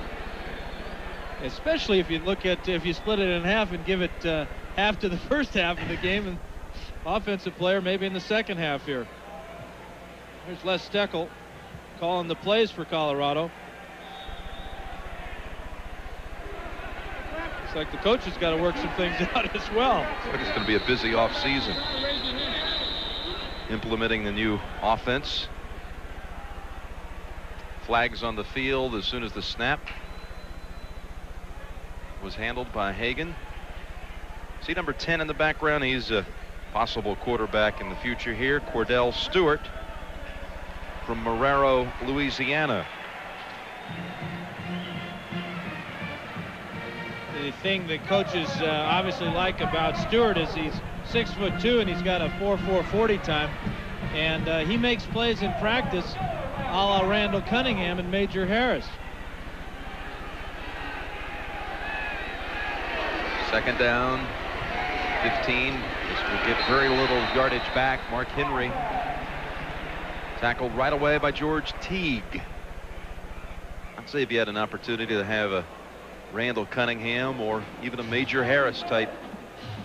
Especially if you look at if you split it in half and give it uh, half to the [LAUGHS] first half of the game and offensive player maybe in the second half here. There's Les Steckel calling the plays for Colorado. Looks like the coach has got to work some things [LAUGHS] out as well. It's going to be a busy offseason. Implementing the new offense. Flags on the field as soon as the snap was handled by Hagan. See number 10 in the background. He's a possible quarterback in the future here. Kordell Stewart from Marrero, Louisiana. The thing that coaches uh, obviously like about Stewart is he's six foot two and he's got a 4-4 40 time. And uh, he makes plays in practice a la Randall Cunningham and Major Harris. Second down, 15. This will get very little yardage back. Mark Henry tackled right away by George Teague. I'd say if you had an opportunity to have a Randall Cunningham or even a Major Harris type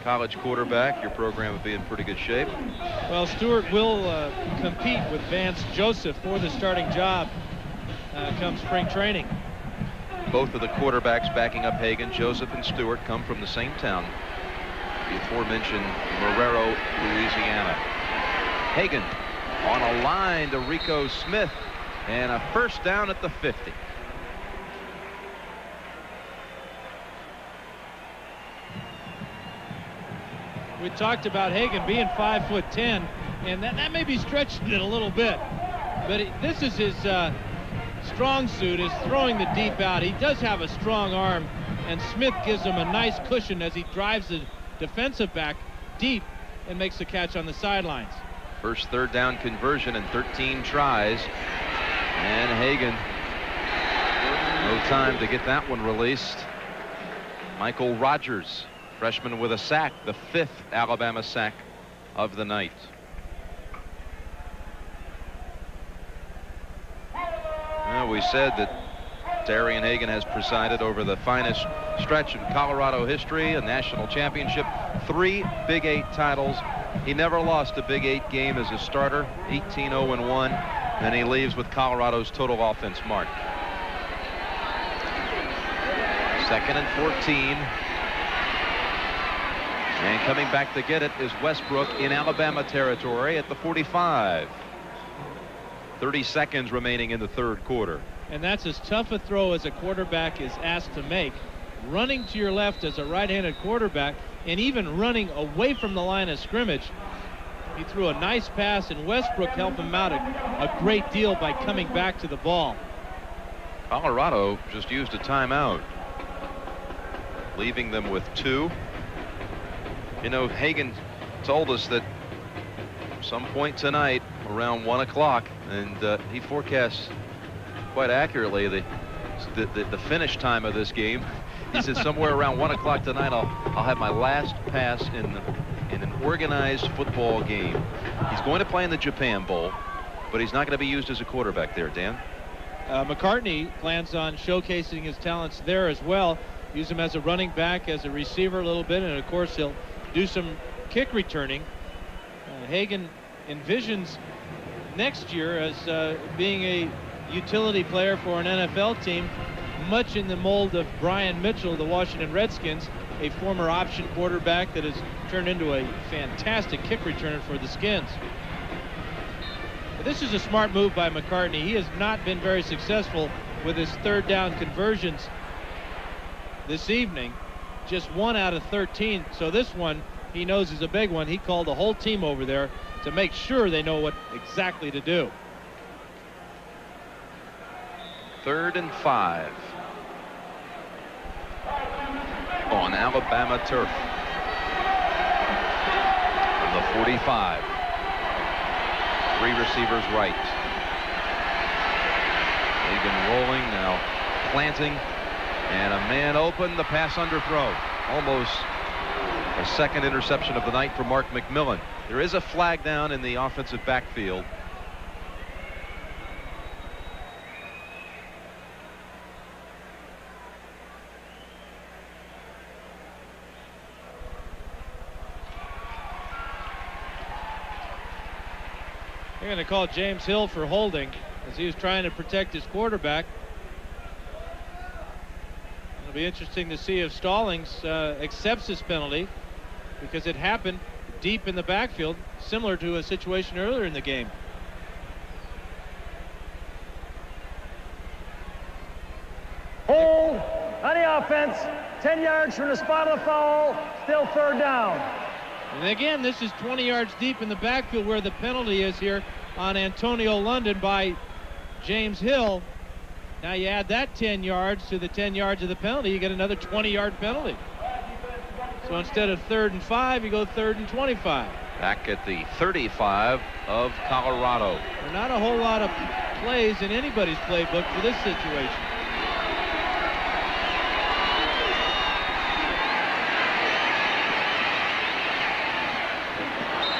college quarterback, your program would be in pretty good shape. Well, Stewart will uh, compete with Vance Joseph for the starting job uh, come spring training. Both of the quarterbacks backing up Hagan, Joseph and Stewart, come from the same town, the aforementioned Marrero, Louisiana. Hagan on a line to Rico Smith and a first down at the 50. We talked about Hagan being five foot ten, and that, that may be stretching it a little bit. But it, this is his uh, strong suit, is throwing the deep out. He does have a strong arm, and Smith gives him a nice cushion as he drives the defensive back deep and makes the catch on the sidelines. First third down conversion in 13 tries. And Hagan, no time to get that one released. Michael Rogers, freshman with a sack, the fifth Alabama sack of the night. We said that Darian Hagan has presided over the finest stretch in Colorado history, a national championship, three Big Eight titles. He never lost a Big Eight game as a starter, 18-0-1, and he leaves with Colorado's total offense mark. Second and 14. Coming back to get it is Westbrook in Alabama territory at the 45. 30 seconds remaining in the third quarter. And that's as tough a throw as a quarterback is asked to make. Running to your left as a right-handed quarterback and even running away from the line of scrimmage. He threw a nice pass and Westbrook helped him out a, a great deal by coming back to the ball. Colorado just used a timeout, leaving them with two. You know, Hagan told us that some point tonight around 1 o'clock, and uh, he forecasts quite accurately the, the, the finish time of this game. He said somewhere around 1 o'clock tonight, I'll, I'll have my last pass in, in an organized football game. He's going to play in the Japan Bowl, but he's not going to be used as a quarterback there, Dan. Uh, McCartney plans on showcasing his talents there as well. Use him as a running back, as a receiver a little bit, and of course he'll do some kick returning. Uh, Hagan envisions next year as uh, being a utility player for an NFL team, much in the mold of Brian Mitchell, the Washington Redskins, a former option quarterback that has turned into a fantastic kick returner for the Skins. But this is a smart move by McCartney. He has not been very successful with his third down conversions this evening. Just one out of 13. So this one he knows is a big one. He called the whole team over there to make sure they know what exactly to do. Third and five. On Alabama turf. From the 45. Three receivers right. Hagan rolling now, planting, and a man open. The pass underthrow. Almost a second interception of the night for Mark McMillan. There is a flag down in the offensive backfield. They're going to call James Hill for holding as he was trying to protect his quarterback. It'll be interesting to see if Stallings uh, accepts this penalty because it happened deep in the backfield, similar to a situation earlier in the game. Hold on the offense, 10 yards from the spot of the foul, still third down. And again, this is 20 yards deep in the backfield where the penalty is here on Antonio London by James Hill. Now you add that 10 yards to the 10 yards of the penalty, you get another 20-yard penalty. So instead of third and five, you go third and 25. Back at the 35 of Colorado. Not a whole lot of plays in anybody's playbook for this situation.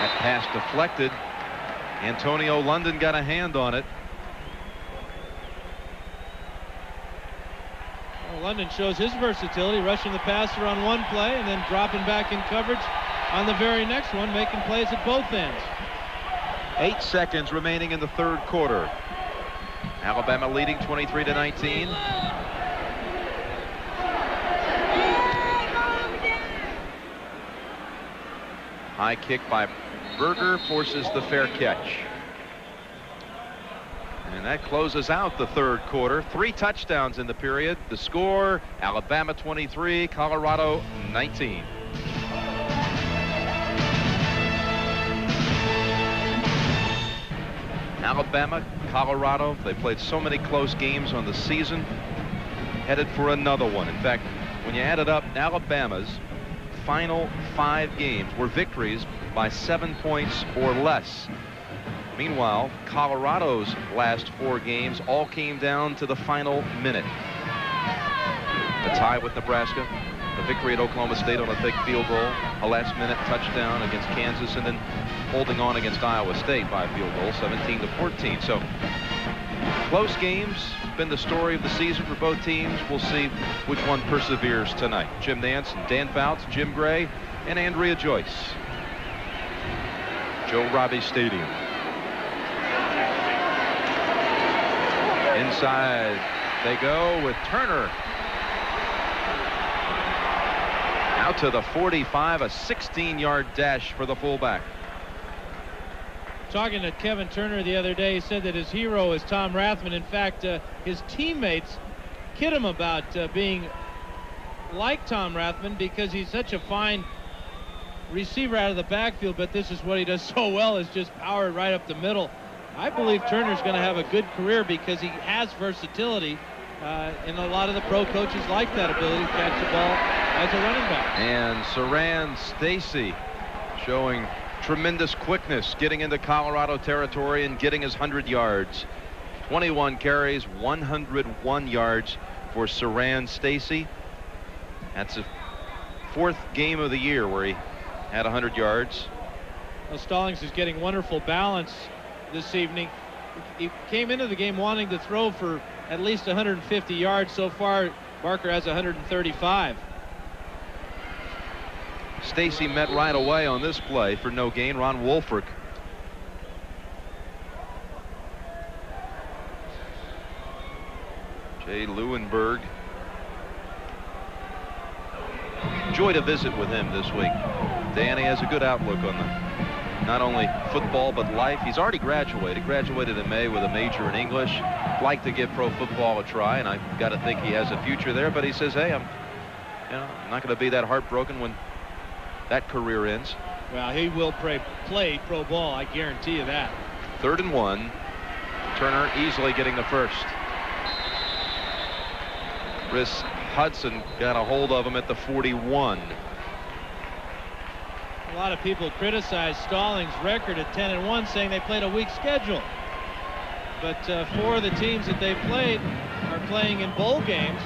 That pass deflected. Antonio London got a hand on it. Well, London shows his versatility, rushing the passer on one play and then dropping back in coverage on the very next one, making plays at both ends. Eight seconds remaining in the third quarter. Alabama leading 23 to 19. High kick by Berger forces the fair catch. And that closes out the third quarter. Three touchdowns in the period. The score, Alabama 23, Colorado 19. Alabama, Colorado, they played so many close games on the season, headed for another one. In fact, when you add it up, Alabama's final five games were victories by seven points or less. Meanwhile, Colorado's last four games all came down to the final minute. A tie with Nebraska, a victory at Oklahoma State on a big field goal, a last minute touchdown against Kansas, and then holding on against Iowa State by a field goal, 17 to 14. So Close games been the story of the season for both teams. We'll see which one perseveres tonight. Jim Nantz and Dan Fouts, Jim Gray, and Andrea Joyce. Joe Robbie Stadium. Inside they go with Turner. Out to the 45, a 16-yard dash for the fullback. Talking to Kevin Turner the other day, he said that his hero is Tom Rathman. In fact, uh, his teammates kid him about uh, being like Tom Rathman because he's such a fine receiver out of the backfield, but this is what he does [LAUGHS] so well is just power right up the middle. I believe Turner's going to have a good career because he has versatility, uh, and a lot of the pro coaches like that ability to catch the ball as a running back. And Siran Stacy showing tremendous quickness getting into Colorado territory and getting his 100 yards. 21 carries, 101 yards for Siran Stacy. That's the fourth game of the year where he had 100 yards. Well, Stallings is getting wonderful balance this evening. He came into the game wanting to throw for at least 150 yards. So far, Barker has 135. Stacy met right away on this play for no gain. Ron Woolfork. Jay Leeuwenburg. Joy to visit with him this week. Danny has a good outlook on the not only football but life. He's already graduated. Graduated in May with a major in English. Like to give pro football a try, and I've got to think he has a future there. But he says, "Hey, I'm, you know, I'm not going to be that heartbroken when that career ends." Well, he will play, play pro ball. I guarantee you that. Third and one. Turner easily getting the first. Chris Hudson got a hold of him at the 41. A lot of people criticize Stallings' record at 10 and 1, saying they played a weak schedule. But uh, four of the teams that they played are playing in bowl games.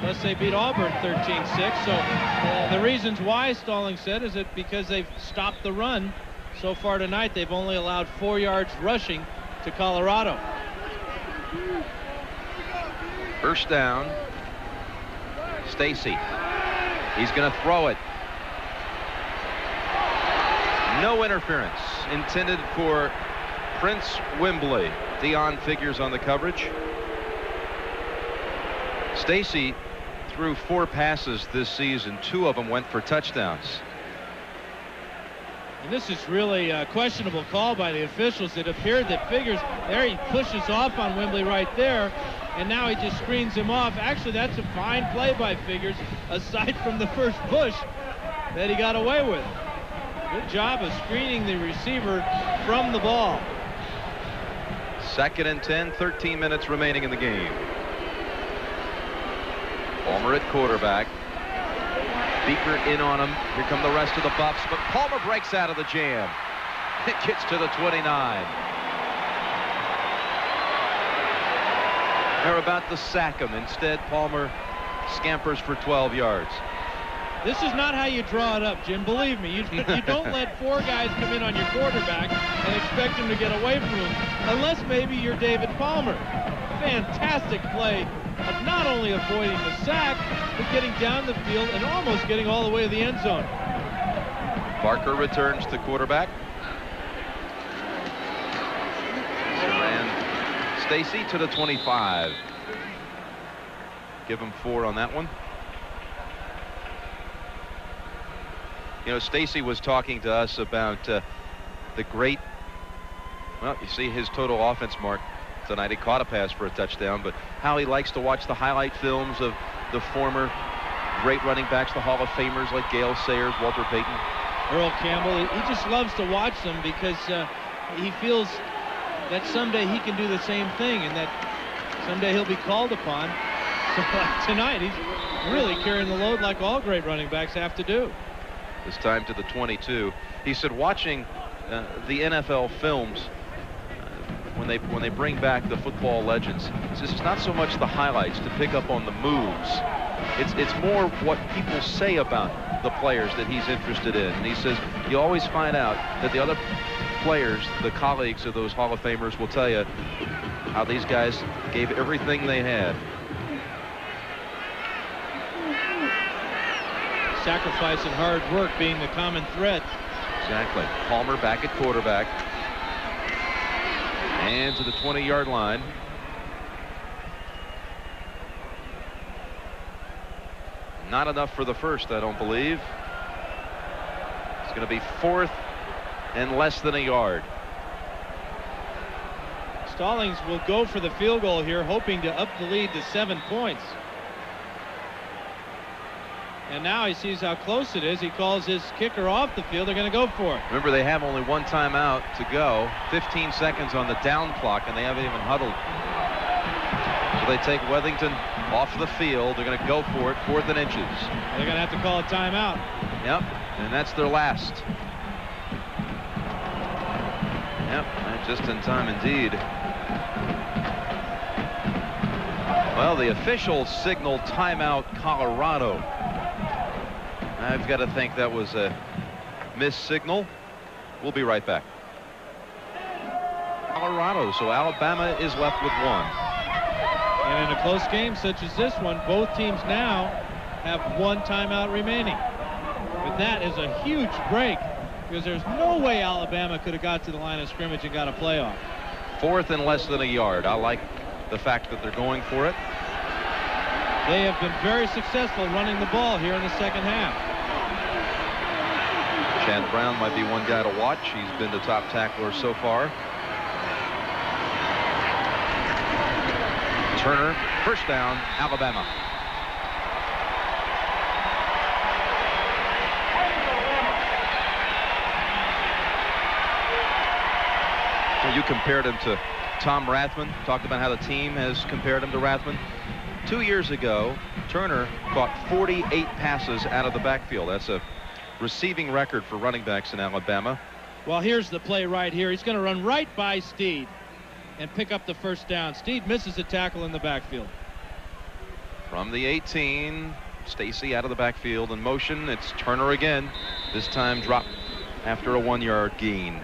unless they beat Auburn 13-6. So uh, the reasons why Stallings said is that because they've stopped the run so far tonight, they've only allowed four yards rushing to Colorado. First down. Stacy. He's going to throw it. No interference intended for Prince Wimbley. Deon Figures on the coverage. Stacy threw four passes this season. Two of them went for touchdowns. And this is really a questionable call by the officials. It appeared that Figures, there he pushes off on Wimbley right there, and now he just screens him off. Actually, that's a fine play by Figures, aside from the first push that he got away with. Good job of screening the receiver from the ball. Second and 10, 13 minutes remaining in the game. Palmer at quarterback. Biekert in on him. Here come the rest of the Buffs, but Palmer breaks out of the jam. [LAUGHS] It gets to the 29. They're about to sack him. Instead, Palmer scampers for 12 yards. This is not how you draw it up, Jim. Believe me, you, you don't let four guys come in on your quarterback and expect him to get away from him, unless maybe you're David Palmer. Fantastic play of not only avoiding the sack, but getting down the field and almost getting all the way to the end zone. Barker returns to quarterback. And Stacy to the 25. Give him four on that one. You know, Stacy was talking to us about uh, the great, well, you see his total offense mark tonight. He caught a pass for a touchdown, but how he likes to watch the highlight films of the former great running backs, the Hall of Famers like Gale Sayers, Walter Payton. Earl Campbell, he just loves to watch them because uh, he feels that someday he can do the same thing and that someday he'll be called upon. [LAUGHS] So tonight he's really carrying the load like all great running backs have to do. This time to the 22. He said watching uh, the NFL films uh, when they when they bring back the football legends, it's not so much the highlights to pick up on the moves. It's it's more what people say about the players that he's interested in. And he says you always find out that the other players, the colleagues of those Hall of Famers will tell you, how these guys gave everything they had. Sacrifice and hard work being the common thread. Exactly. Palmer back at quarterback. And to the 20-yard line. Not enough for the first, I don't believe. It's going to be fourth and less than a yard. Stallings will go for the field goal here, hoping to up the lead to seven points. And now he sees how close it is. He calls his kicker off the field. They're going to go for it. Remember, they have only one timeout to go. 15 seconds on the down clock, and they haven't even huddled. So they take Wethington off the field. They're going to go for it, fourth and inches. They're going to have to call a timeout. Yep, and that's their last. Yep, just in time indeed. Well, the official signaled timeout Colorado. I've got to think that was a missed signal. We'll be right back. Colorado, so Alabama is left with one. And in a close game such as this one, both teams now have one timeout remaining. But that is a huge break because there's no way Alabama could have got to the line of scrimmage and got a playoff. Fourth and less than a yard. I like the fact that they're going for it. They have been very successful running the ball here in the second half. Chad Brown might be one guy to watch. He's been the top tackler so far. Turner, first down, Alabama. You compared him to Tom Rathman, talked about how the team has compared him to Rathman. Two years ago, Turner caught 48 passes out of the backfield. That's a receiving record for running backs in Alabama. Well, here's the play right here. He's going to run right by Steed and pick up the first down. Steed misses a tackle in the backfield. From the 18, Stacy out of the backfield in motion. It's Turner again. This time drop after a one-yard gain.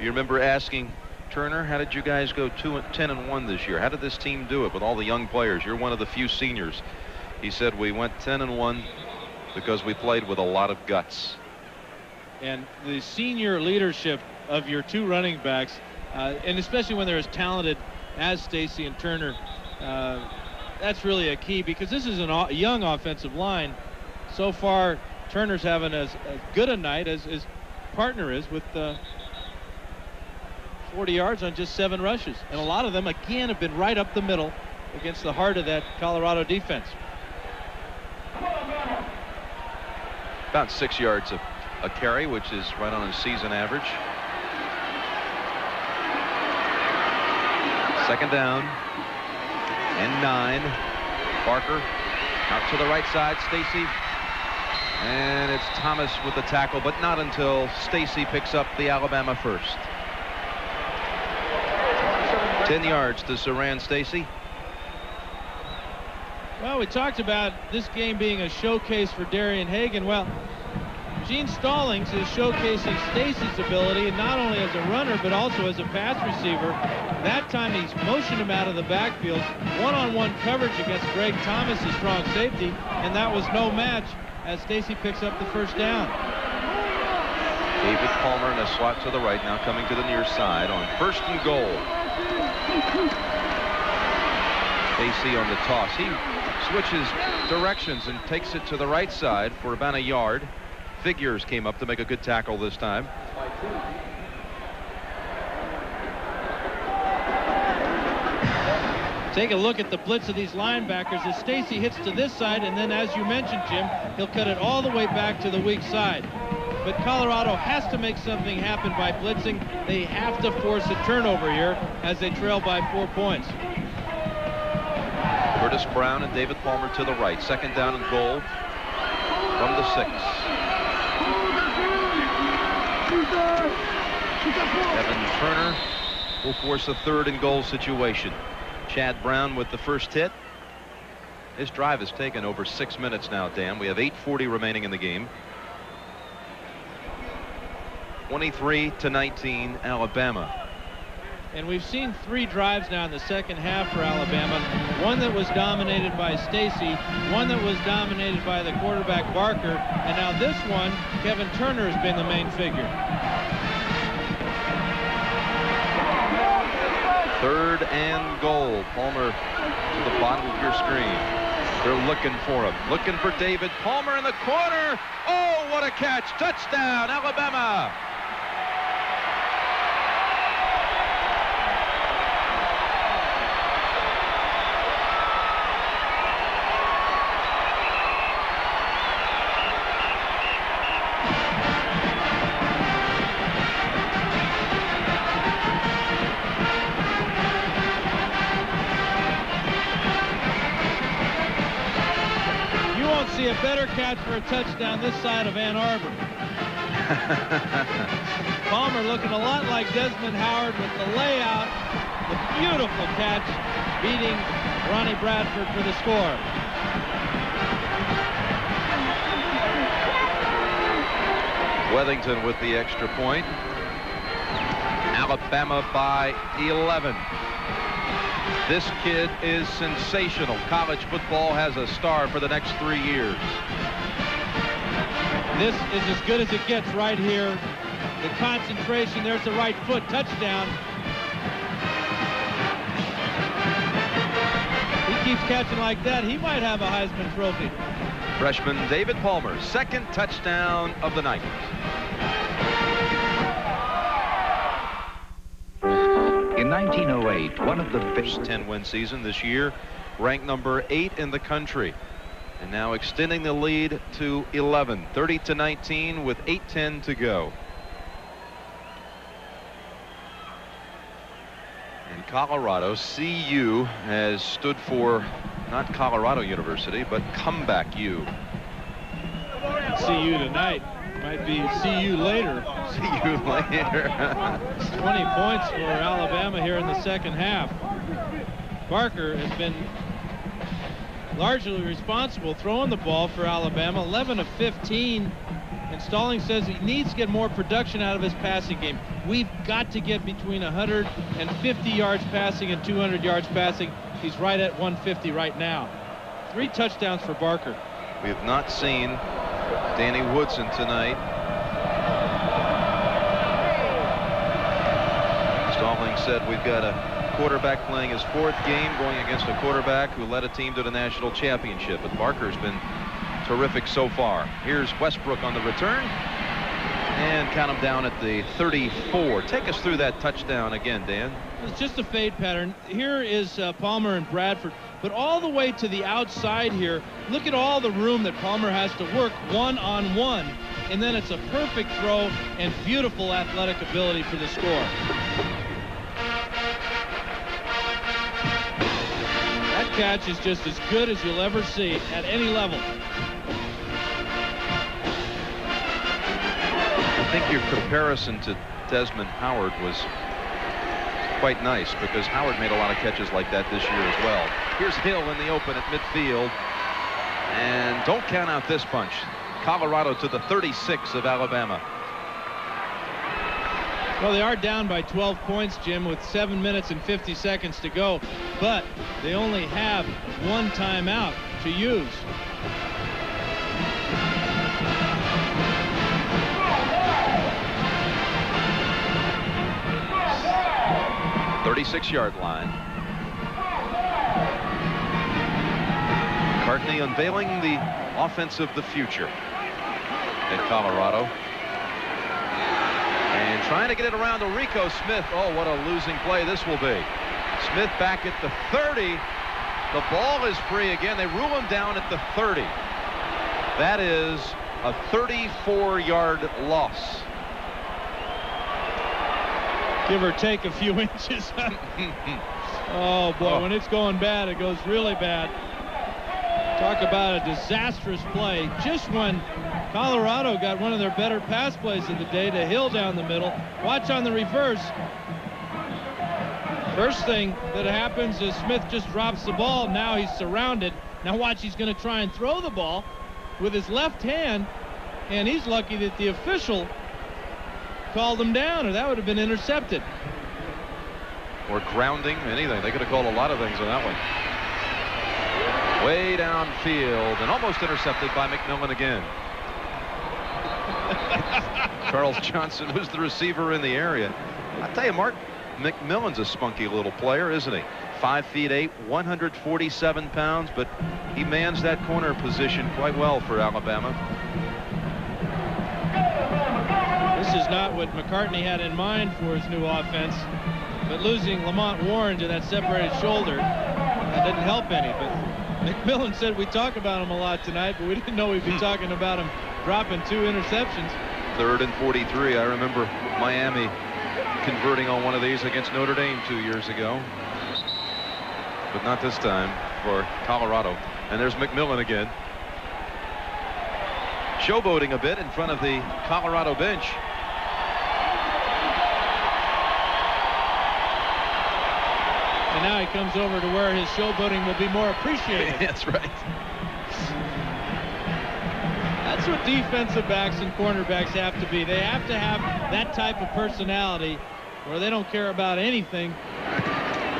You remember asking Turner, how did you guys go 2 and 10 and 1 this year? How did this team do it with all the young players? You're one of the few seniors. He said we went 10 and 1 because we played with a lot of guts. And the senior leadership of your two running backs, uh, and especially when they're as talented as Stacy and Turner, uh, that's really a key because this is a young offensive line. So far, Turner's having as, as good a night as his partner is with uh, 40 yards on just seven rushes. And a lot of them, again, have been right up the middle against the heart of that Colorado defense. About six yards of a carry, which is right on his season average. Second down and nine. Barker out to the right side. Stacy. And it's Thomas with the tackle, but not until Stacy picks up the Alabama first. 10 yards to Siran Stacy. Well, we talked about this game being a showcase for Darian Hagan. Well, Gene Stallings is showcasing Stacy's ability not only as a runner but also as a pass receiver. That time he's motioned him out of the backfield. One-on-one -on -one coverage against Greg Thomas, a strong safety, and that was no match as Stacy picks up the first down. David Palmer in a slot to the right now coming to the near side on first and goal. Stacy on the toss. He switches directions and takes it to the right side for about a yard. Figures came up to make a good tackle this time. Take a look at the blitz of these linebackers as Stacy hits to this side and then as you mentioned Jim he'll cut it all the way back to the weak side but Colorado has to make something happen by blitzing they have to force a turnover here as they trail by four points Curtis Brown and David Palmer to the right second down and goal from the six Evan Turner will force a third and goal situation Chad Brown with the first hit. This drive has taken over six minutes now, Dan. We have 8.40 remaining in the game. 23 to 19, Alabama. And we've seen three drives now in the second half for Alabama. One that was dominated by Stacy, one that was dominated by the quarterback Barker, and now this one, Kevin Turner has been the main figure. Third and goal. Palmer to the bottom of your screen. They're looking for him. Looking for David Palmer in the corner. Oh, what a catch. Touchdown, Alabama. Catch for a touchdown this side of Ann Arbor. [LAUGHS] Palmer looking a lot like Desmond Howard with the layout, the beautiful catch, beating Ronnie Bradford for the score. Wethington with the extra point. Alabama by 11. This kid is sensational. College football has a star for the next three years. This is as good as it gets right here. The concentration, there's the right foot, touchdown. He keeps catching like that, he might have a Heisman Trophy. Freshman David Palmer, second touchdown of the night. 1908, one of the first 10-win season this year, ranked number eight in the country. And now extending the lead to 11, 30 to 19 with 8-10 to go. In Colorado, CU has stood for not Colorado University, but Comeback U. See you tonight. Might be see you later. [LAUGHS] See you later. [LAUGHS] 20 points for Alabama here in the second half. Barker has been largely responsible throwing the ball for Alabama, 11 of 15. And Stalling says he needs to get more production out of his passing game. We've got to get between 150 yards passing and 200 yards passing. He's right at 150 right now. Three touchdowns for Barker. We have not seen Danny Woodson tonight. Stalling said we've got a quarterback playing his fourth game going against a quarterback who led a team to the national championship. But Barker's been terrific so far. Here's Westbrook on the return. And count him down at the 34. Take us through that touchdown again, Dan. It's just a fade pattern. Here is uh, Palmer and Bradford. But all the way to the outside here, look at all the room that Palmer has to work one-on-one. -on -one, and then it's a perfect throw and beautiful athletic ability for the score. That catch is just as good as you'll ever see at any level. I think your comparison to Desmond Howard was quite nice because Howard made a lot of catches like that this year as well. Here's Hill in the open at midfield. And don't count out this bunch. Colorado to the 36 of Alabama. Well, they are down by 12 points, Jim, with 7 minutes and 50 seconds to go. But they only have one timeout to use. 36-yard line. McCartney unveiling the offense of the future in Colorado. And trying to get it around to Rico Smith. Oh, what a losing play this will be. Smith back at the 30. The ball is free again. They rule him down at the 30. That is a 34-yard loss. Give or take a few [LAUGHS] inches. [LAUGHS] oh, boy, oh. when it's going bad, it goes really bad. Talk about a disastrous play. Just when Colorado got one of their better pass plays of the day to Hill down the middle. Watch on the reverse. First thing that happens is Smith just drops the ball. Now he's surrounded. Now watch, he's going to try and throw the ball with his left hand. And he's lucky that the official called him down, or that would have been intercepted. or grounding, anything. They could have called a lot of things on that one. Way downfield and almost intercepted by McMillan again. [LAUGHS] Charles Johnson was the receiver in the area. I tell you, Mark McMillan's a spunky little player, isn't he? Five feet eight, 147 pounds, but he mans that corner position quite well for Alabama. This is not what McCartney had in mind for his new offense, but losing Lamont Warren to that separated shoulder that didn't help any. But McMillan said we talk about him a lot tonight, but we didn't know we'd be hmm. talking about him dropping two interceptions. Third and 43. I remember Miami converting on one of these against Notre Dame two years ago. But not this time for Colorado. And there's McMillan again. Showboating a bit in front of the Colorado bench. And now he comes over to where his showboating will be more appreciated. [LAUGHS] That's right. That's what defensive backs and cornerbacks have to be. They have to have that type of personality where they don't care about anything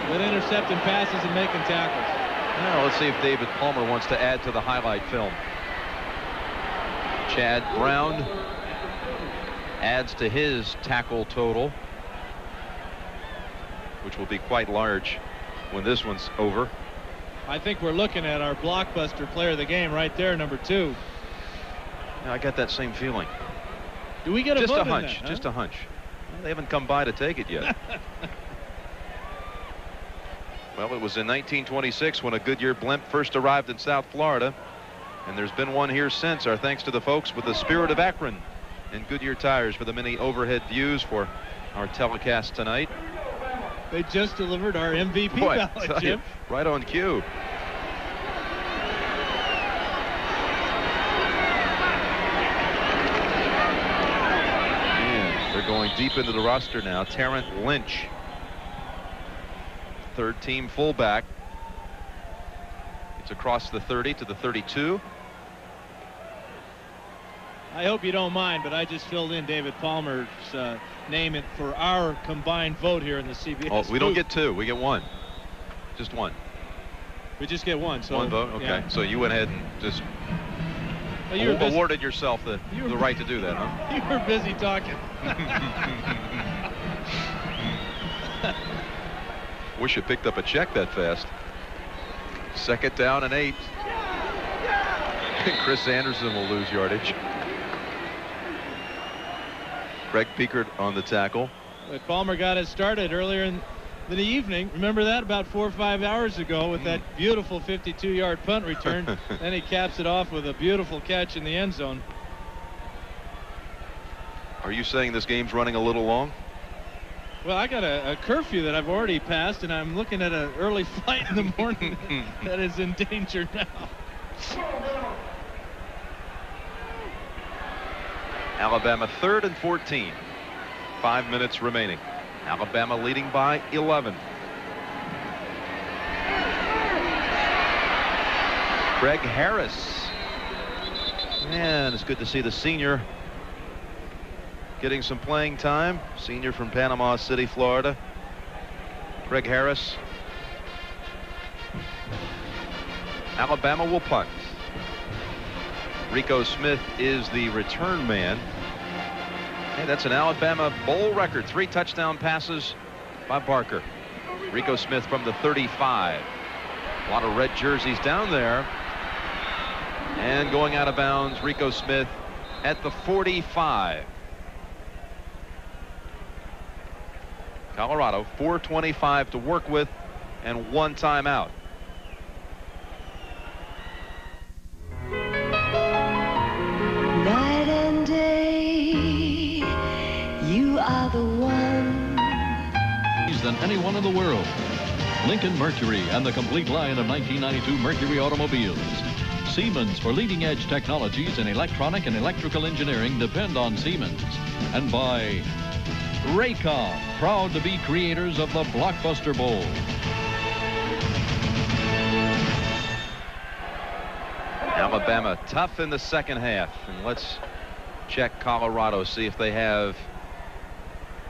but intercepting passes and making tackles. Now let's see if David Palmer wants to add to the highlight film. Chad Brown adds to his tackle total, which will be quite large when this one's over. I think we're looking at our blockbuster player of the game right there, number two. Yeah, I got that same feeling. Do we get a just a hunch? that, huh? Just a hunch. Well, they haven't come by to take it yet. [LAUGHS] well, it was in 1926 when a Goodyear blimp first arrived in South Florida, and there's been one here since. Our thanks to the folks with the Spirit of Akron and Goodyear tires for the many overhead views for our telecast tonight. They just delivered our MVP Boy, ballot, tell you, right on cue. They're going deep into the roster now. Tarrant Lynch, third team fullback. It's across the 30 to the 32. I hope you don't mind, but I just filled in David Palmer's uh, name for our combined vote here in the CBS. Oh, we don't get two. We get one. Just one. We just get one. So one vote. Okay. yeah. So you went ahead and just Well, you were busy- awarded yourself the, [LAUGHS] you the right to do that, huh? [LAUGHS] You were busy talking. [LAUGHS] Wish you picked up a check that fast. Second down and eight. Chris Anderson will lose yardage. Greg Pickard on the tackle. But Palmer got it started earlier in the evening. Remember that about four or five hours ago with that mm-hmm. beautiful 52-yard punt return. [LAUGHS] then he caps it off with a beautiful catch in the end zone. Are you saying this game's running a little long? Well, I got a, a curfew that I've already passed, and I'm looking at an early [LAUGHS] flight in the morning [LAUGHS] that is in danger now. Alabama third and 14. Five minutes remaining. Alabama leading by 11. Greg Harris. Man, it's good to see the senior getting some playing time. Senior from Panama City, Florida. Greg Harris. Alabama will punt. Rico Smith is the return man. Hey, that's an Alabama bowl record. Three touchdown passes by Barker. Rico Smith from the 35. A lot of red jerseys down there. And going out of bounds, Rico Smith at the 45. Colorado, 425 to work with and one timeout. Anyone in the world. Lincoln Mercury and the complete line of 1992 Mercury automobiles. Siemens for leading edge technologies in electronic and electrical engineering depend on Siemens. And by Raycom, proud to be creators of the Blockbuster Bowl. Alabama tough in the second half. And let's check Colorado, see if they have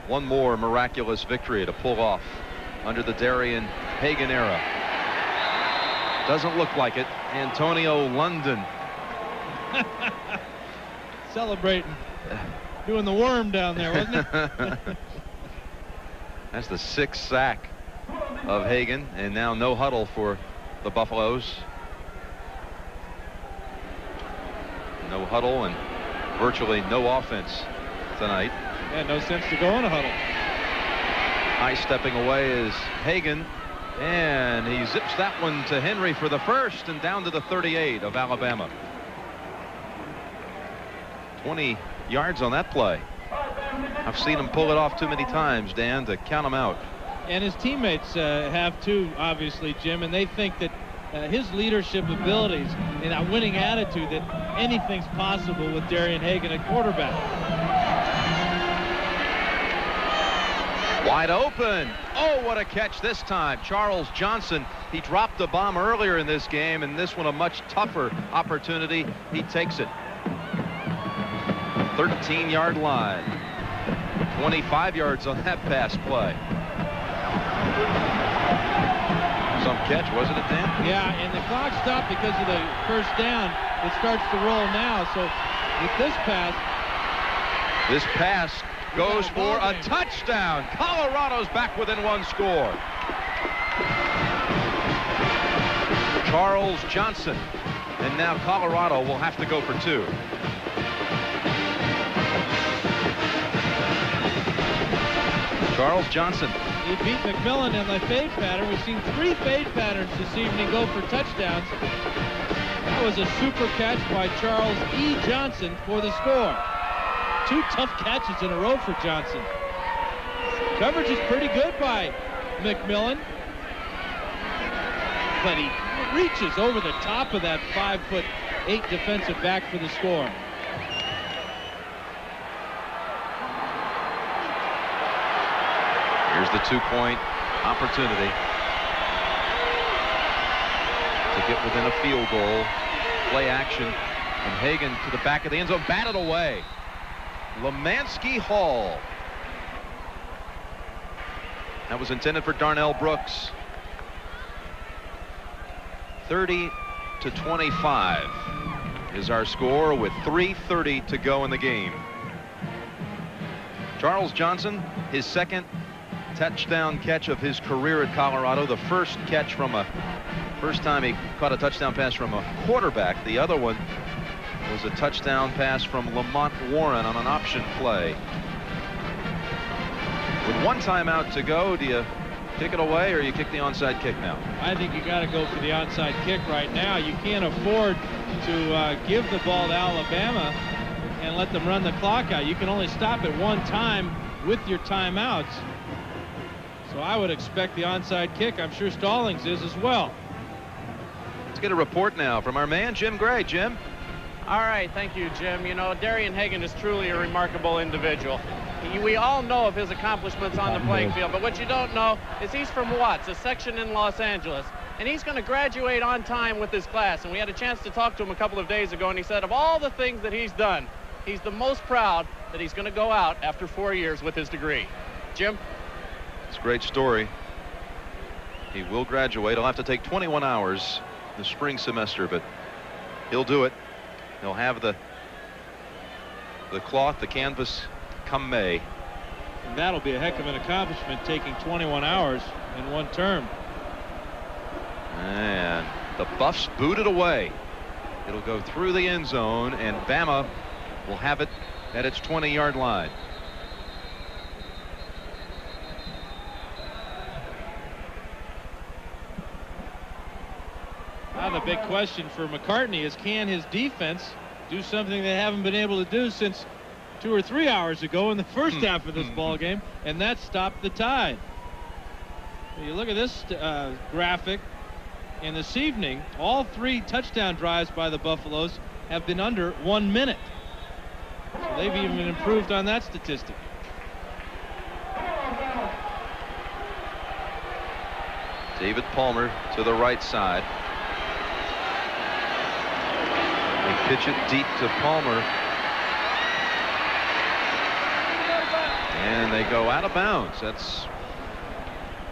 one more miraculous victory to pull off under the Darian Hagan era. Doesn't look like it. Antonio London. [LAUGHS] Celebrating. Doing the worm down there, wasn't it? [LAUGHS] That's the sixth sack of Hagan, and now no huddle for the Buffaloes. No huddle and virtually no offense tonight. Yeah, no sense to go in a huddle. High stepping away is Hagan, and he zips that one to Henry for the first and down to the 38 of Alabama. 20 yards on that play. I've seen him pull it off too many times, Dan, to count him out. And his teammates uh, have too, obviously, Jim, and they think that uh, his leadership abilities and a winning attitude that anything's possible with Darian Hagan at quarterback. Wide open. Oh, what a catch this time. Charles Johnson, he dropped the bomb earlier in this game, and this one a much tougher opportunity. He takes it. 13-yard line. 25 yards on that pass play. Some catch, wasn't it, Dan? Yeah, and the clock stopped because of the first down. It starts to roll now, so with this pass... This pass goes for a touchdown. Colorado's back within one score. Charles Johnson. And now Colorado will have to go for two. Charles Johnson. He beat McMillan in the fade pattern. We've seen three fade patterns this evening go for touchdowns. That was a super catch by Charles E. Johnson for the score. Two tough catches in a row for Johnson. Coverage is pretty good by McMillan. But he reaches over the top of that five foot eight defensive back for the score. Here's the two-point opportunity to get within a field goal. Play action. And Hagan to the back of the end zone, batted away. Lemanski Hall. That was intended for Darnell Brooks. 30 to 25 is our score with 3.30 to go in the game. Charles Johnson, his second touchdown catch of his career at Colorado. The first catch from a first time he caught a touchdown pass from a quarterback. The other one was a touchdown pass from Lamont Warren on an option play. With one timeout to go, do you kick it away or you kick the onside kick now? I think you got to go for the onside kick right now. You can't afford to uh, give the ball to Alabama and let them run the clock out. You can only stop at one time with your timeouts. So I would expect the onside kick. I'm sure Stallings is as well. Let's get a report now from our man, Jim Gray. Jim? All right, thank you, Jim. You know, Darian Hagan is truly a remarkable individual. He, we all know of his accomplishments on the playing field, but what you don't know is he's from Watts, a section in Los Angeles, and he's going to graduate on time with his class. And we had a chance to talk to him a couple of days ago, and he said of all the things that he's done, he's the most proud that he's going to go out after four years with his degree. Jim? It's a great story. He will graduate. He'll have to take 21 hours the spring semester, but he'll do it. He'll have the the cloth, the canvas come May. And that'll be a heck of an accomplishment taking 21 hours in one term. And the Buffs boot it away. It'll go through the end zone and Bama will have it at its 20-yard line. Now the big question for McCartney is can his defense do something they haven't been able to do since two or three hours ago in the first half of this ball game, and that stopped the tide. You look at this uh, graphic, and this evening, all three touchdown drives by the Buffaloes have been under one minute. So they've even improved on that statistic. David Palmer to the right side. They pitch it deep to Palmer. And they go out of bounds. That's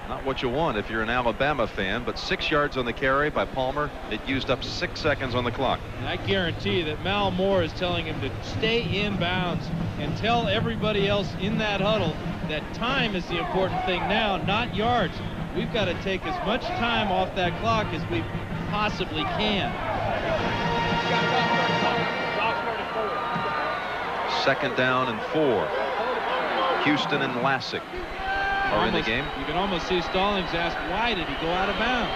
Not what you want if you're an Alabama fan, but six yards on the carry by Palmer. It used up six seconds on the clock. And I guarantee that Mal Moore is telling him to stay in bounds and tell everybody else in that huddle that time is the important thing now, not yards. We've got to take as much time off that clock as we possibly can. Second down and four. Houston and Lassic are in the game. You can almost see Stallings ask, why did he go out of bounds?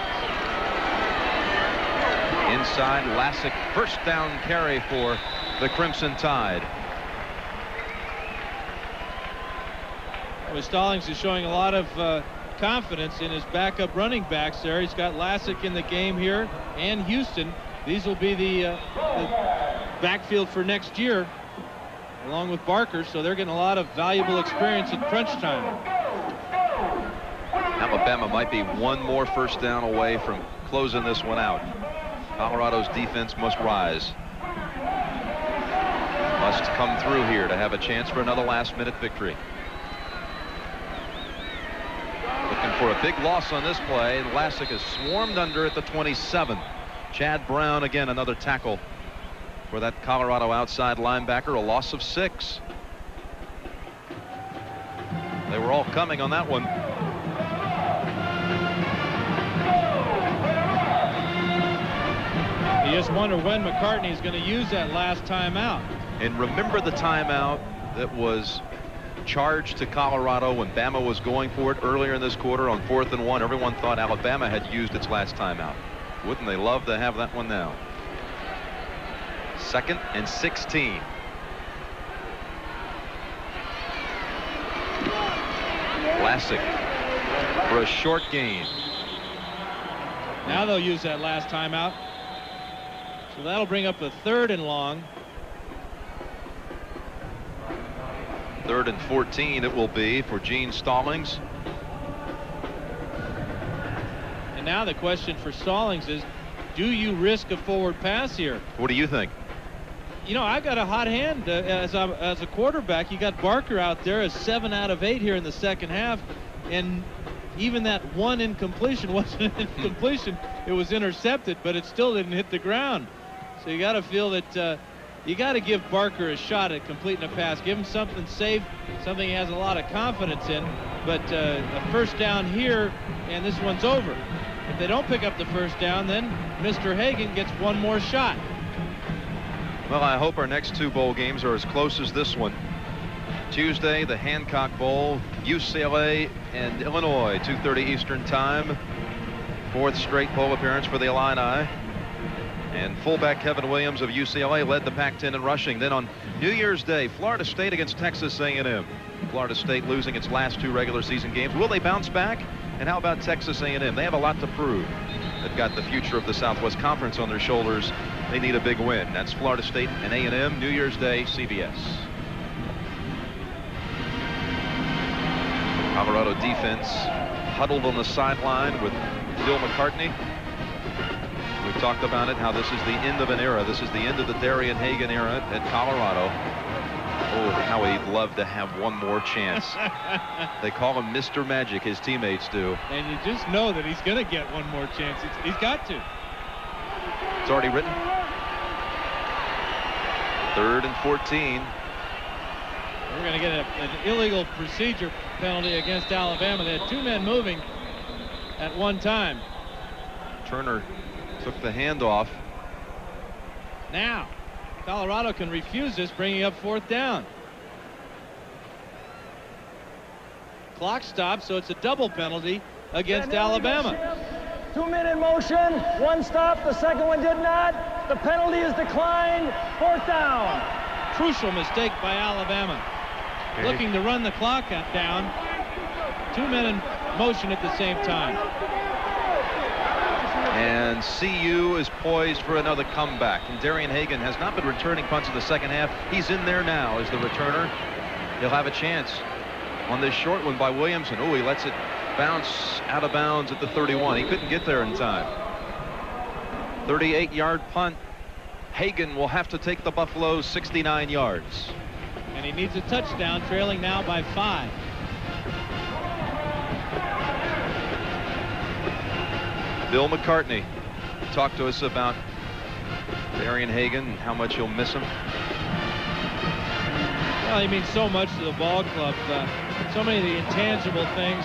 Inside, Lassic first down carry for the Crimson Tide. Well, Stallings is showing a lot of uh, confidence in his backup running backs there. He's got Lassic in the game here and Houston. These will be the, uh, the backfield for next year along with Barker, so they're getting a lot of valuable experience in crunch time. Alabama might be one more first down away from closing this one out. Colorado's defense must rise. Must come through here to have a chance for another last minute victory. Looking for a big loss on this play. Lassic is swarmed under at the 27. Chad Brown again another tackle for that Colorado outside linebacker a loss of six. They were all coming on that one. You just wonder when McCartney is going to use that last timeout. And remember the timeout that was charged to Colorado when Bama was going for it earlier in this quarter on fourth and one. Everyone thought Alabama had used its last timeout. Wouldn't they love to have that one now? Second and 16. Lassic for a short gain. Now they'll use that last timeout. So that'll bring up a third and long. Third and 14 it will be for Gene Stallings. And now the question for Stallings is, do you risk a forward pass here? What do you think? You know, I've got a hot hand uh, as, a, as a quarterback. You got Barker out there as seven out of eight here in the second half. And even that one incompletion [LAUGHS] wasn't an incompletion. It was intercepted, but it still didn't hit the ground. So you got to feel that uh, you got to give Barker a shot at completing a pass. Give him something safe, something he has a lot of confidence in. But uh, a first down here, and this one's over. If they don't pick up the first down, then Mr. Hagan gets one more shot. Well, I hope our next two bowl games are as close as this one. Tuesday, the Hancock Bowl, UCLA and Illinois, 2.30 Eastern Time. Fourth straight bowl appearance for the Illini. And fullback Kevin Williams of UCLA led the Pac-10 in rushing. Then on New Year's Day, Florida State against Texas A&M. Florida State losing its last two regular season games. Will they bounce back? And how about Texas A&M? They have a lot to prove. They've got the future of the Southwest Conference on their shoulders. They need a big win. That's Florida State and A&M, New Year's Day, CBS. Colorado defense huddled on the sideline with Bill McCartney. We've talked about it, how this is the end of an era. This is the end of the Darian Hagan era at Colorado. Oh, how he'd love to have one more chance. [LAUGHS] they call him Mr. Magic, his teammates do. And you just know that he's going to get one more chance. He's got to. It's already written. Third and 14. We're going to get a, an illegal procedure penalty against Alabama. They had two men moving at one time. Turner took the handoff. Now, Colorado can refuse this, bringing up fourth down. Clock stops, so it's a double penalty against Alabama. Two men in motion, one stop, the second one did not. The penalty is declined, fourth down. Crucial mistake by Alabama. Looking to run the clock down. Two men in motion at the same time. And CU is poised for another comeback. And Darian Hagan has not been returning punts in the second half. He's in there now as the returner. He'll have a chance on this short one by Williamson. Oh, he lets it bounce out of bounds at the 31. He couldn't get there in time. 38 yard punt. Hagan will have to take the Buffaloes 69 yards. And he needs a touchdown, trailing now by five. Bill McCartney talked to us about Darian Hagan and how much he'll miss him. Well, he means so much to the ball club. Uh, so many of the intangible things.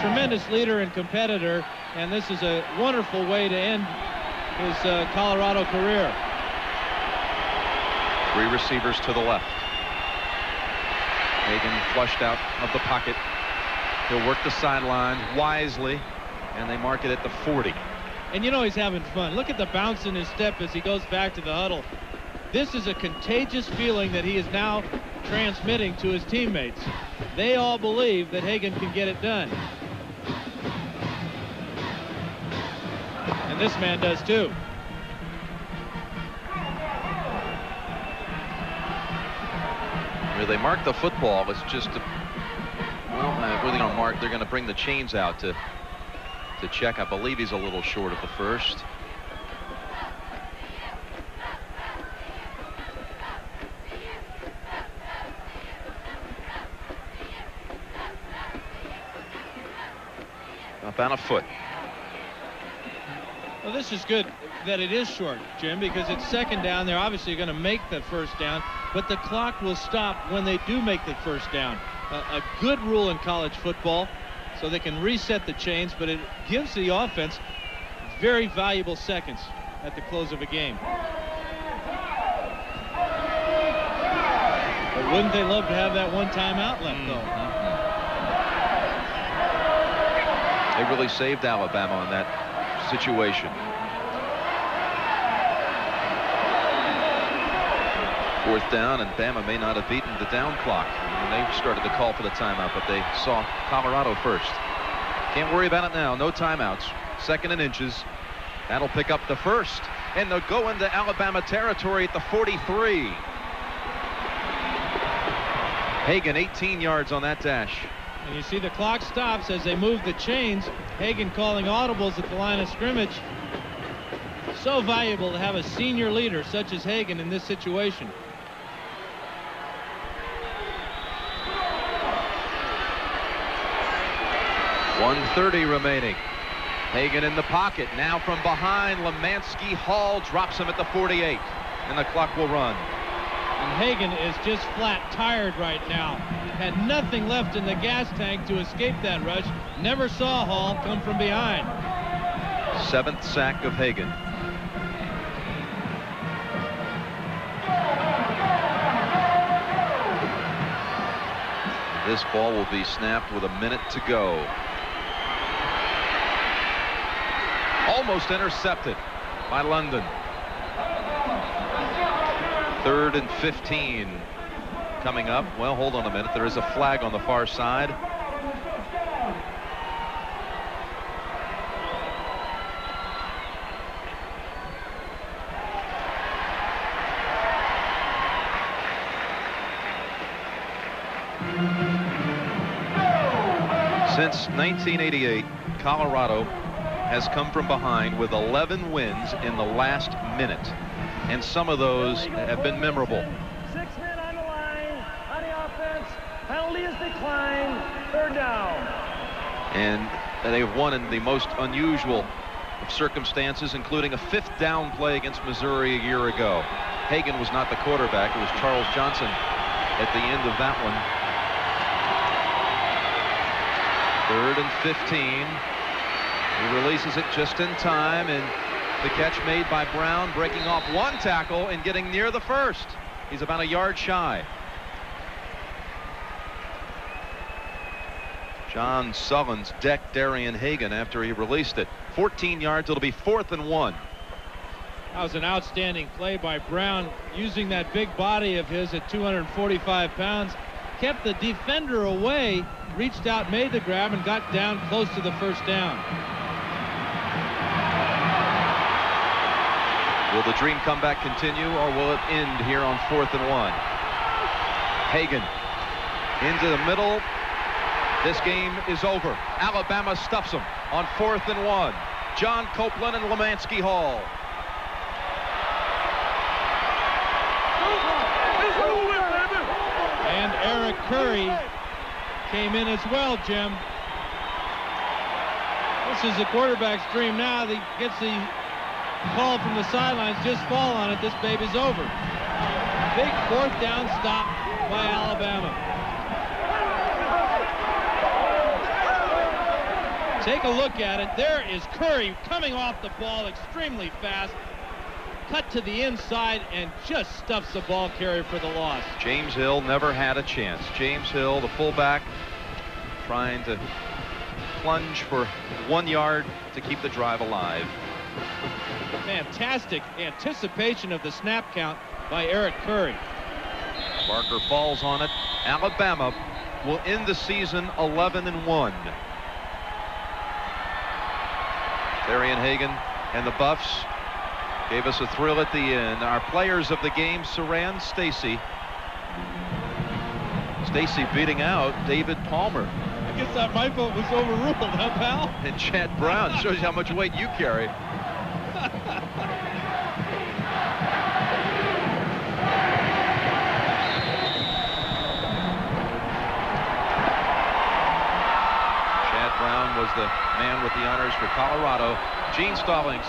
Tremendous leader and competitor, and this is a wonderful way to end his uh, Colorado career. Three receivers to the left. Hagan flushed out of the pocket. He'll work the sideline wisely, and they mark it at the 40. And you know he's having fun. Look at the bounce in his step as he goes back to the huddle. This is a contagious feeling that he is now transmitting to his teammates. They all believe that Hagan can get it done. And this man does too. Where they mark the football, it's just a, well, uh, really going to mark. They're going to bring the chains out to to check. I believe he's a little short of the first. About a foot. Well, this is good that it is short, Jim, because it's second down. They're obviously going to make the first down, but the clock will stop when they do make the first down. A, a good rule in college football, so they can reset the chains, but it gives the offense very valuable seconds at the close of a game. But wouldn't they love to have that one timeout left, though? Mm-hmm. They really saved Alabama in that situation. Fourth down, and Bama may not have beaten the down clock when they started to call for the timeout, but they saw Colorado first. Can't worry about it now. No timeouts. Second and inches. That'll pick up the first, and they'll go into Alabama territory at the 43. Hagan 18 yards on that dash. And you see the clock stops as they move the chains. Hagan calling audibles at the line of scrimmage. So valuable to have a senior leader such as Hagan in this situation. One thirty remaining. Hagan in the pocket. Now from behind, Lemanski Hall drops him at the 48. And the clock will run. And Hagan is just flat tired right now. Had nothing left in the gas tank to escape that rush. Never saw Hall come from behind. Seventh sack of Hagan. This ball will be snapped with a minute to go. Almost intercepted by London. Third and 15 coming up. Well, hold on a minute. There is a flag on the far side. Since 1988, Colorado has come from behind with 11 wins in the last minute. And some of those have been memorable. Six men on the line, on the offense. Penalty is declined. Third down. And they've won in the most unusual of circumstances, including a fifth down play against Missouri a year ago. Hagan was not the quarterback. It was Charles Johnson at the end of that one. Third and 15. He releases it just in time, and the catch made by Brown, breaking off one tackle and getting near the first. He's about a yard shy. John Sullins decked Darian Hagan after he released it. 14 yards. It'll be fourth and one. That was an outstanding play by Brown using that big body of his at 245 pounds. Kept the defender away, reached out, made the grab, and got down close to the first down. Will the dream comeback continue or will it end here on fourth and one? Hagan into the middle. This game is over. Alabama stuffs them on fourth and one. John Copeland and Lemanski Hall. And Eric Curry came in as well, Jim. This is the quarterback's dream now. He gets the call from the sidelines. Just fall on it. This baby's over. Big fourth down stop by Alabama. Take a look at it. There is Curry coming off the ball extremely fast. Cut to the inside and just stuffs the ball carrier for the loss. James Hill never had a chance. James Hill, the fullback, trying to plunge for one yard to keep the drive alive. Fantastic anticipation of the snap count by Eric Curry. Barker falls on it. Alabama will end the season 11 and 1. Darian Hagan and the Buffs gave us a thrill at the end. Our players of the game, Siran Stacy. Stacy beating out David Palmer. I guess that my vote was overruled, huh, pal? And Chad Brown shows you how much weight you carry. [LAUGHS] Chad Brown was the man with the honors for Colorado. Gene Stallings.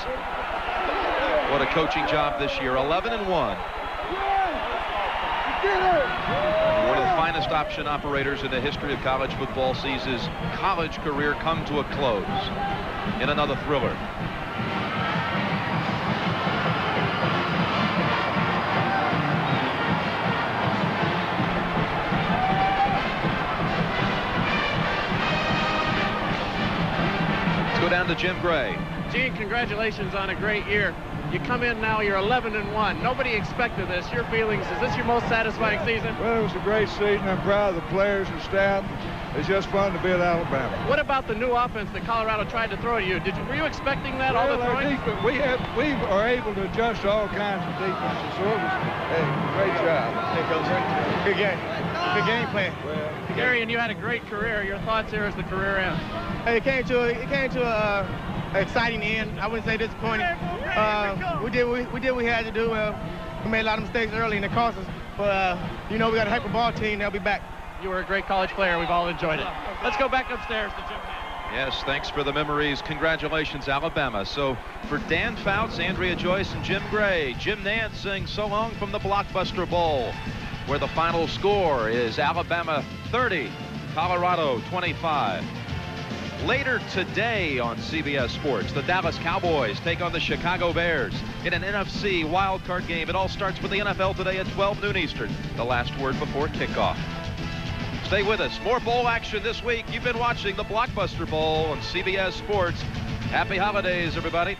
What a coaching job this year. 11 and 1. One of the finest option operators in the history of college football sees his college career come to a close in another thriller. Let's down to Jim Gray. Gene, congratulations on a great year. You come in now, you're 11 and 1. Nobody expected this. Your feelings, is this your most satisfying season? Well, it was a great season. I'm proud of the players and staff. It's just fun to be at Alabama. What about the new offense that Colorado tried to throw to you? Did you were you expecting that all well, the our defense, we have we are able to adjust all kinds of defenses. So it was a great job. Good game. Good game plan. Well, Gary, and you had a great career. Your thoughts here as the career ends? Hey, it came to a, it came to a uh, exciting end. I wouldn't say disappointing. Uh, we did we, we did what we had to do. Uh, we made a lot of mistakes early in the cost us. But uh, you know we got a heck of a ball team. They'll be back. You were a great college player. We've all enjoyed it. Let's go back upstairs to Jim. Yes, thanks for the memories. Congratulations, Alabama. So for Dan Fouts, Andrea Joyce, and Jim Gray, Jim Nantz saying so long from the Blockbuster Bowl, where the final score is Alabama 30, Colorado 25. Later today on CBS Sports, the Dallas Cowboys take on the Chicago Bears in an NFC wildcard game. It all starts with the NFL today at 12 noon Eastern, the last word before kickoff. Stay with us. More bowl action this week. You've been watching the Blockbuster Bowl on CBS Sports. Happy holidays, everybody.